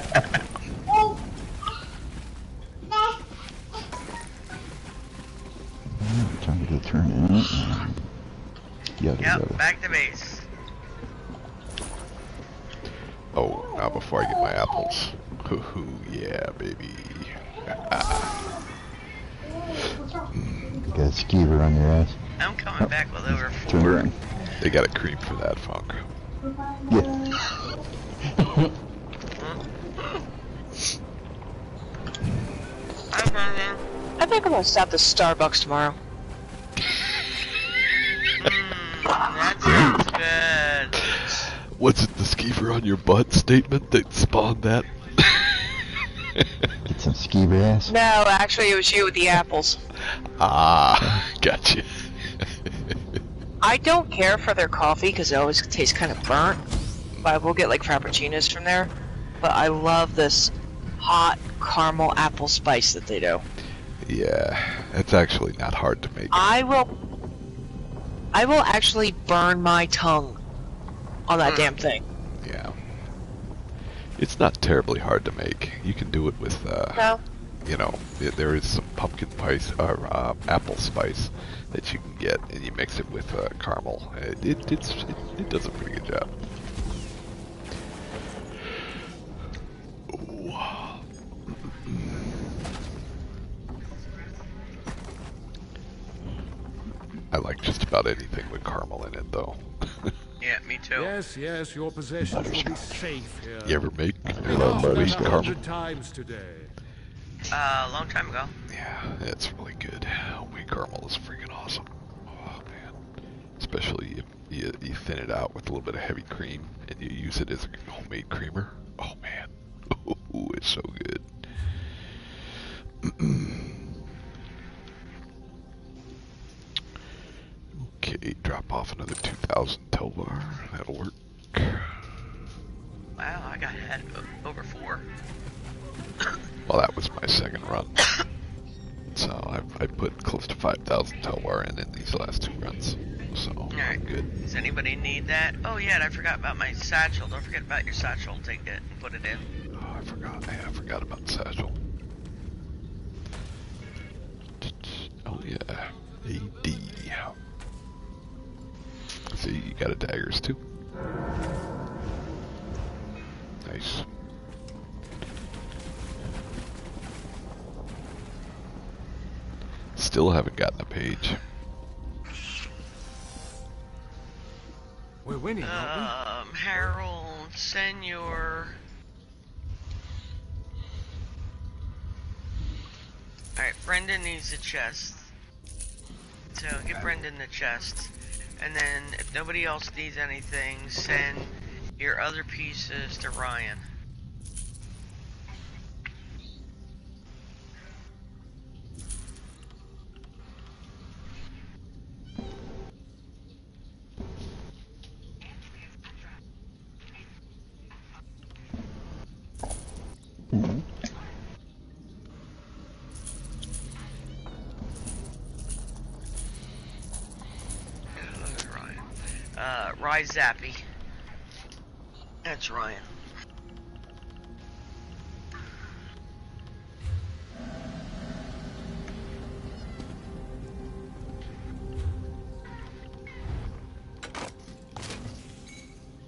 Time to go turn in. Yada Yep, back to base. Oh, now before I get my apples. Hoo hoo, yeah, baby. You got a skeever on your ass. I'm coming back with over Turn four. around. They got a creep for that funk. Yeah. I think I'm gonna stop the Starbucks tomorrow. Was it the skeever on your butt statement that spawned that? Get some skeever ass. No, actually, it was you with the apples. ah, gotcha. I don't care for their coffee because it always tastes kind of burnt. But I will get like frappuccinos from there. But I love this hot caramel apple spice that they do. Yeah, it's actually not hard to make. I will. I will actually burn my tongue on that damn thing. Yeah. It's not terribly hard to make. You can do it with, uh, No. you know, there is some pumpkin spice or uh, apple spice that you can get, and you mix it with uh, caramel. It, it it's it, it does a pretty good job. Ooh. I like just about anything with caramel in it, though. Yeah, me too. Yes, yes, your possessions will be safe here. You ever make We've uh, asked made a hundred times today. Uh, a long time ago. Yeah, it's really good. Homemade caramel is freaking awesome. Oh man, especially if you, you thin it out with a little bit of heavy cream and you use it as a homemade creamer. Oh man, Ooh, it's so good. okay, drop off another 2,000 Tel Var. That'll work. Wow, I got ahead o- over four. Well, that was my second run. so I've, I put close to 5,000 Tel Var in in these last two runs. So Alright. good. Does anybody need that? Oh yeah, and I forgot about my satchel. Don't forget about your satchel. Take it and put it in. Oh, I forgot. Yeah, I forgot about the Satchel. Oh yeah, AD. See, you got a daggers too. Nice. Still haven't gotten a page. We're winning, aren't Um, Harold, send your. Alright, Brendan needs a chest. So get Brendan the chest. And then if nobody else needs anything, send your other pieces to Ryan. Look Rye Zappy. That's Ryan.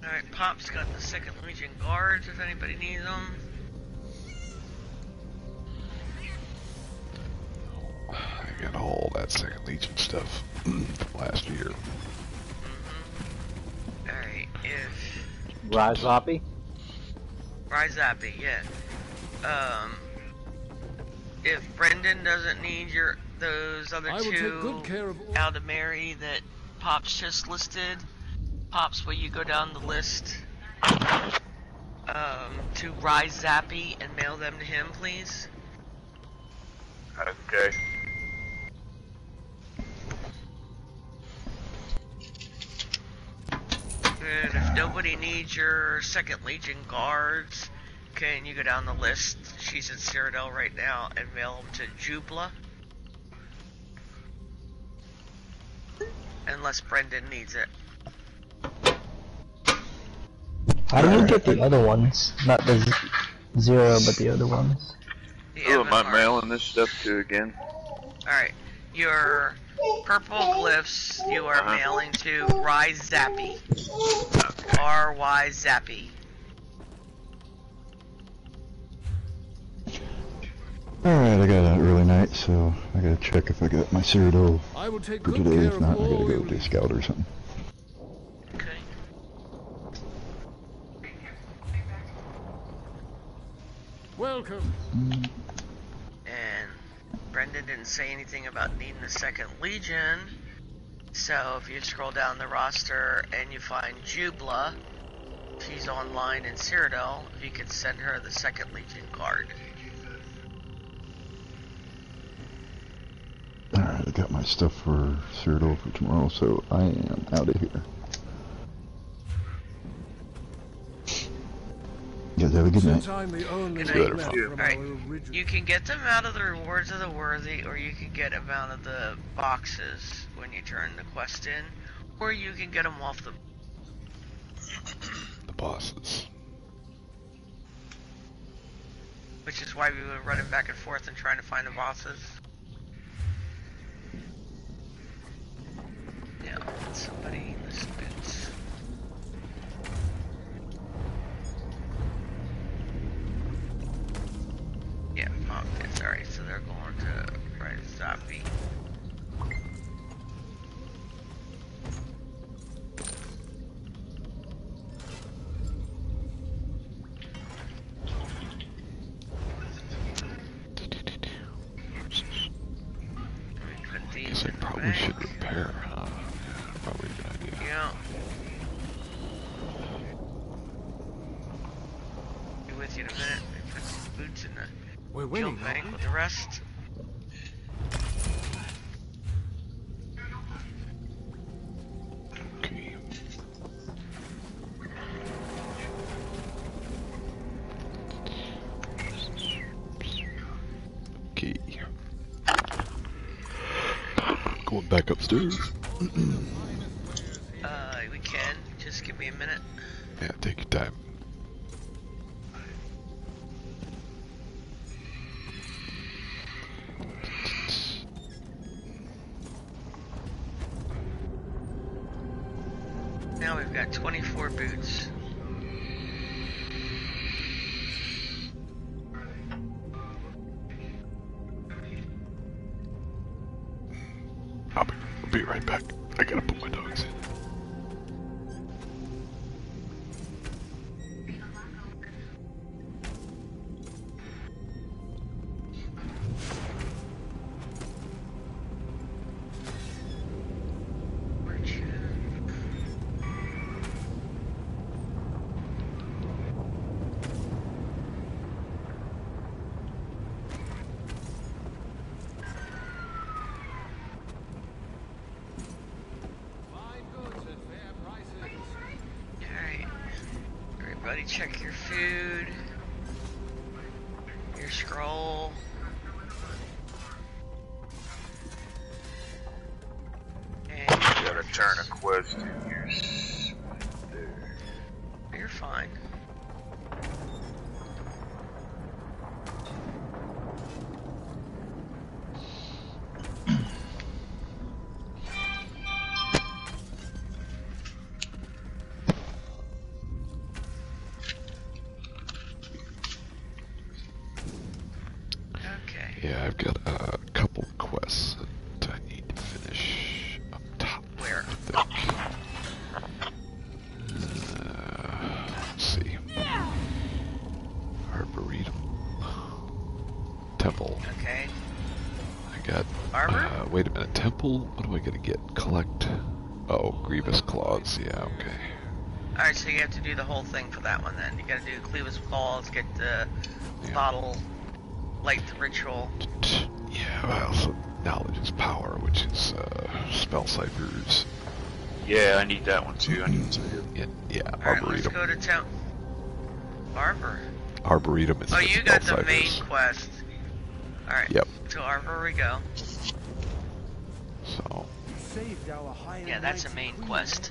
Alright, Pop's got the second Legion guards if anybody needs them. I got all that second Legion stuff last year. Alright, if Rise Hoppy? Rise Zappy, yeah. Um, if Brendan doesn't need your those other I will take two good care of all- out Mary that Pops just listed, Pops, will you go down the list um, to Rise Zappy and mail them to him, please? Okay. And if nobody needs your Second Legion guards, can you go down the list? She's in Cyrodiil right now and mail them to Jubla. Unless Brendan needs it. How do you get the other ones? Not the z- zero, but the other ones. Who am I mailing this stuff to again? Alright, your purple glyphs you are Uh-huh. mailing to Rise Zappy. R-Y Zappy. Alright, I got an early night, so I gotta check if I got my Cyrodiil I will take for today. care If not, I gotta go your do scout or something. Welcome. And Brendan didn't say anything about needing a second Legion. So if you scroll down the roster and you find Jubla, she's online in Cyrodiil, if you could send her the second Legion card. Alright, I got my stuff for Cyrodiil for tomorrow, so I am out of here. You guys have a good night. Since I'm the only Good night. left from Alright, you can get them out of the rewards of the worthy, or you can get them out of the boxes when you turn the quest in, or you can get them off the. The bosses. Which is why we were running back and forth and trying to find the bosses. Yeah, somebody list bits. Yeah, Pop bits. Alright, so they're going to Rise Zombie. Going check your temple? What am I gonna get? Collect. Oh, Grievous Claws. Yeah, okay. Alright, so you have to do the whole thing for that one then. You gotta do Grievous Claws, get the yeah. bottle, light the ritual. Yeah, well, so knowledge is power, which is uh, spell ciphers. Yeah, I need that one too. I need to. Yeah, yeah let's go to town. Arbor. Arboretum is Oh, you got the main quest. Alright. Yep. To Arbor we go. Yeah, that's a main quest.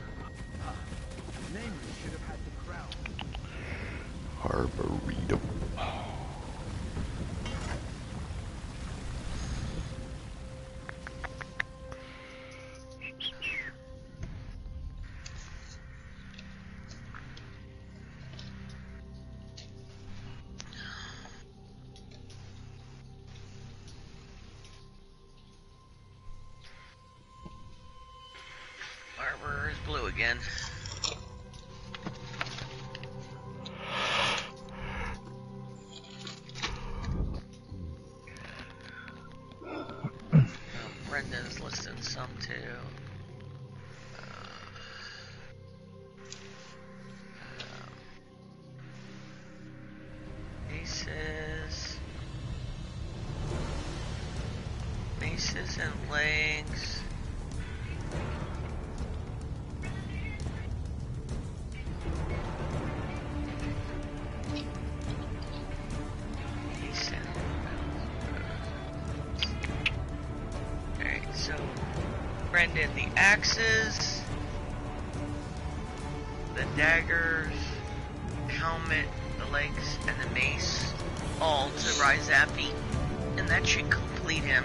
and legs. Alright, so Brendan, the axes, the daggers, helmet, the legs, and the mace, all to Rizapi, and that should complete him.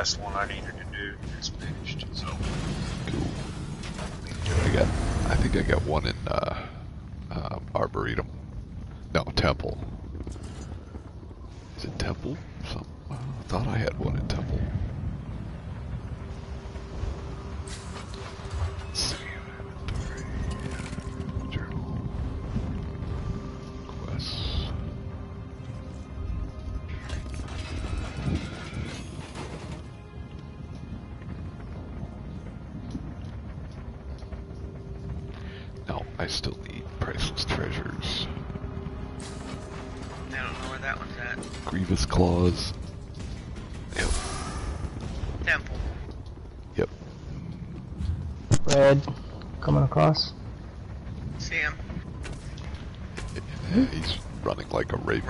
last one I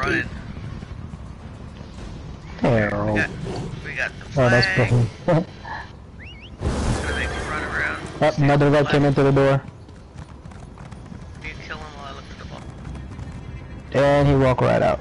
Running. bait. We got, we got the Oh, that's flag. pretty. Gonna run around. oh, another guy came into the door. You kill him while I look at the ball. And he walked right out.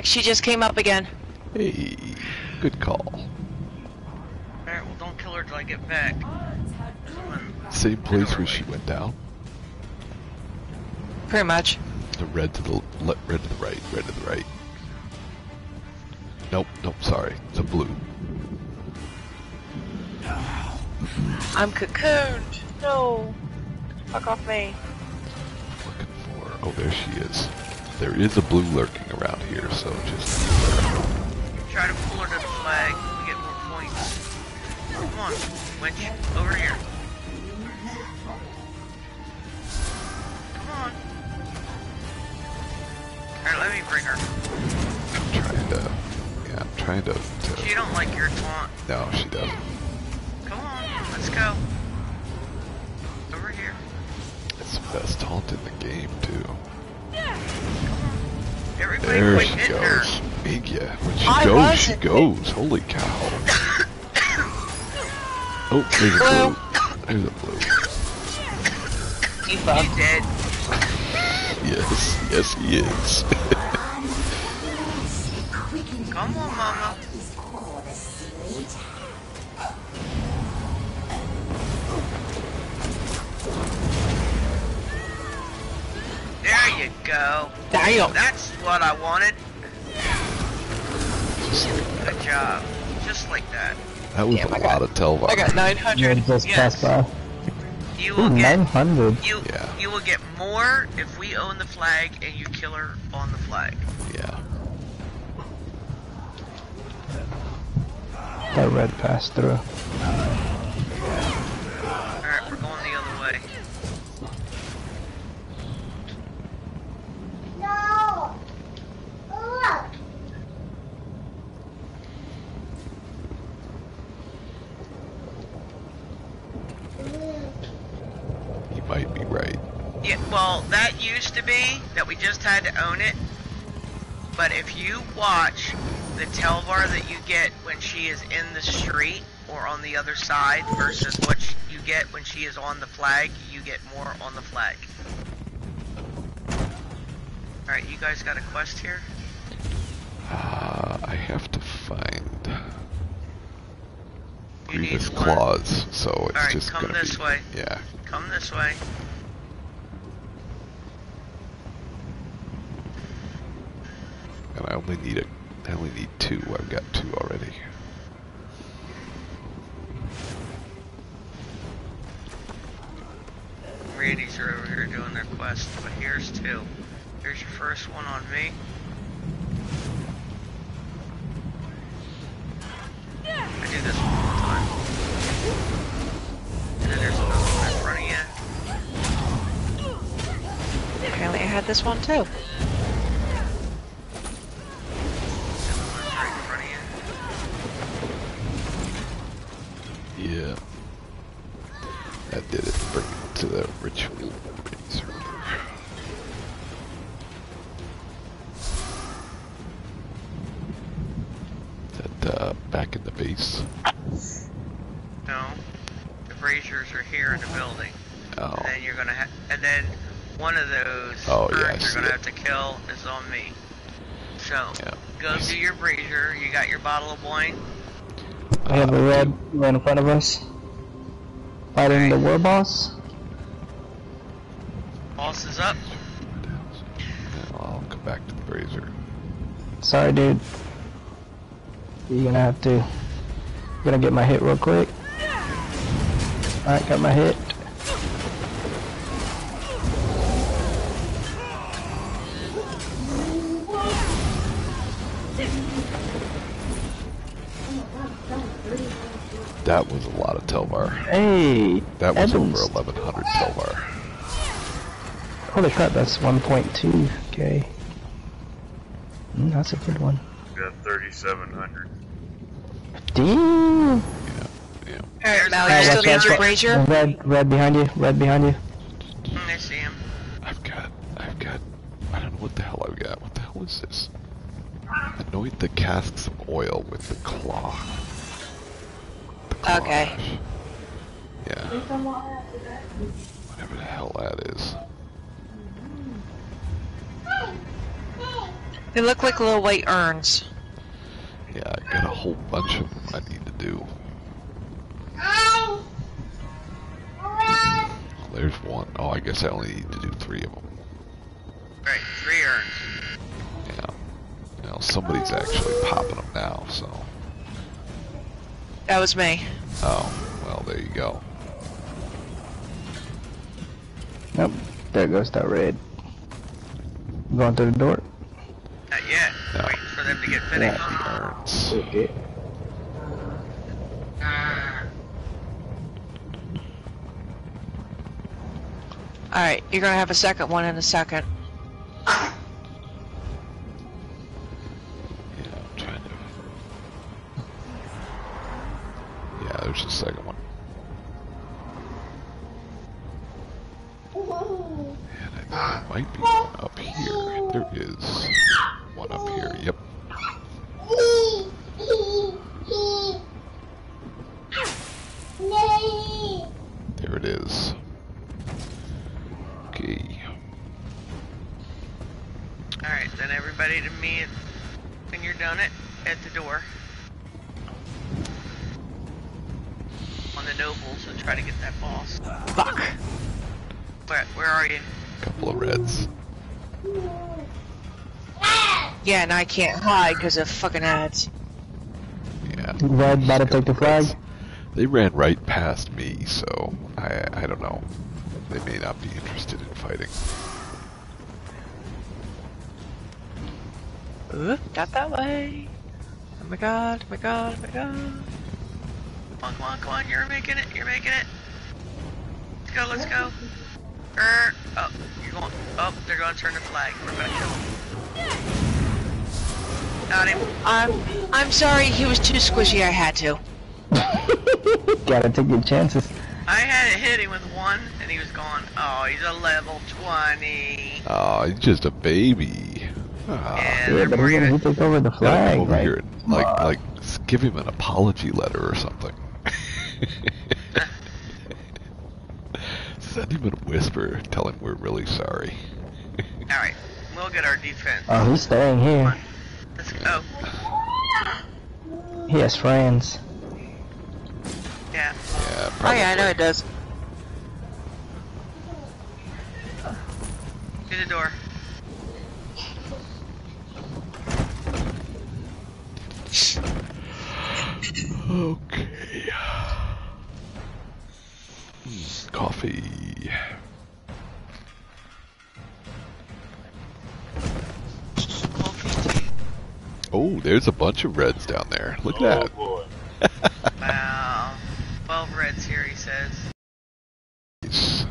back, she just came up again. Hey, good call. Alright, well don't kill her till I get back. Same place where she went down. Pretty much. The red to the le- red to the right, red to the right. Nope, nope, sorry. it's a blue. I'm cocooned. No. Fuck off me. Or, oh, there she is. There is a blue lurking around here, so just Try to pull her to the flag. We get more points. Come on, winch. Over here. Come on. Alright, let me bring her. trying to. Yeah, I'm trying to. to She don't like your taunt. no, she doesn't. Come on, let's go. Over here. It's the best taunt in the game too. Everybody There she goes. Big yeah. When she I goes, she wasn't. goes. Holy cow. oh, there's a blue. There's a blue. You He's dead. Yes, yes he is. I wanted. Good job. Just like that. that was Damn, a I lot got- of Tel Var. I got 900. You just Yes. passed by. You Ooh, get 900. you Yeah. you will get more if we own the flag and you kill her on the flag. Yeah. That red passed through. Alright, we're going the other way. No! Look! You might be right. Yeah, well, that used to be that we just had to own it. But if you watch the Tel Var that you get when she is in the street or on the other side versus what you get when she is on the flag, you get more on the flag. Alright, you guys got a quest here? Uh, I have to find You need Grievous. Claws, so it's Alright, just come gonna this be. way. Yeah. Come this way. and I only need a I only need two. I've got two already. Randy's are over here doing their quest, but here's two. Here's your first one on me. I do this one all the time. And then there's another one in front of you. Apparently I had this one too. Yeah. That did it. Bring it to the ritual. That uh, back in the base? No. The braziers are here in the building. Oh. And then you're gonna have, and then one of those Oh, yeah, you're gonna it. have to kill is on me. So, Yeah. go do your brazier. You got your bottle of wine. I have a uh, red right in front of us. Fighting the war boss. Boss is up. I'll come back to the brazier. Sorry, dude. You're gonna have to. I'm Gonna get my hit real quick. Alright, got my hit. That was a lot of Tel Var. Hey! That was Evans. over 1100 Tel Var. Holy crap, that's 1.2k. Mm, that's a good one. Got 3,700. Damn! Alright, Mal, Hey, you still watch need out, your brazier? Red, red behind you, red behind you. I see him. I've got, I've got, I don't know what the hell I've got. What the hell is this? Anoint the casks of oil with the claw. Okay. Yeah, whatever the hell that is. They look like little white urns. Yeah, I got a whole bunch of them I need to do. There's one. Oh, I guess I only need to do three of them. Right, three urns. Yeah. Now somebody's actually popping them now, so. That was me. Oh, well, there you go. Nope, there goes that red. Going through the door. Not yet. No. Waiting for them to get finished. Urns. Okay. Uh, Alright, you're gonna have a second one in a second. There's a second one. And I think there might be one up here. There is one up here. Yep. There it is. Okay. Alright, then everybody to meet when you're done it at the door. On the nobles and try to get that boss. Fuck. Where, where are you? Couple of reds. Yeah, and I can't hide because of fucking ads. Yeah. Red, about to take the flag. They ran right past me, so I I don't know. They may not be interested in fighting. Oop, not that way. Oh my god, oh my god, oh my god. Come on, come on, come on, you're making it, you're making it. Let's go, let's go. Er, oh, you're going, oh, they're going to turn the flag. We're gonna kill him. Got him. I'm I'm sorry, he was too squishy, I had to. Gotta take your chances. I had it hit him with one, and he was gone. Oh, he's a level 20. Oh, he's just a baby. Ah, Yeah, but he's gonna he take over the flag. come over like, here and like like give him an apology letter or something. Send him a whisper, tell him we're really sorry. Alright, we'll get our defense. Oh, he's staying here. Let's go. He has friends. Yeah. Yeah, Oh yeah, I know it does. To the door. Okay. Coffee. Oh, there's a bunch of reds down there. Look at oh, that. Boy. wow. 12 reds here, he says. Nice.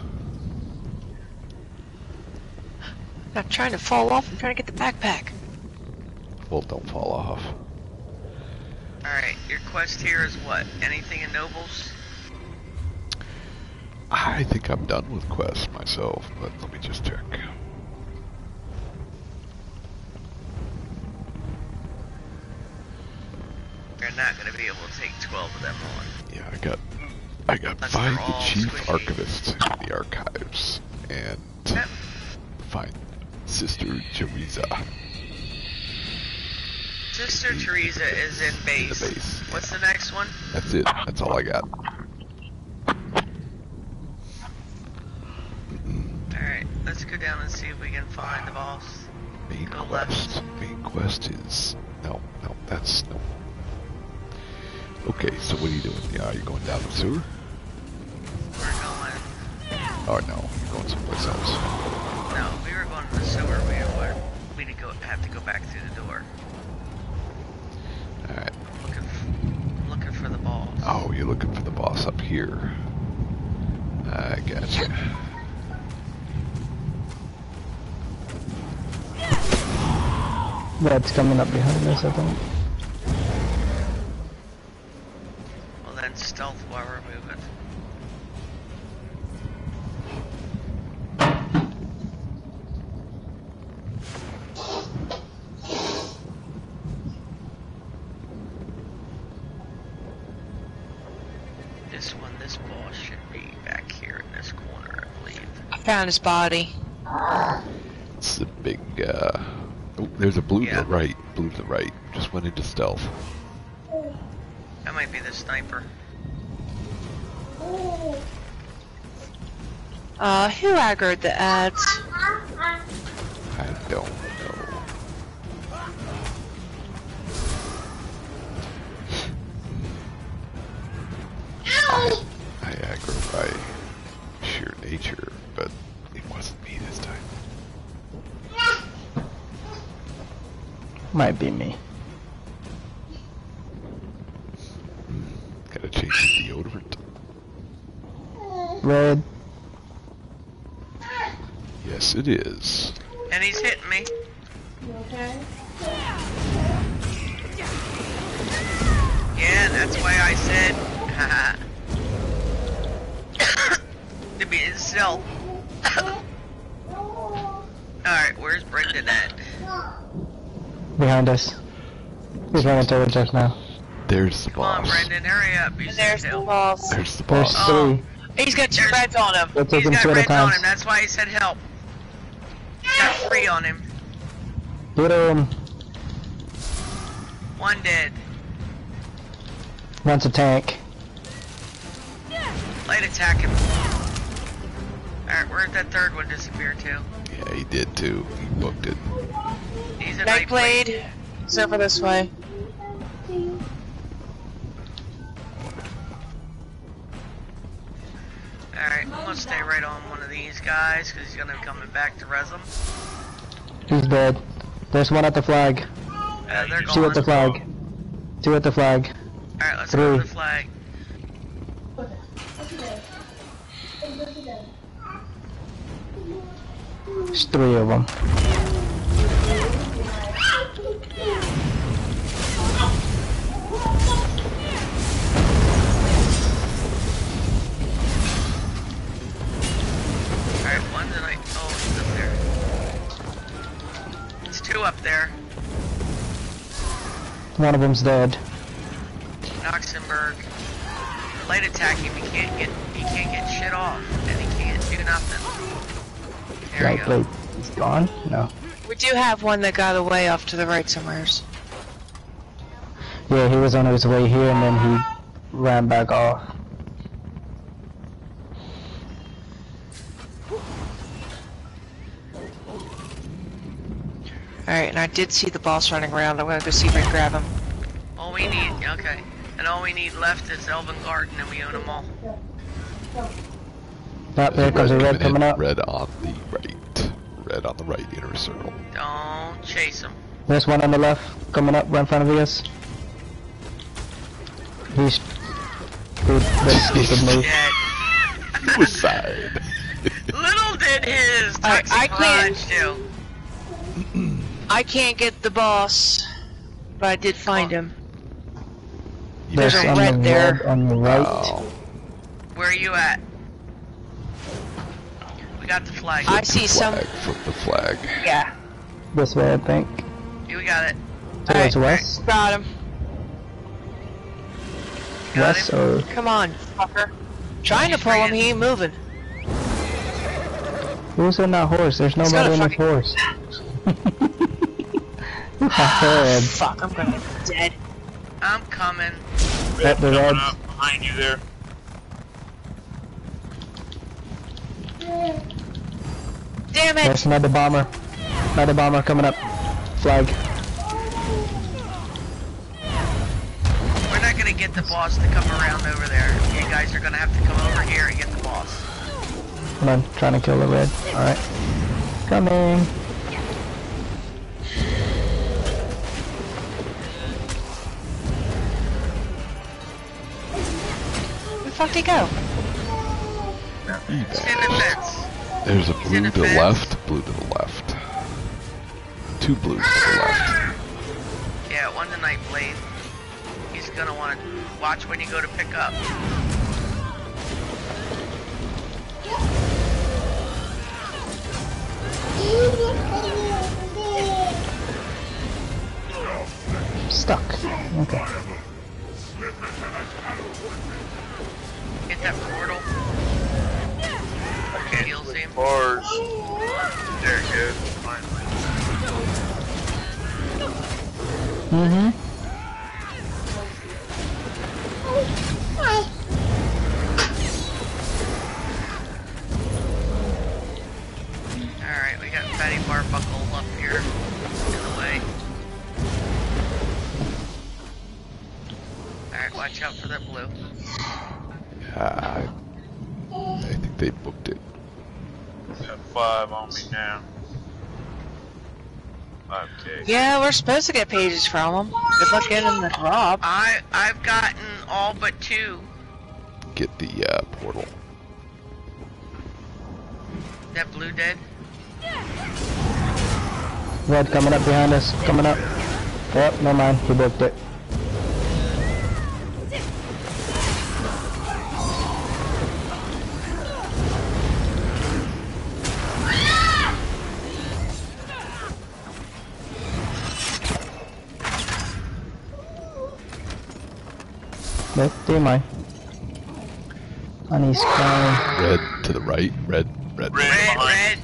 Not trying to fall off, I'm trying to get the backpack. Well, don't fall off. Alright, your quest here is what? Anything in Nobles? I think I'm done with quests myself, but let me just check. You're not gonna be able to take 12 of them on. Yeah, I got I got Unless find the chief squishy. archivist in the archives and Yep. find Sister Teresa. Sister Teresa is in base. The base. What's the next one? That's it. That's all I got. Alright, let's go down and see if we can find the boss. Main Go quest. Main quest is no, no, that's no. Okay, so what are you doing? Yeah, are you going down the sewer? We're going. Oh no, you're going someplace else. No, we were going to the sewer. We were. We would go have to go back through the door. Alright. Looking, looking for the boss. Oh, you're looking for the boss up here. I gotcha. That's coming up behind us, I think. Well then, stealth while we're moving. This one, this boss should be back here in this corner, I believe. I found his body. It's the big, uh... Oh, there's a blue to the right. Blue to the right. Just went into stealth. That might be the sniper. Uh, who aggroed the ads? I don't know. Ow! I aggro by sheer nature, Might be me. Gotta change the deodorant. Red. Yes, it is. And he's hitting me. You Okay. Yeah, that's why I said, haha. to be himself. Alright, where's Brendan at? Behind us. He's running towards us now. There's the Come on, boss. Brendan, hurry up. You There's said the help. boss. There's the There's boss. three. He's got two reds on him. Let's He's open got two reds on him, that's why he said help. He's got three on him. Hit him. One dead. Runs a tank. Light attack him. Alright, where'd that third one disappear to? Yeah, he did too. He booked it. He's a Nightblade. Nightblade. It's over this way. Alright, I'm gonna stay right on one of these guys, because he's gonna be coming back to res them. He's dead. There's one at the flag. Uh, they're Two at the flag. Two at the flag. Alright, let's go to Three. the flag. There's three of them. Alright, one's a night. Oh, he's up there. It's two up there. One of them's dead. Noxenberg. Light attack him, he can't get he can't get shit off. And he can't do nothing. There Right you go. blade. He's gone? No. We do have one that got away off to the right somewheres. Yeah, he was on his way here and then he ran back off. Alright, and I did see the boss running around. I'm gonna go see if I can grab him. All we need okay. And all we need left is Elven Garden and we own them all. That, there comes a red coming in. up. Red on the right. Red on the right inner circle. Don't chase him. There's one on the left coming up right in front of us. He's good. That's stupid move. Suicide. Little did his I, toxic I can't. do. I can't get the boss, but I did find him. There's There's a red the there. red on the right. Oh. Where are you at? We got the flag. I see some. Flag, flip the flag. Yeah. This way, I think. Yeah, we got it. Towards west. Got him. Got West or Come on, fucker. Trying to pull him, he ain't moving. who's on that horse? There's He's nobody on got a ah, this horse. Ahead. Fuck, I'm gonna be dead. I'm coming. At the red. Up behind you there. Damn it! There's another bomber. Another bomber coming up. Flag. We're not gonna get the boss to come around over there. You guys are gonna have to come over here and get the boss. Come on, trying to kill the red. Alright. Coming. Where the fuck did he go? It's in the fence. There's a blue to the the left, blue to the left. Two blues to the left. Yeah, one the night blade. He's gonna wanna watch when you go to pick up. Stuck. Okay. Hit that portal. Heals him. Bars. There you go. Finally. Mm-hmm. Yeah, we're supposed to get pages from him. Good luck getting the drop. I I've gotten all but two. Get the uh, portal. That blue dead? Red coming up behind us. Coming up. Yep, no mind. He booked it. Nope, do mine. Honey's crying. Red to the right. Red, red. Red, Red, red.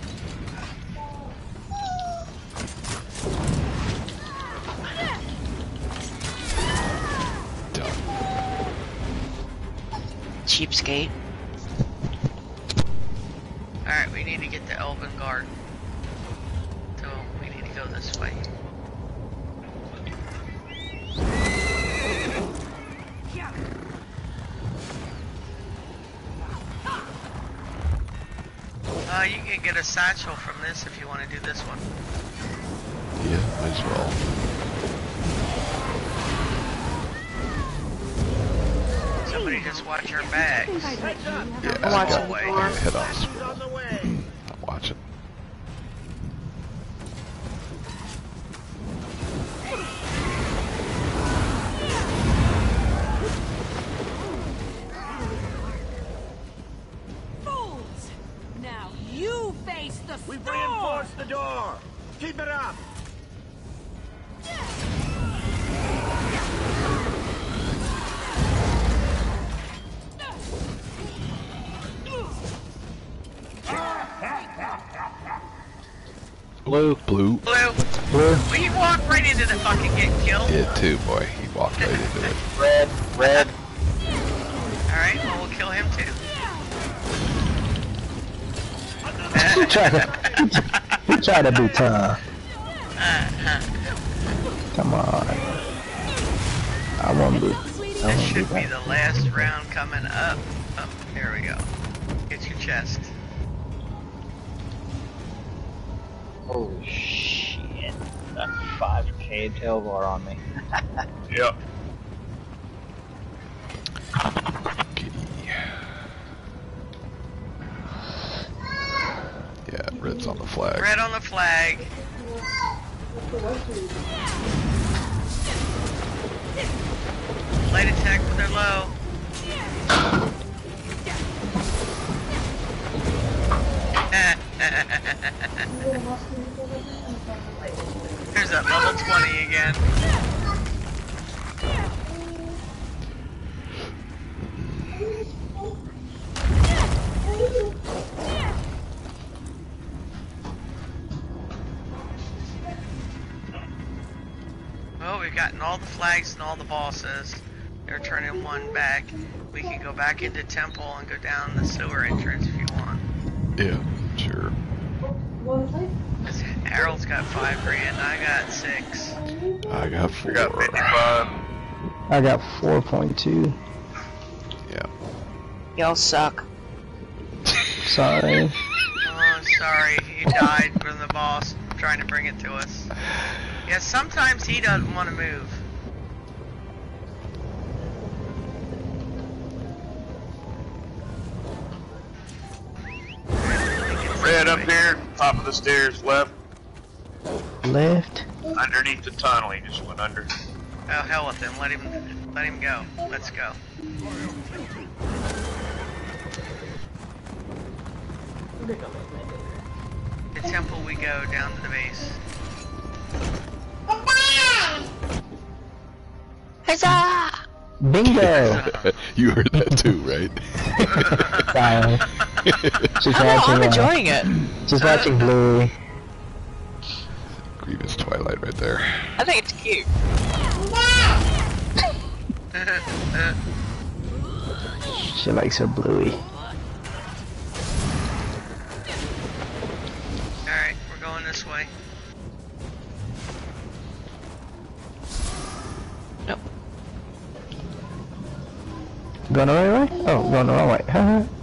Cheapskate. Alright, we need to get the Elven Guard. Satchel from this if you want to do this one. Yeah, might as well. Somebody just watch your bags. Yeah, I'm watching I'll the way. door. head on to, he tried to be tough. Come on. I won't be. I This won't should be back. the last round coming up. Oh, there we go. Get your chest. Holy shit. That's 5k. Cade Tel Var on me. Yep. I got four. I got 55. I got 4.2. Yeah. Y'all suck. Sorry. Oh, sorry. He died from the boss trying to bring it to us. Yeah, sometimes he doesn't want to move. Red up here, top of the stairs, left, Left. Underneath the tunnel. He just went under. Oh, hell with him. Let him, let him go. Let's go. The temple we go down to the base. Huzzah! Bingo! you heard that too, right? Sorry. She's I know, watching. I'm uh, enjoying it. She's watching Bluey. Grievous Twilight right there. I think it's cute. She likes her Bluey. Alright, we're going this way. Nope. Going the right way? Oh, going the wrong way.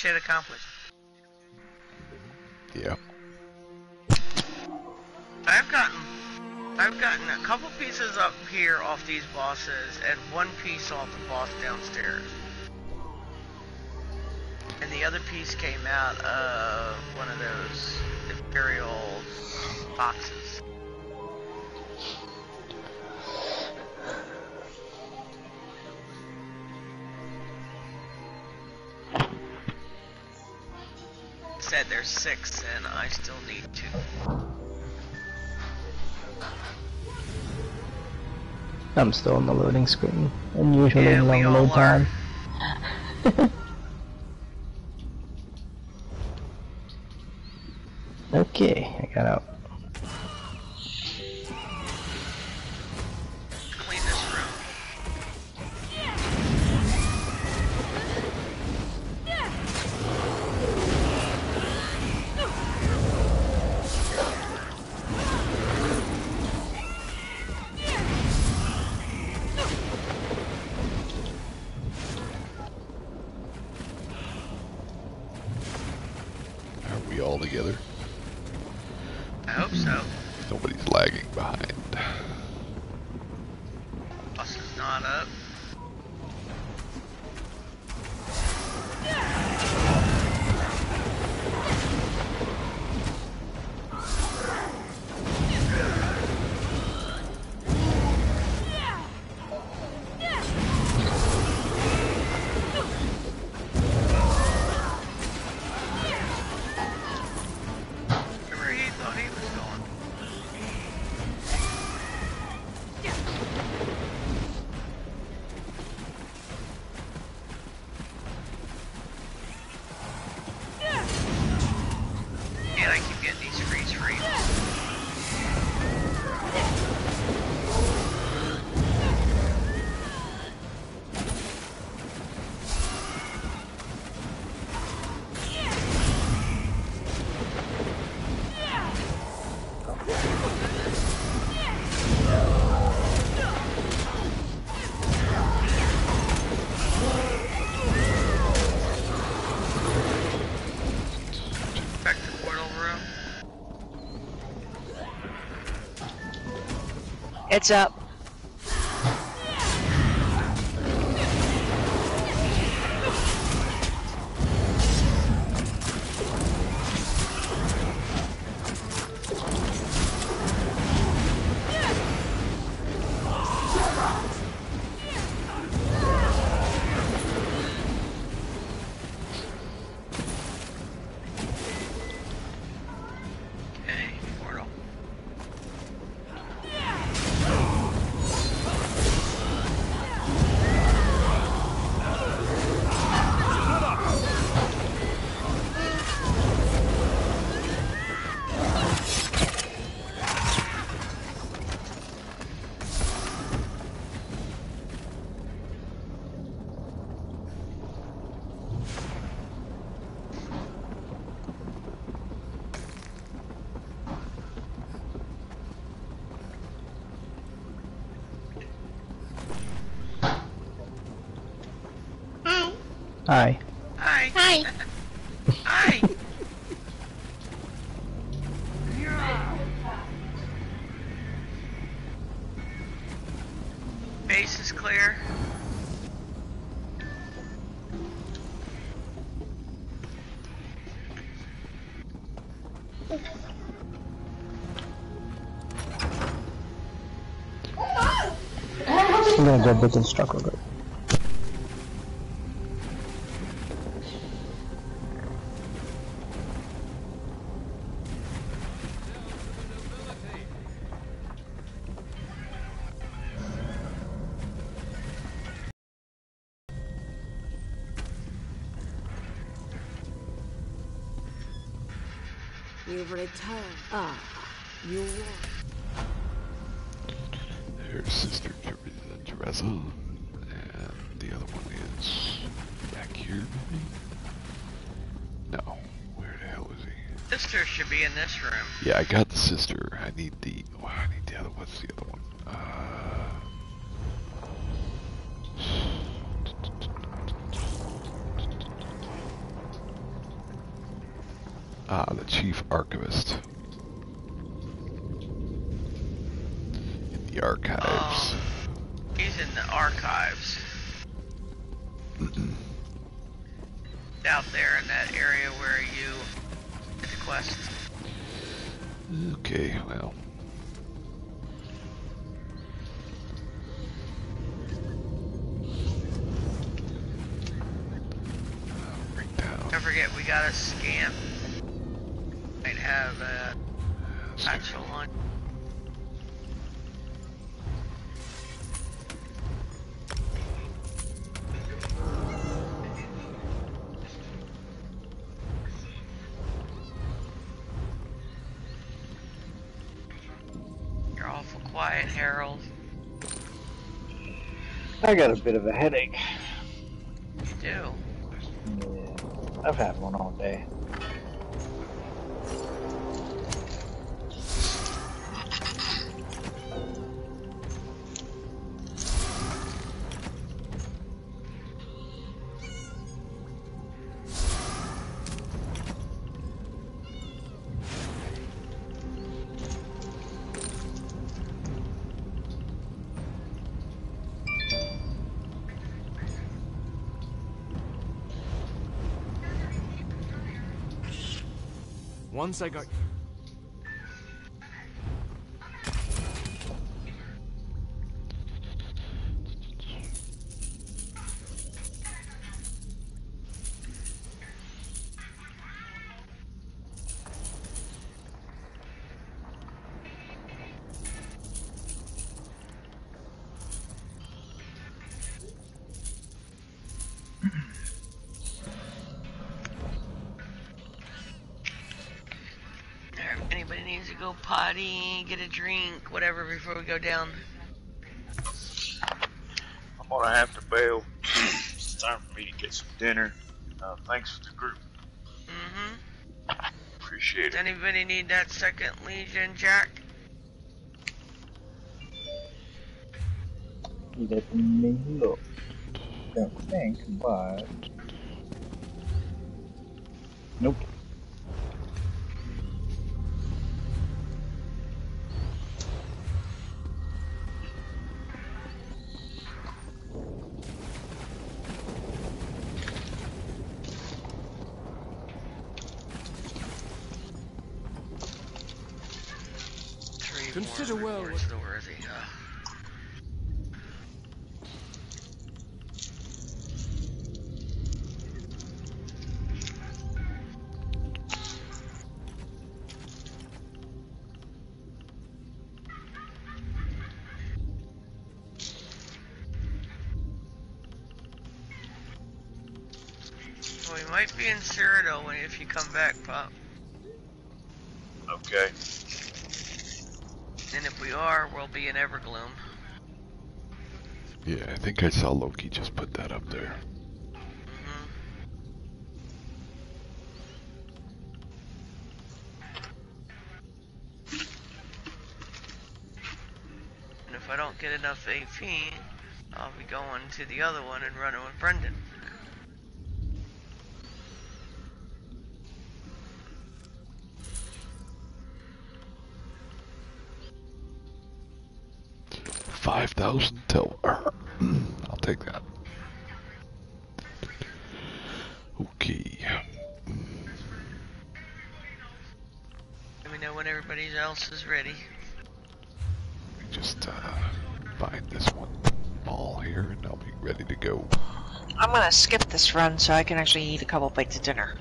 shit accomplished. Yeah. I've gotten I've gotten a couple pieces up here off these bosses and one piece off the boss downstairs. And the other piece came out of one of those Imperial boxes. Said there's six and I still need two. I'm still on the loading screen. Unusually Yeah, long load time. okay, I got out. It's up. Gonna go big and struggle good. You've I got a bit of a headache. You do. Yeah, I've had one all day. Once I got get a drink, whatever before we go down. I'm gonna have to bail. it's time for me to get some dinner. Uh, thanks for the group. Mm-hmm. Appreciate Does it. anybody need that second Legion, Jack? Let me look. Don't think, but Evergloom. Yeah, I think I saw Loki just put that up there. And if I don't get enough AP, I'll be going to the other one and running with Brendan. Everybody is ready. Just uh, find this one ball here, and I'll be ready to go. I'm gonna skip this run so I can actually eat a couple bites of dinner.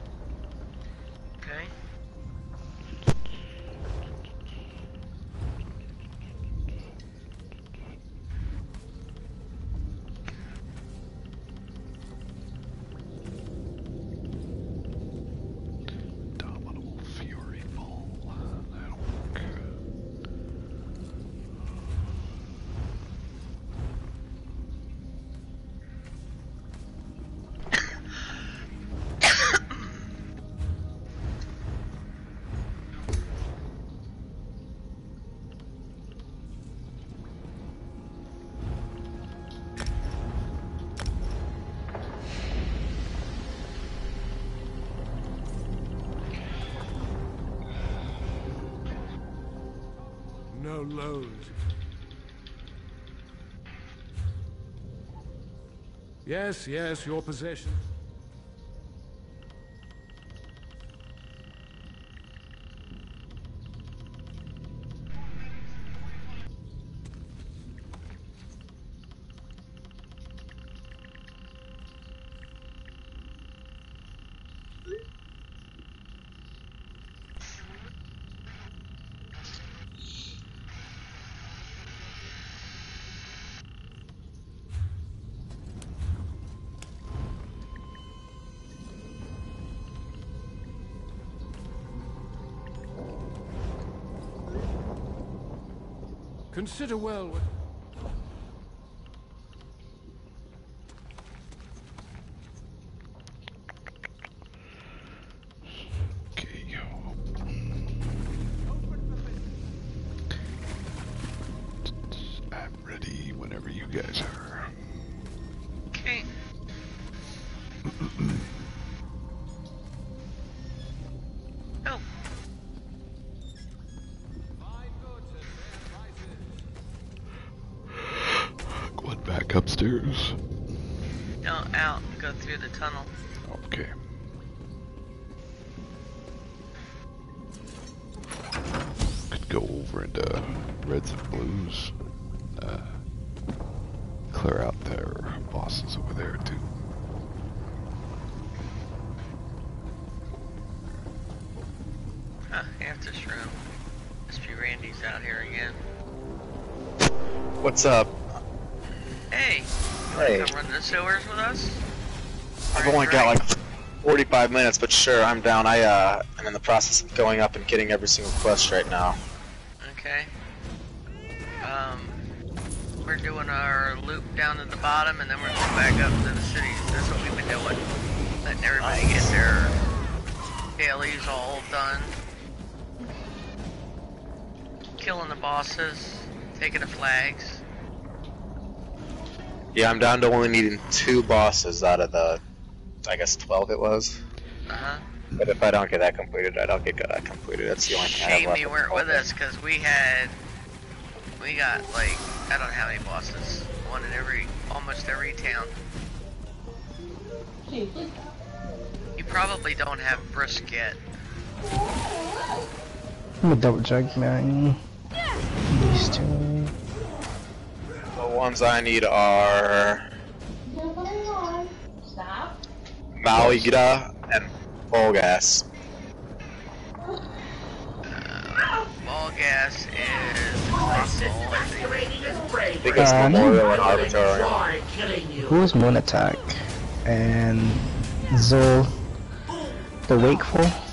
Yes, yes, your possession. Consider well what... What's up? Hey, you Hey. come run the sewers with us? I've only got like 45 minutes, but sure, I'm down. I uh, am in the process of going up and getting every single quest right now. Okay. Um, we're doing our loop down to the bottom, and then we're going back up to the cities. That's what we've been doing. Letting everybody get their dailies all done. Killing the bosses, taking the flags. Yeah, I'm down to only needing two bosses out of the, I guess 12 it was. Uh-huh. But if I don't get that completed, I don't get that completed. That's the only thing I have left. you weren't with us, because we had, we got like, I don't know how many bosses. One in every, almost every town. You probably don't have Brisk yet. Let me double check, man. These two. The ones I need are Stop. Malygda and Volghass. Ball gas is Biggest memorial in Arbitrary. Who's Moon Attack? And Zul the Wakeful?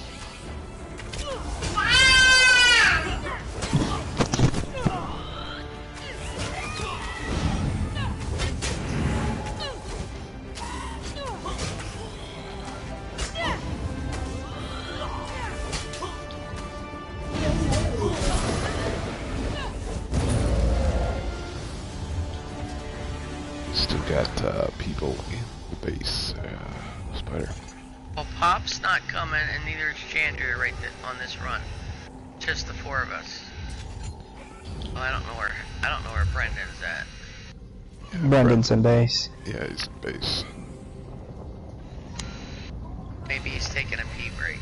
Got uh, people in the base. Uh, spider. Well, Pop's not coming, and neither is Chandra right th on this run. Just the four of us. Well, I don't know where I don't know where Brendan's at. Brendan's in base. Yeah, he's in base. Maybe he's taking a pee break.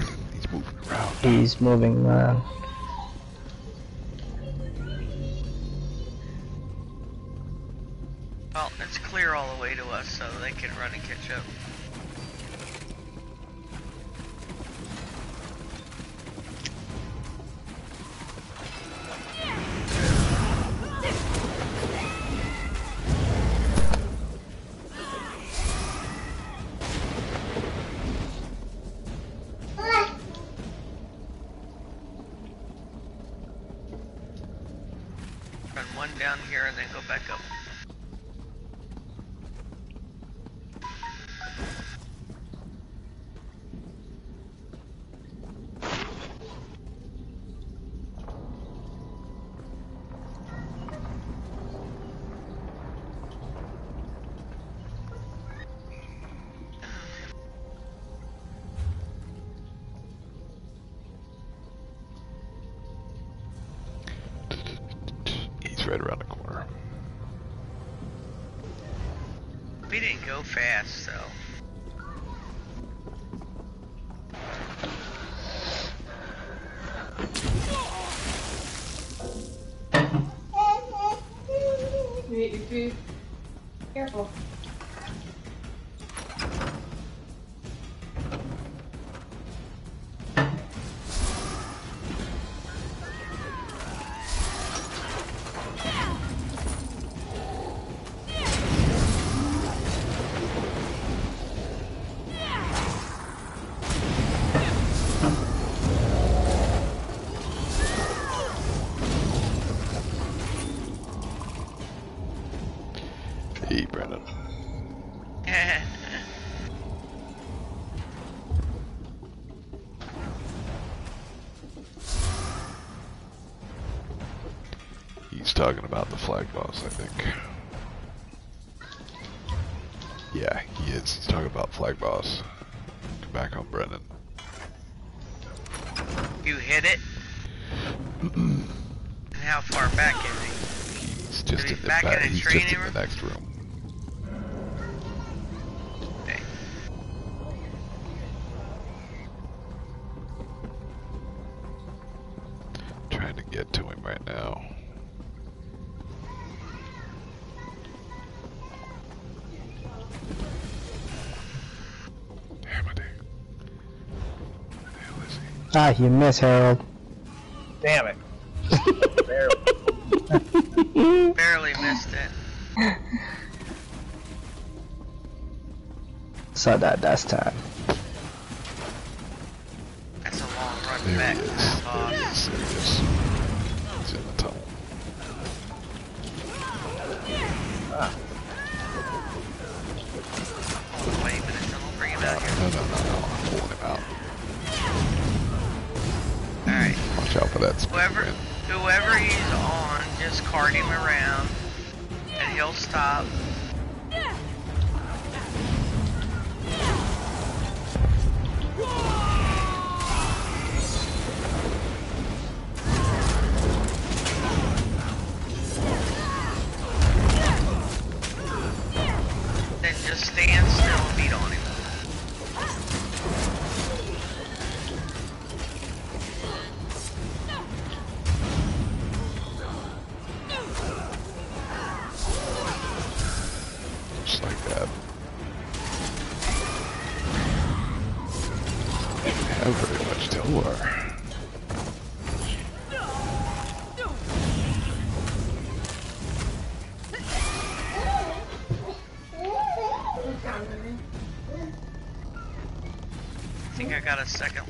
he's moving around. He's moving around. Can run and catch up. We fast, he in the back back. in the He's training just in room? the next room. Okay. Trying to get to him right now. Damn it. Ah, you miss Harold. That's time. got a second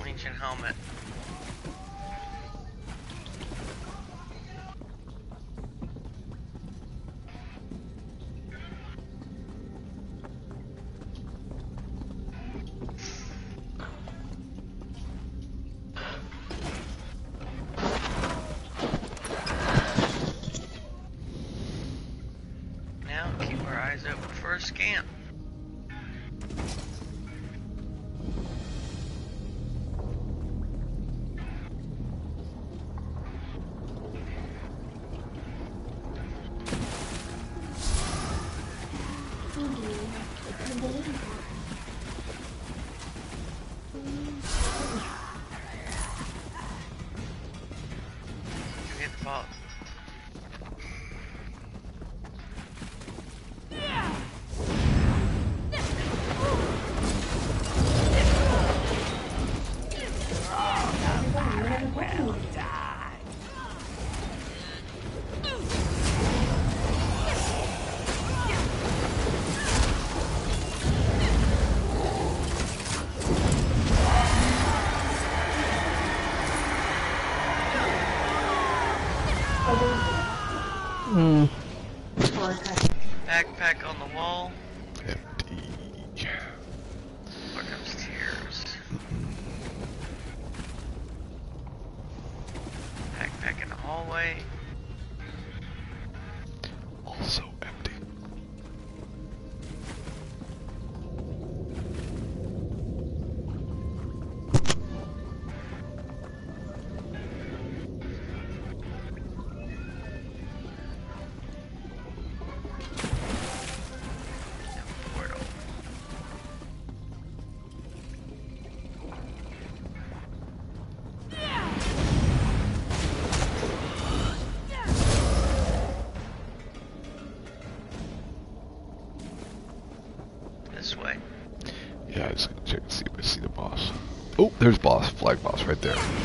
right there.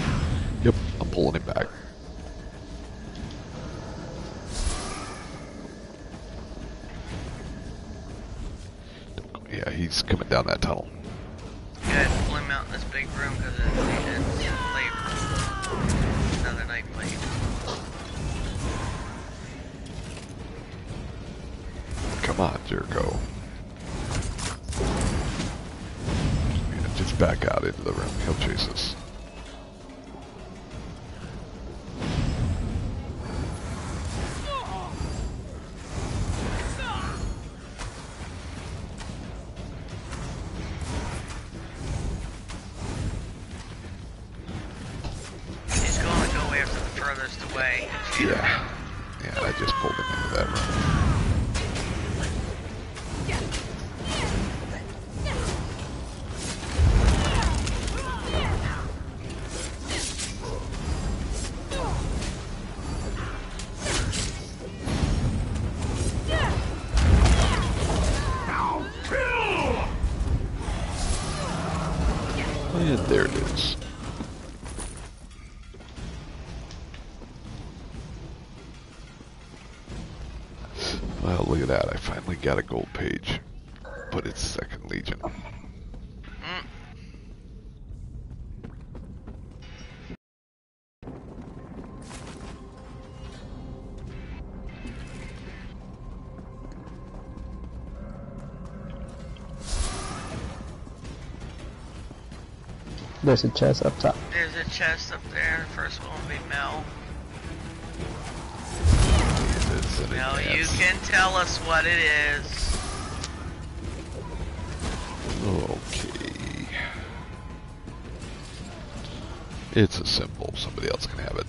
got a gold page, but it's second legion. There's a chest up top. There's a chest up there. First one will be Mel what no, you can tell us what it is. Okay. It's a symbol. Somebody else can have it.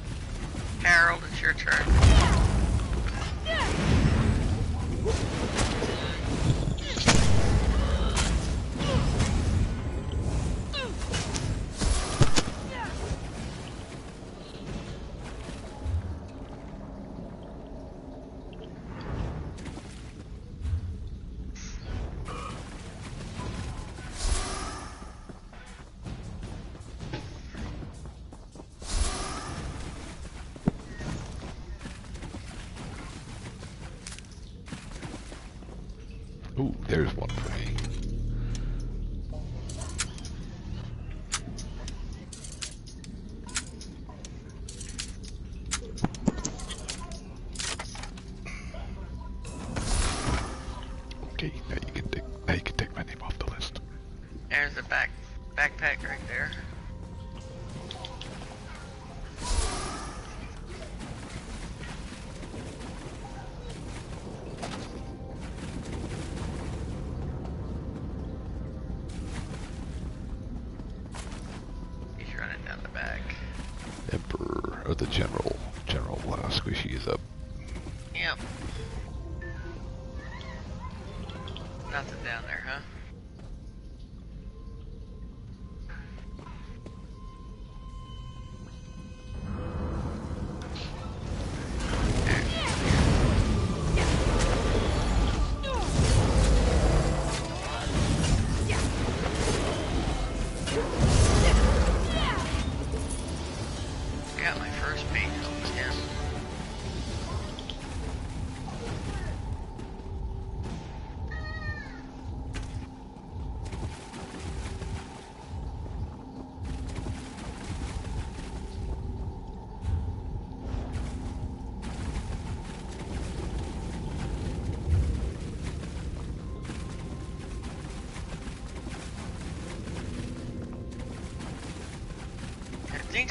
Harold, it's your turn. There.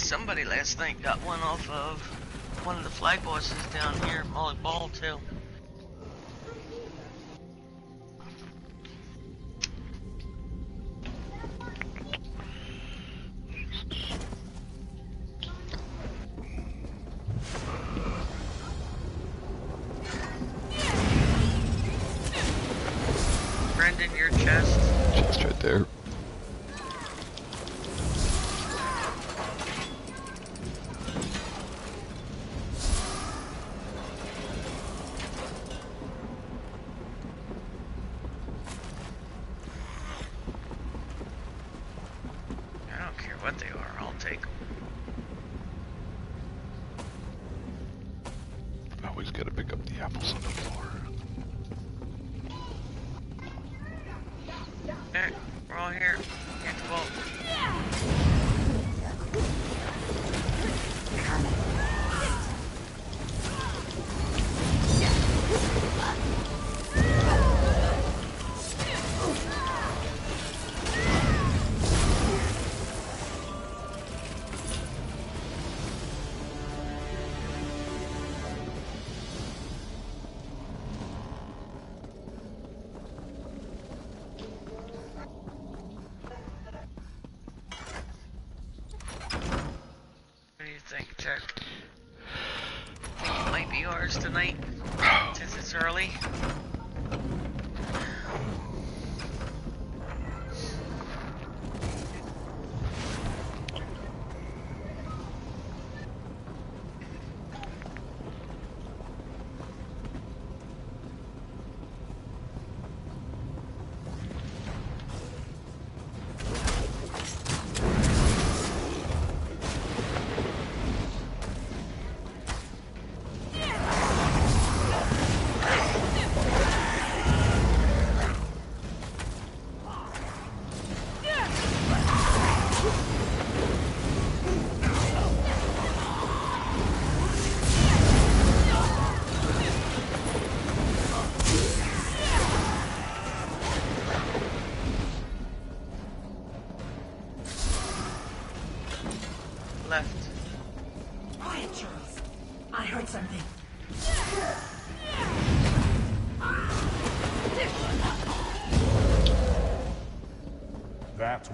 Somebody last night got one off of one of the flag bosses down here, Molly Ball too.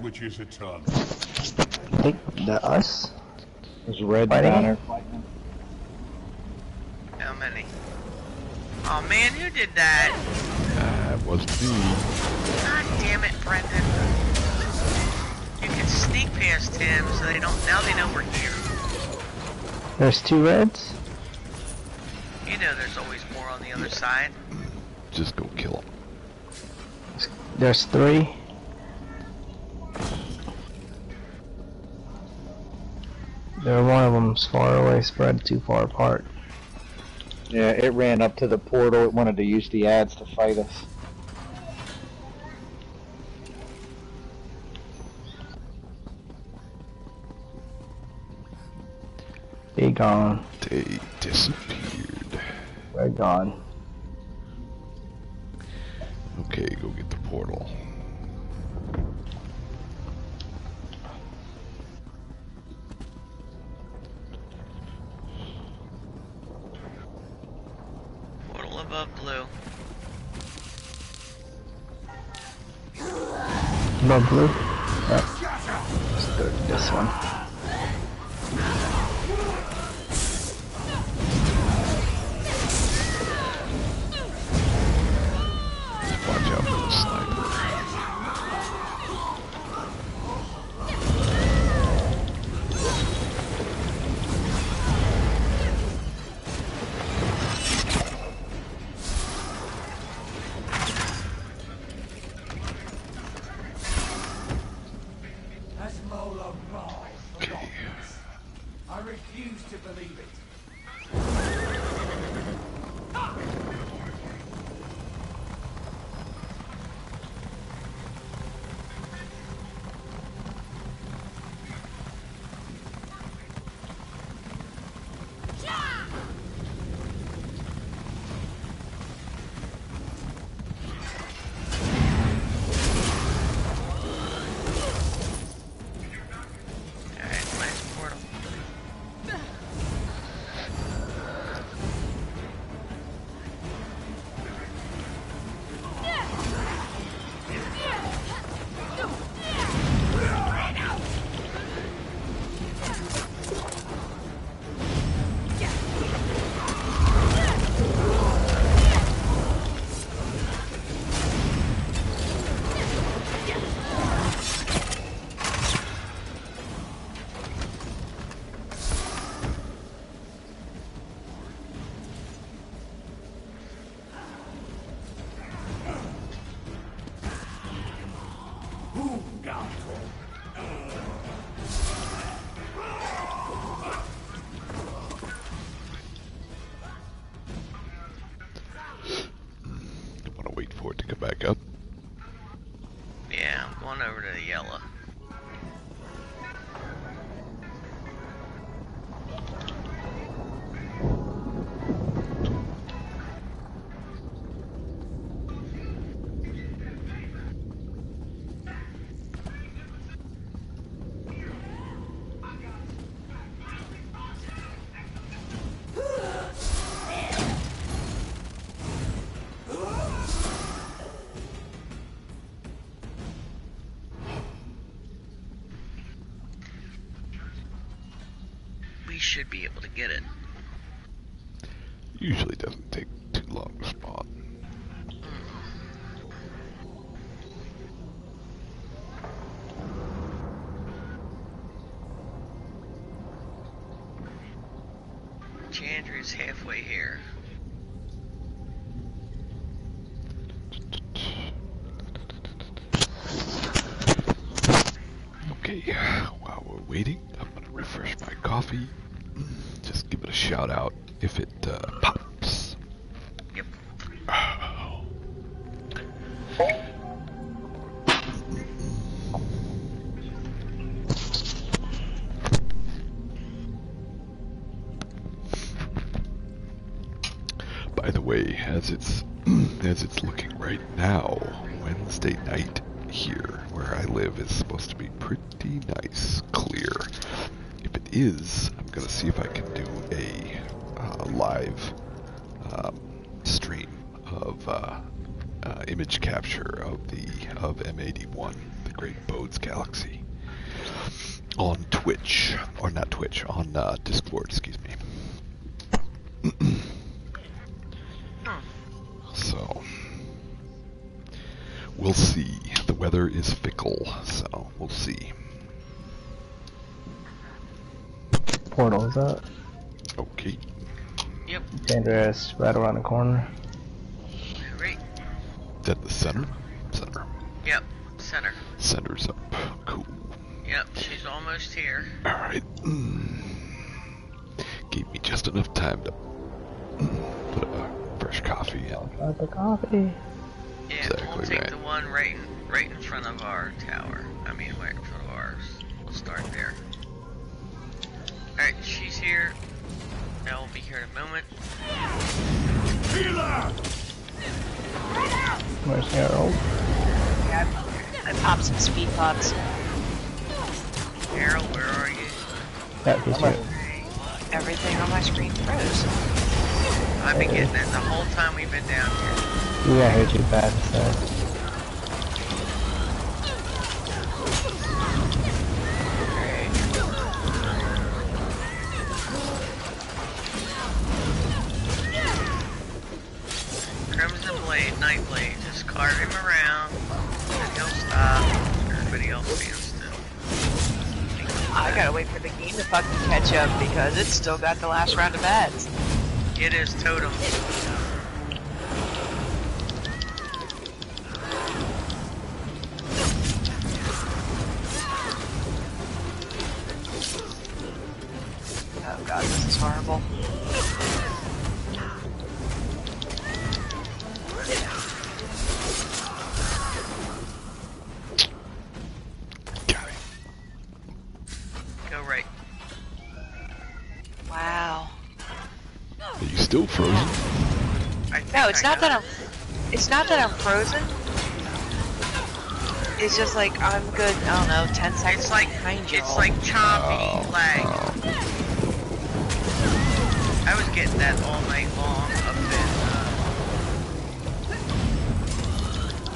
Which is eternal. I think the us. There's red Fighting? down there. How many? Oh man, who did that? Uh, that was me. God damn it, Brendan. You can sneak past him so they don't now they know we're here. There's two reds. You know there's always more on the other side. Just go kill him. There's three. spread too far apart. Yeah, it ran up to the portal. It wanted to use the ads to fight us. They gone. They disappeared. They're gone. Get it. As it's as it's looking right now, Wednesday night here where I live is supposed to be pretty nice, clear. If it is, I'm gonna see if I can do a uh, live Portal is? Okay. Yep. Dangerous, right around the corner. Right. At the center? Center. Yep. Center. Center's up. Cool. Yep. She's almost here. Alright. Mm. Gave me just enough time to mm, put a fresh coffee in. Got the coffee. Yeah, Exactly we'll take right. the one right in, right in front of our tower. I mean, right in front of ours. We'll start there. Alright, she's here. That will be here in a moment. Where's Harold? I popped some speed pods. Harold, where are you? That he's here. Everything on my screen froze. I've been getting it the whole time we've been down here. Yeah, I heard you bad, so. Gotta wait for the game to fucking catch up because it's still got the last round of ads. It is totem. That I'm. It's not that I'm frozen. It's just like I'm good. I don't know, ten seconds It's like behind you. it's like choppy lag. I was getting that all night long up in uh,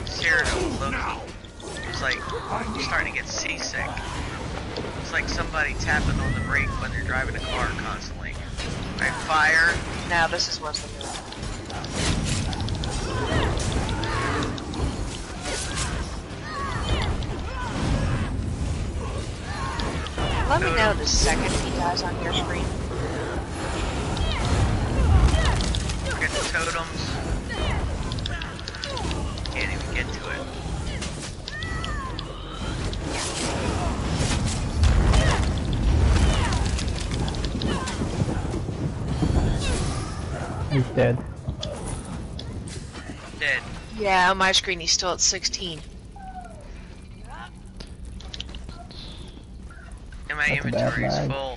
Cyrano, Loki. It's like I'm starting to get seasick. It's like somebody tapping on the brake when they're driving a car constantly. I fire. Now this is worse second he dies on your screen. Get the totems. Can't even get to it. He's dead. Dead. Yeah, on my screen he's still at 16. And my That's a bad inventory is full.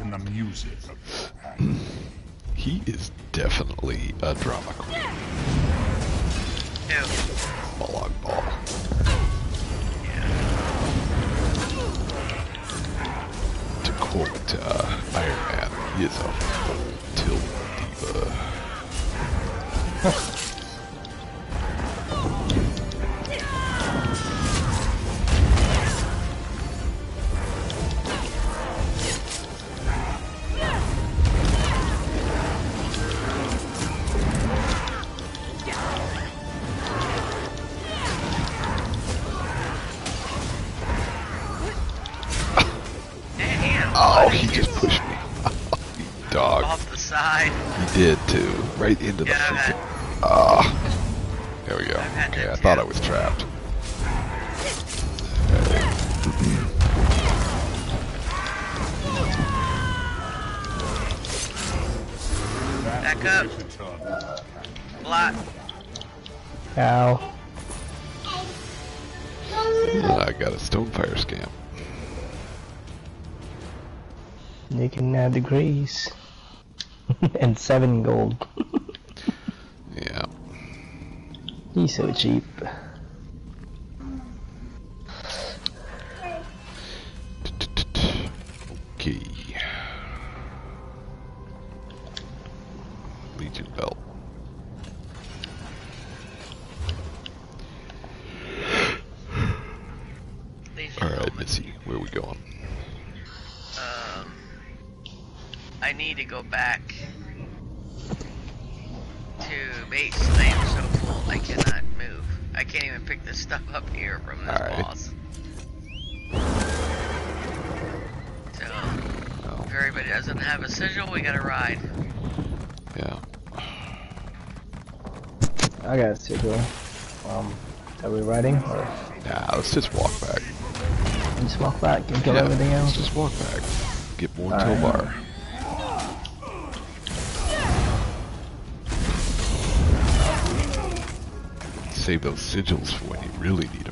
In the music of degrees. and seven gold. yeah. He's so cheap. Everything let's else? just walk back. Get more Alright. Tel Var. Save those sigils for when you really need them.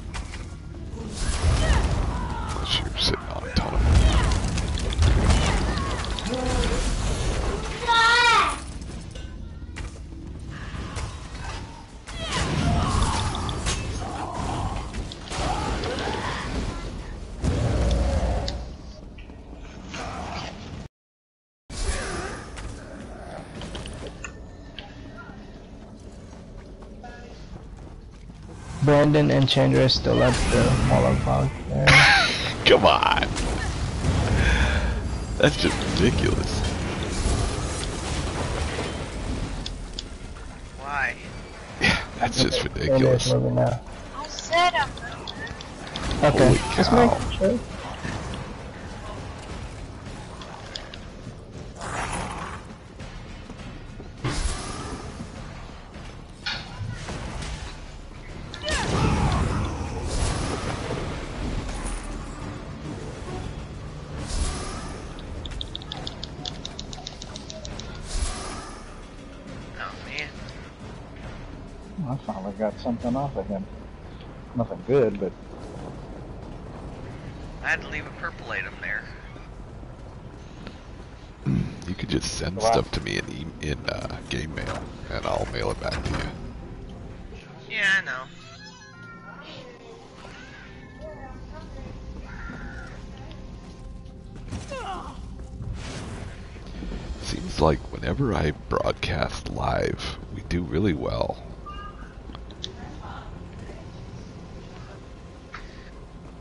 Brandon and Chandra still at the Molotov there. Come on. That's just ridiculous. Why? That's just ridiculous. I said I'm Okay, Holy just cow. Finally got something off of him. Nothing good, but I had to leave a purple item there. You could just send Wow. stuff to me in e in uh, game mail, and I'll mail it back to you. Yeah, I know. Seems like whenever I broadcast live, we do really well.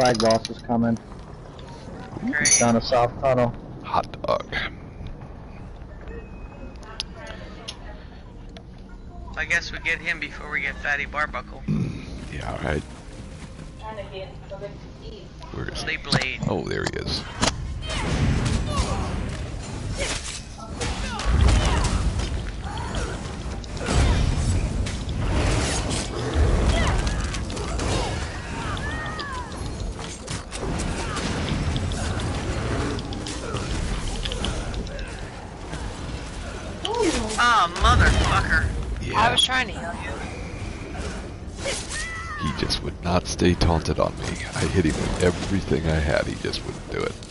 flag boss is coming. Great. Down a south tunnel. Hot dog. I guess we get him before we get Fatty Barbuckle. Mm, yeah, alright. Where is Lee Blade. Oh, there he is. Trying to heal you. He just would not stay taunted on me. I hit him with everything I had, he just wouldn't do it.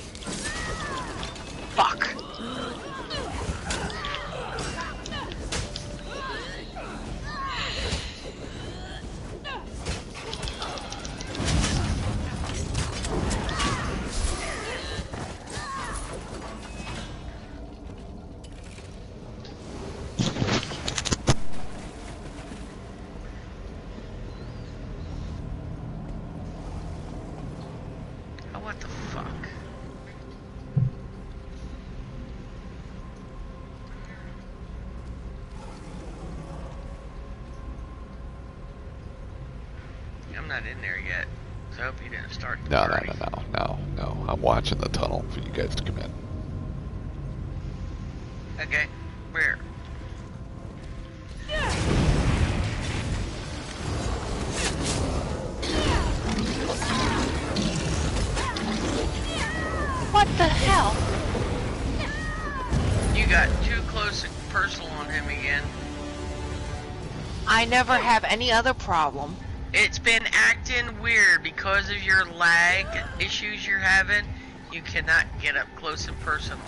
Any other problem. It's been acting weird because of your lag issues you're having. You cannot get up close and personal.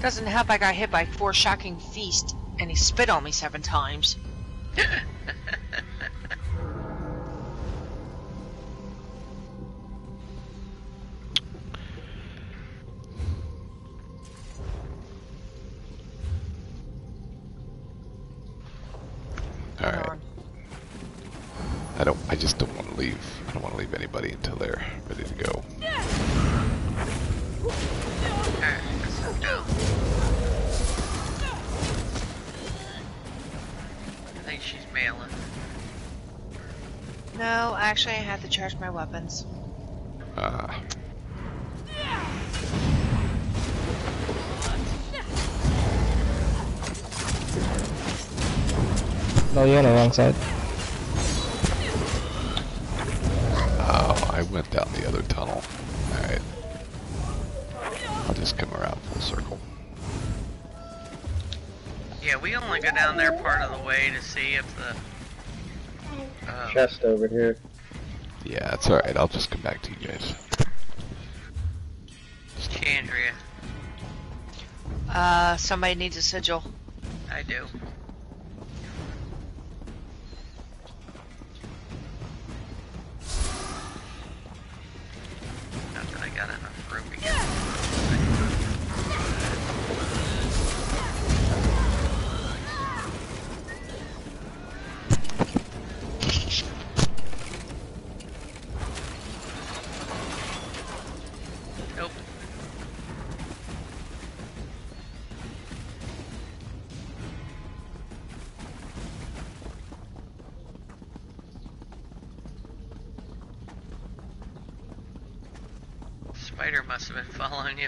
Doesn't help I got hit by four shocking feast and he spit on me seven times. wrong side. Oh, I went down the other tunnel. Alright. I'll just come around full circle. Yeah, we only go down there part of the way to see if the. Uh, Chest over here. Yeah, it's alright. I'll just come back to you guys. Chandria. Uh, somebody needs a sigil.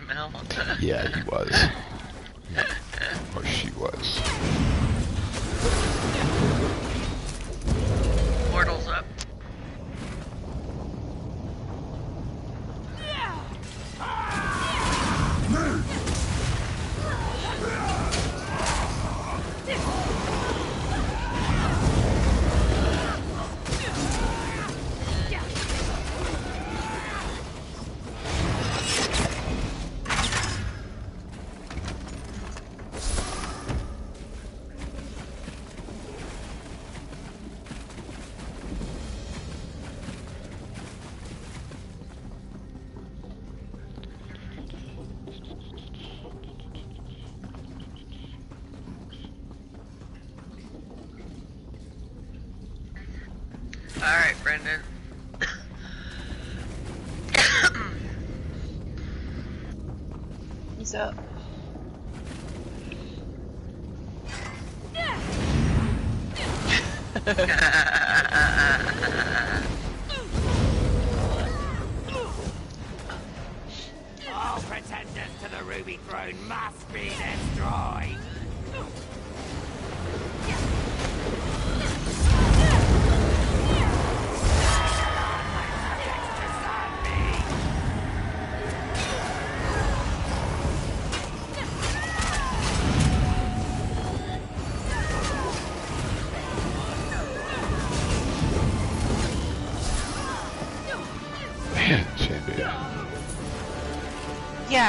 Following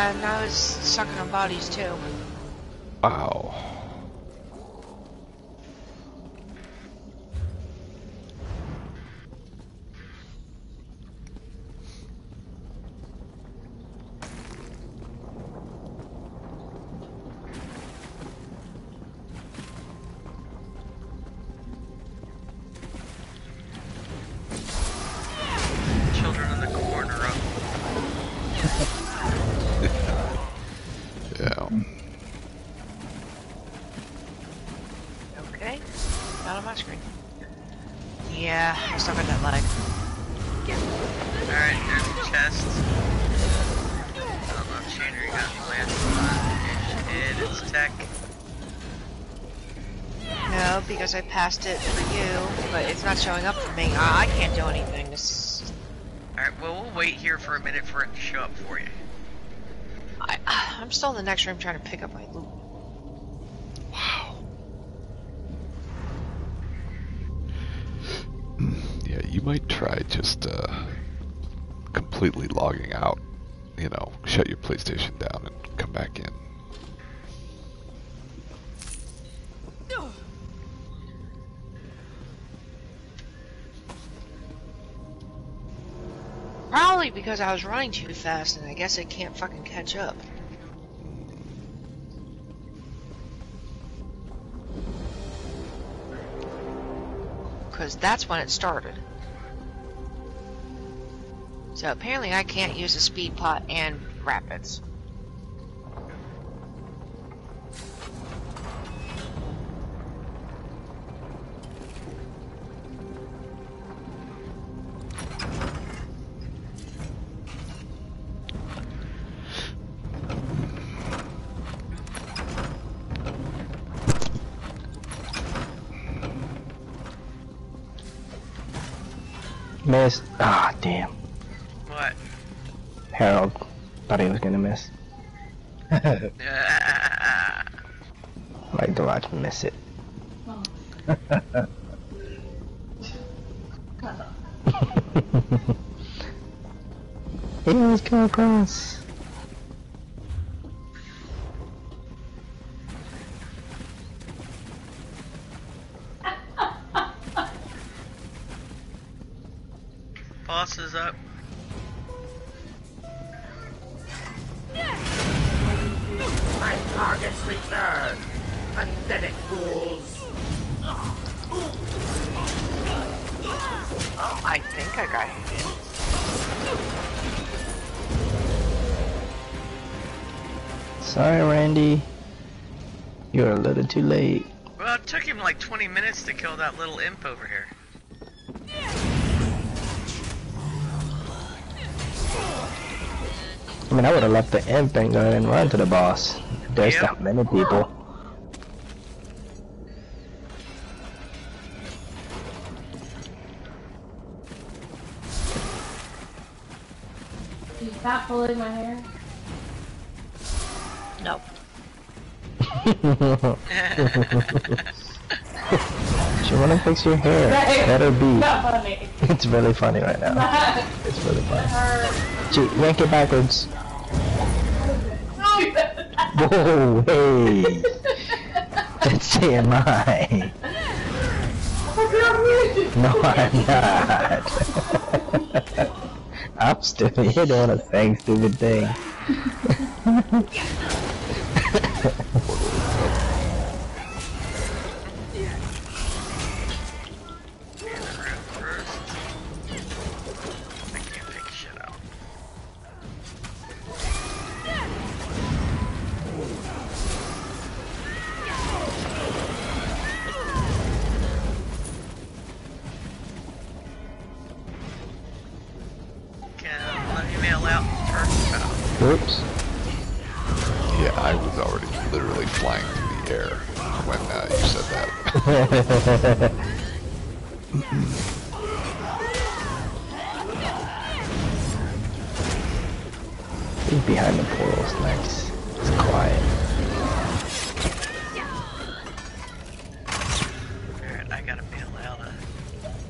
And I was sucking on bodies too. Passed it for you, but it's not showing up for me. I I can't do anything. This is... Alright, well we'll wait here for a minute for it to show up for you. I, I'm still in the next room trying to pick up because I was running too fast, and I guess it can't fucking catch up. Because that's when it started. So apparently I can't use a speed pot and rapids. Miss it. he always come across. Too late. Well, it took him like 20 minutes to kill that little imp over here. I mean, I would have left the imp and gone and run to the boss. There's that many people. Did you stop pulling my hair? Fix your hair? Let her be. It's really funny right now. It's really funny. Gee, yank it backwards. Whoa, hey. That's TMI. No, I'm not. I'm stupid. You're doing a same stupid thing. He's behind the portals, nice. It's quiet. Alright, I gotta bail out a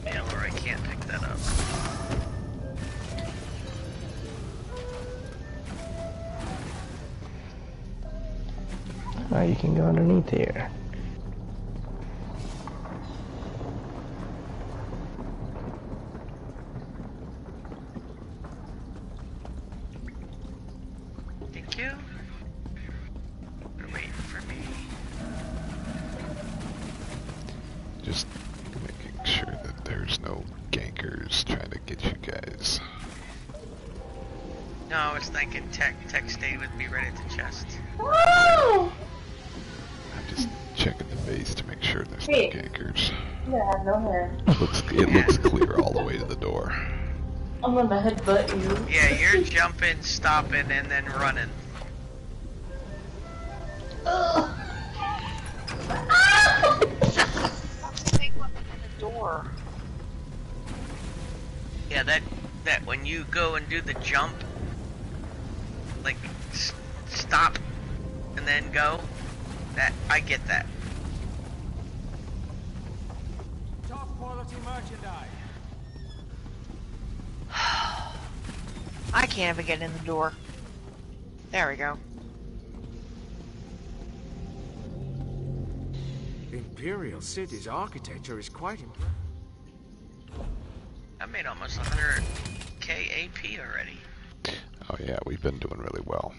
bail or I can't pick that up. Oh, you can go underneath here. Thank you. They're waiting for me. Just making sure that there's no gankers trying to get you guys. No, I was thinking tech tech stayed with me right at the chest. I'm just checking the base to make sure there's Wait. no gankers. Yeah, I have no hair. It looks, it looks clear all the way to the door. I'm gonna headbutt you. Yeah, you're jumping, stopping, and then running. Door. Yeah, that that when you go and do the jump, get in the door. There we go. Imperial City's architecture is quite impressive. I made almost 100k AP already. Oh yeah, we've been doing really well.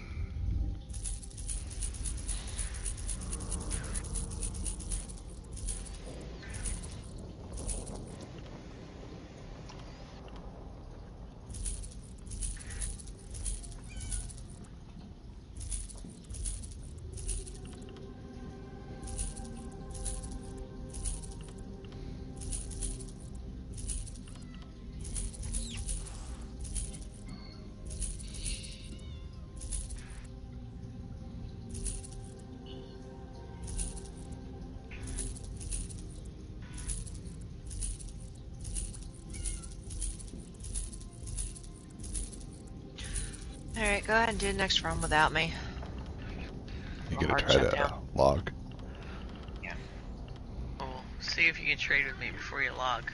Ahead and do the next run without me. You A gonna try to shutdown. log? Well, see if you can trade with me before you log.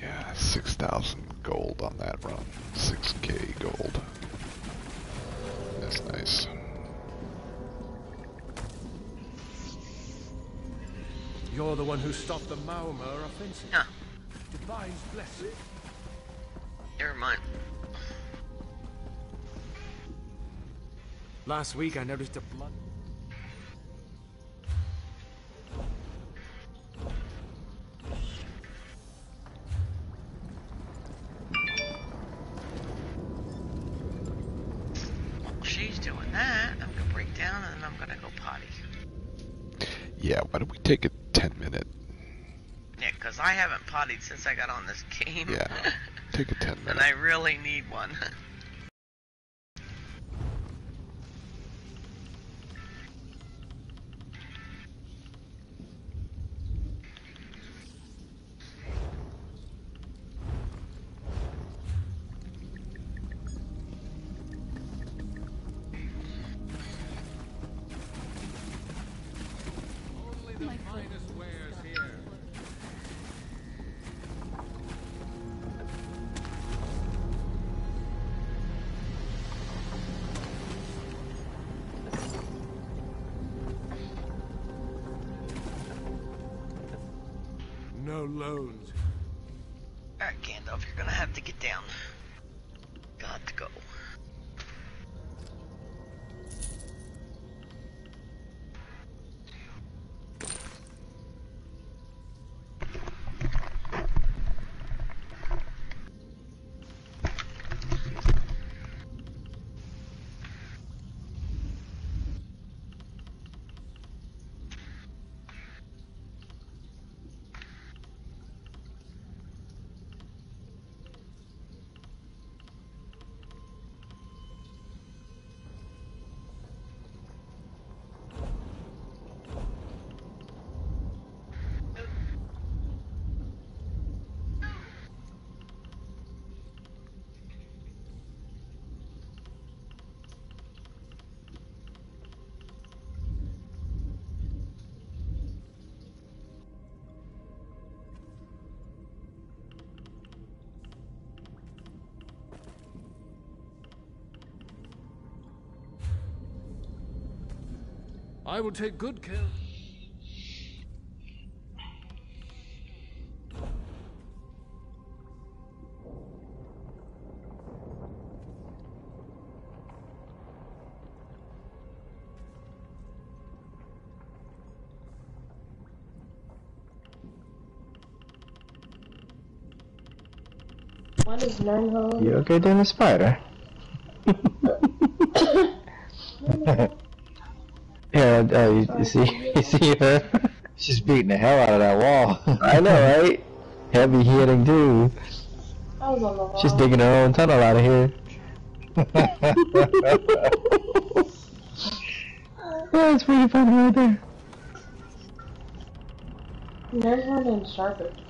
Yeah, 6,000 gold on that run. 6k gold. That's nice. You're the one who stopped the Maumur offensive. Huh. Divine's blessing. Never mind. Last week I noticed a blood. While she's doing that, I'm gonna break down and then I'm gonna go potty. Yeah, why don't we take a 10 minute? Yeah, because I haven't pottied since I got on this game. Yeah, take a 10 and. I really need one. No I will take good care. What is Nernhold? You okay doing the spider? uh, you, you see, you see her? She's beating the hell out of that wall. I know, right? Heavy hitting too. I was on the wall. She's digging her own tunnel out of here. yeah, it's pretty funny right there. Nernhold and Sharper. Hmm.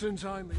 Since I'm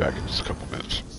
back in just a couple minutes.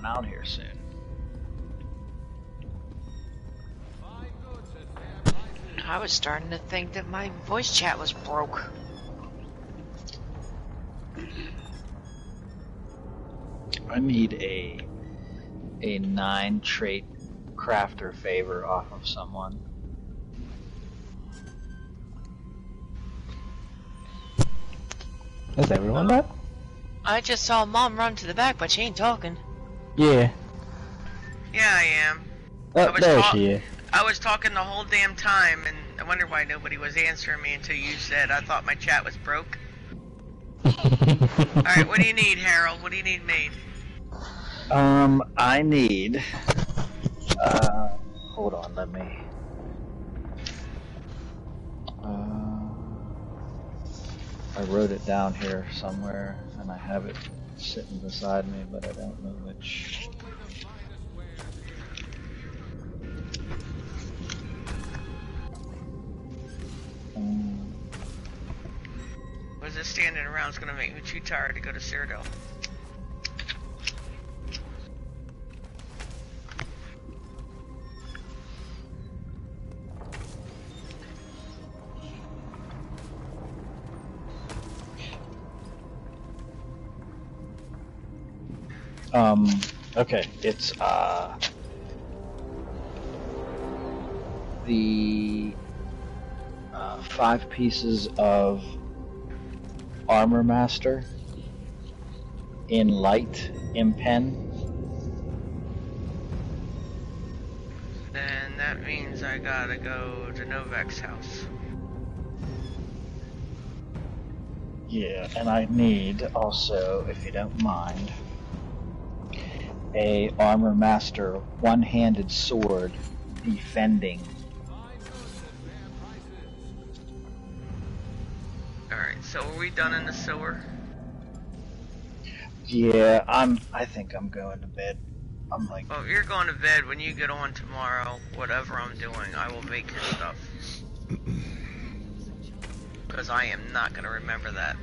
Be tapping out here soon. I was starting to think that my voice chat was broke. I need a a nine trait crafter favor off of someone. Is everyone back? I just saw mom run to the back, but she ain't talking. Yeah. Yeah, I am. Oh, I was there she is. I was talking the whole damn time, and I wonder why nobody was answering me until you said I thought my chat was broke. Alright, what do you need, Harold? What do you need made? Um, I need. Uh, hold on, let me. Uh, I wrote it down here somewhere, and I have it sitting beside me, but I don't know which. Was this standing around is gonna make me too tired to go to Cyrodiil? Okay, it's, uh, the, uh, five pieces of Armor Master in light impen. Then that means I gotta go to Novak's house. Yeah, and I need also, if you don't mind, a Armor Master one-handed sword defending. Alright, so are we done in the sewer? Yeah, I'm. I think I'm going to bed. I'm like, Well, if you're going to bed when you get on tomorrow, whatever I'm doing, I will make your stuff. Because I am not gonna remember that.